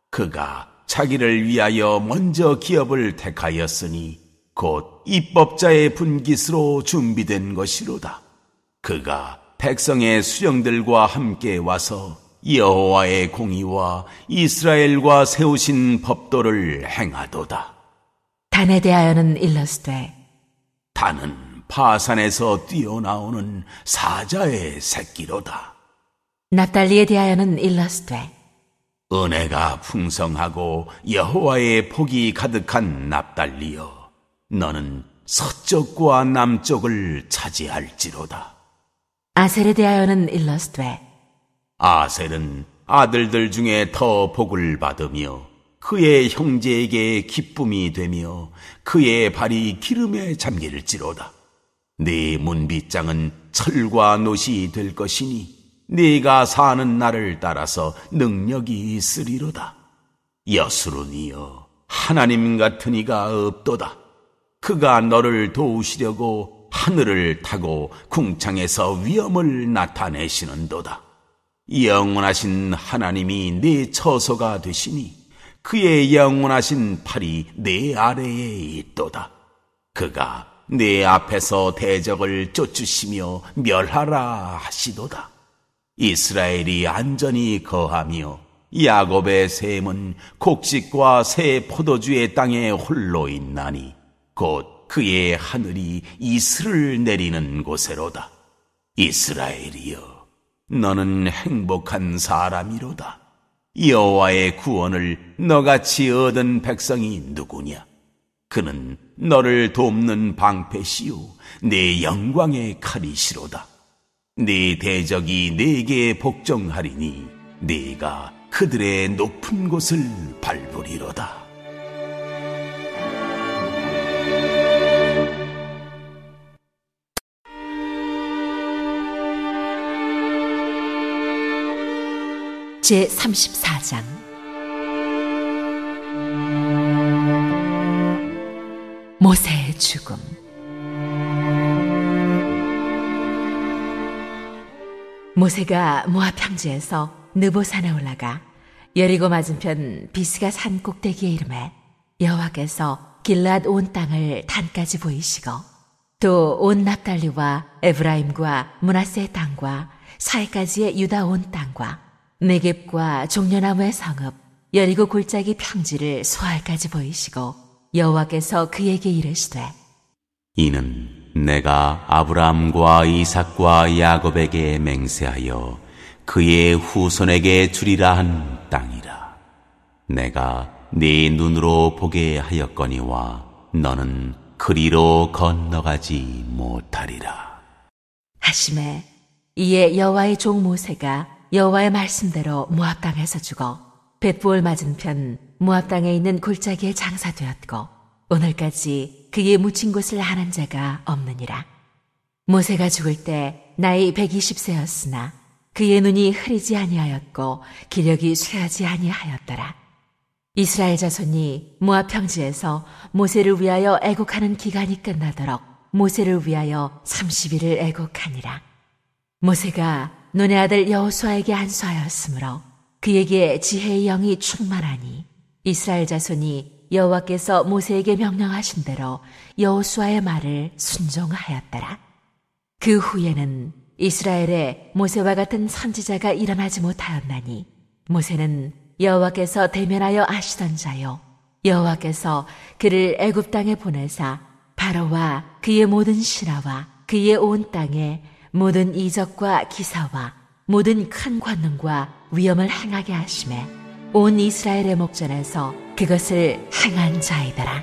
Speaker 1: 그가 자기를 위하여 먼저 기업을 택하였으니 곧 입법자의 분깃으로 준비된 것이로다. 그가 백성의 수령들과 함께 와서 여호와의 공의와 이스라엘과 세우신 법도를 행하도다.
Speaker 2: 단에 대하여는 일러스되
Speaker 1: 단은 파산에서 뛰어나오는 사자의 새끼로다.
Speaker 2: 납달리에 대하여는 일러스되
Speaker 1: 은혜가 풍성하고 여호와의 복이 가득한 납달리여 너는 서쪽과 남쪽을 차지할지로다.
Speaker 2: 아셀에 대하여는 일러스되
Speaker 1: 아셀은 아들들 중에 더 복을 받으며 그의 형제에게 기쁨이 되며 그의 발이 기름에 잠길지로다. 네 문빗장은 철과 노시 될 것이니 네가 사는 날을 따라서 능력이 있으리로다. 여수run이여 하나님 같은 이가 없도다. 그가 너를 도우시려고 하늘을 타고 궁창에서 위엄을 나타내시는도다. 영원하신 하나님이 네 처소가 되시니 그의 영원하신 팔이 내 아래에 있도다. 그가 내 앞에서 대적을 쫓으시며 멸하라 하시도다. 이스라엘이 안전히 거하며 야곱의 샘은 곡식과 새 포도주의 땅에 홀로 있나니 곧 그의 하늘이 이슬을 내리는 곳에로다. 이스라엘이여, 너는 행복한 사람이로다. 여호와의 구원을 너같이 얻은 백성이 누구냐? 그는 너를 돕는 방패시요 내 영광의 칼이시로다. 네 대적이 네게 복종하리니 네가 그들의 높은 곳을 밟으리로다.
Speaker 2: 제34장. 모세의 죽음. 모세가 모압 평지에서 느보산에 올라가 여리고 맞은편 비스가 산 꼭대기에 이름해 여호와께서 길랏 온 땅을 단까지 보이시고 또 온 납달리와 에브라임과 문하세의 땅과 사해까지의 유다 온 땅과 네겝과 종려나무의 성읍 여리고 골짜기 평지를 소알까지 보이시고 여호와께서 그에게 이르시되
Speaker 1: 이는 내가 아브라함과 이삭과 야곱에게 맹세하여 그의 후손에게 주리라 한 땅이라. 내가 네 눈으로 보게 하였거니와 너는 그리로 건너가지 못하리라.
Speaker 2: 하심에 이에 여호와의 종 모세가 여호와의 말씀대로 모압 땅에서 죽어 벳부올 맞은편 모압 땅에 있는 골짜기에 장사되었고 오늘까지 그의 묻힌 곳을 아는 자가 없느니라. 모세가 죽을 때 나이 120세였으나 그의 눈이 흐리지 아니하였고 기력이 쇠하지 아니하였더라. 이스라엘 자손이 모압 평지에서 모세를 위하여 애곡하는 기간이 끝나도록 모세를 위하여 30일을 애곡하니라. 모세가 눈의 아들 여호수아에게 안수하였으므로 그에게 지혜의 영이 충만하니 이스라엘 자손이 여호와께서 모세에게 명령하신 대로 여호수아의 말을 순종하였더라. 그 후에는 이스라엘에 모세와 같은 선지자가 일어나지 못하였나니 모세는 여호와께서 대면하여 아시던 자요 여호와께서 그를 애굽 땅에 보내사 바로와 그의 모든 신하와 그의 온 땅에 모든 이적과 기사와 모든 큰 권능과 위엄을 행하게 하심에 온 이스라엘의 목전에서 그것을 행한 자이더라.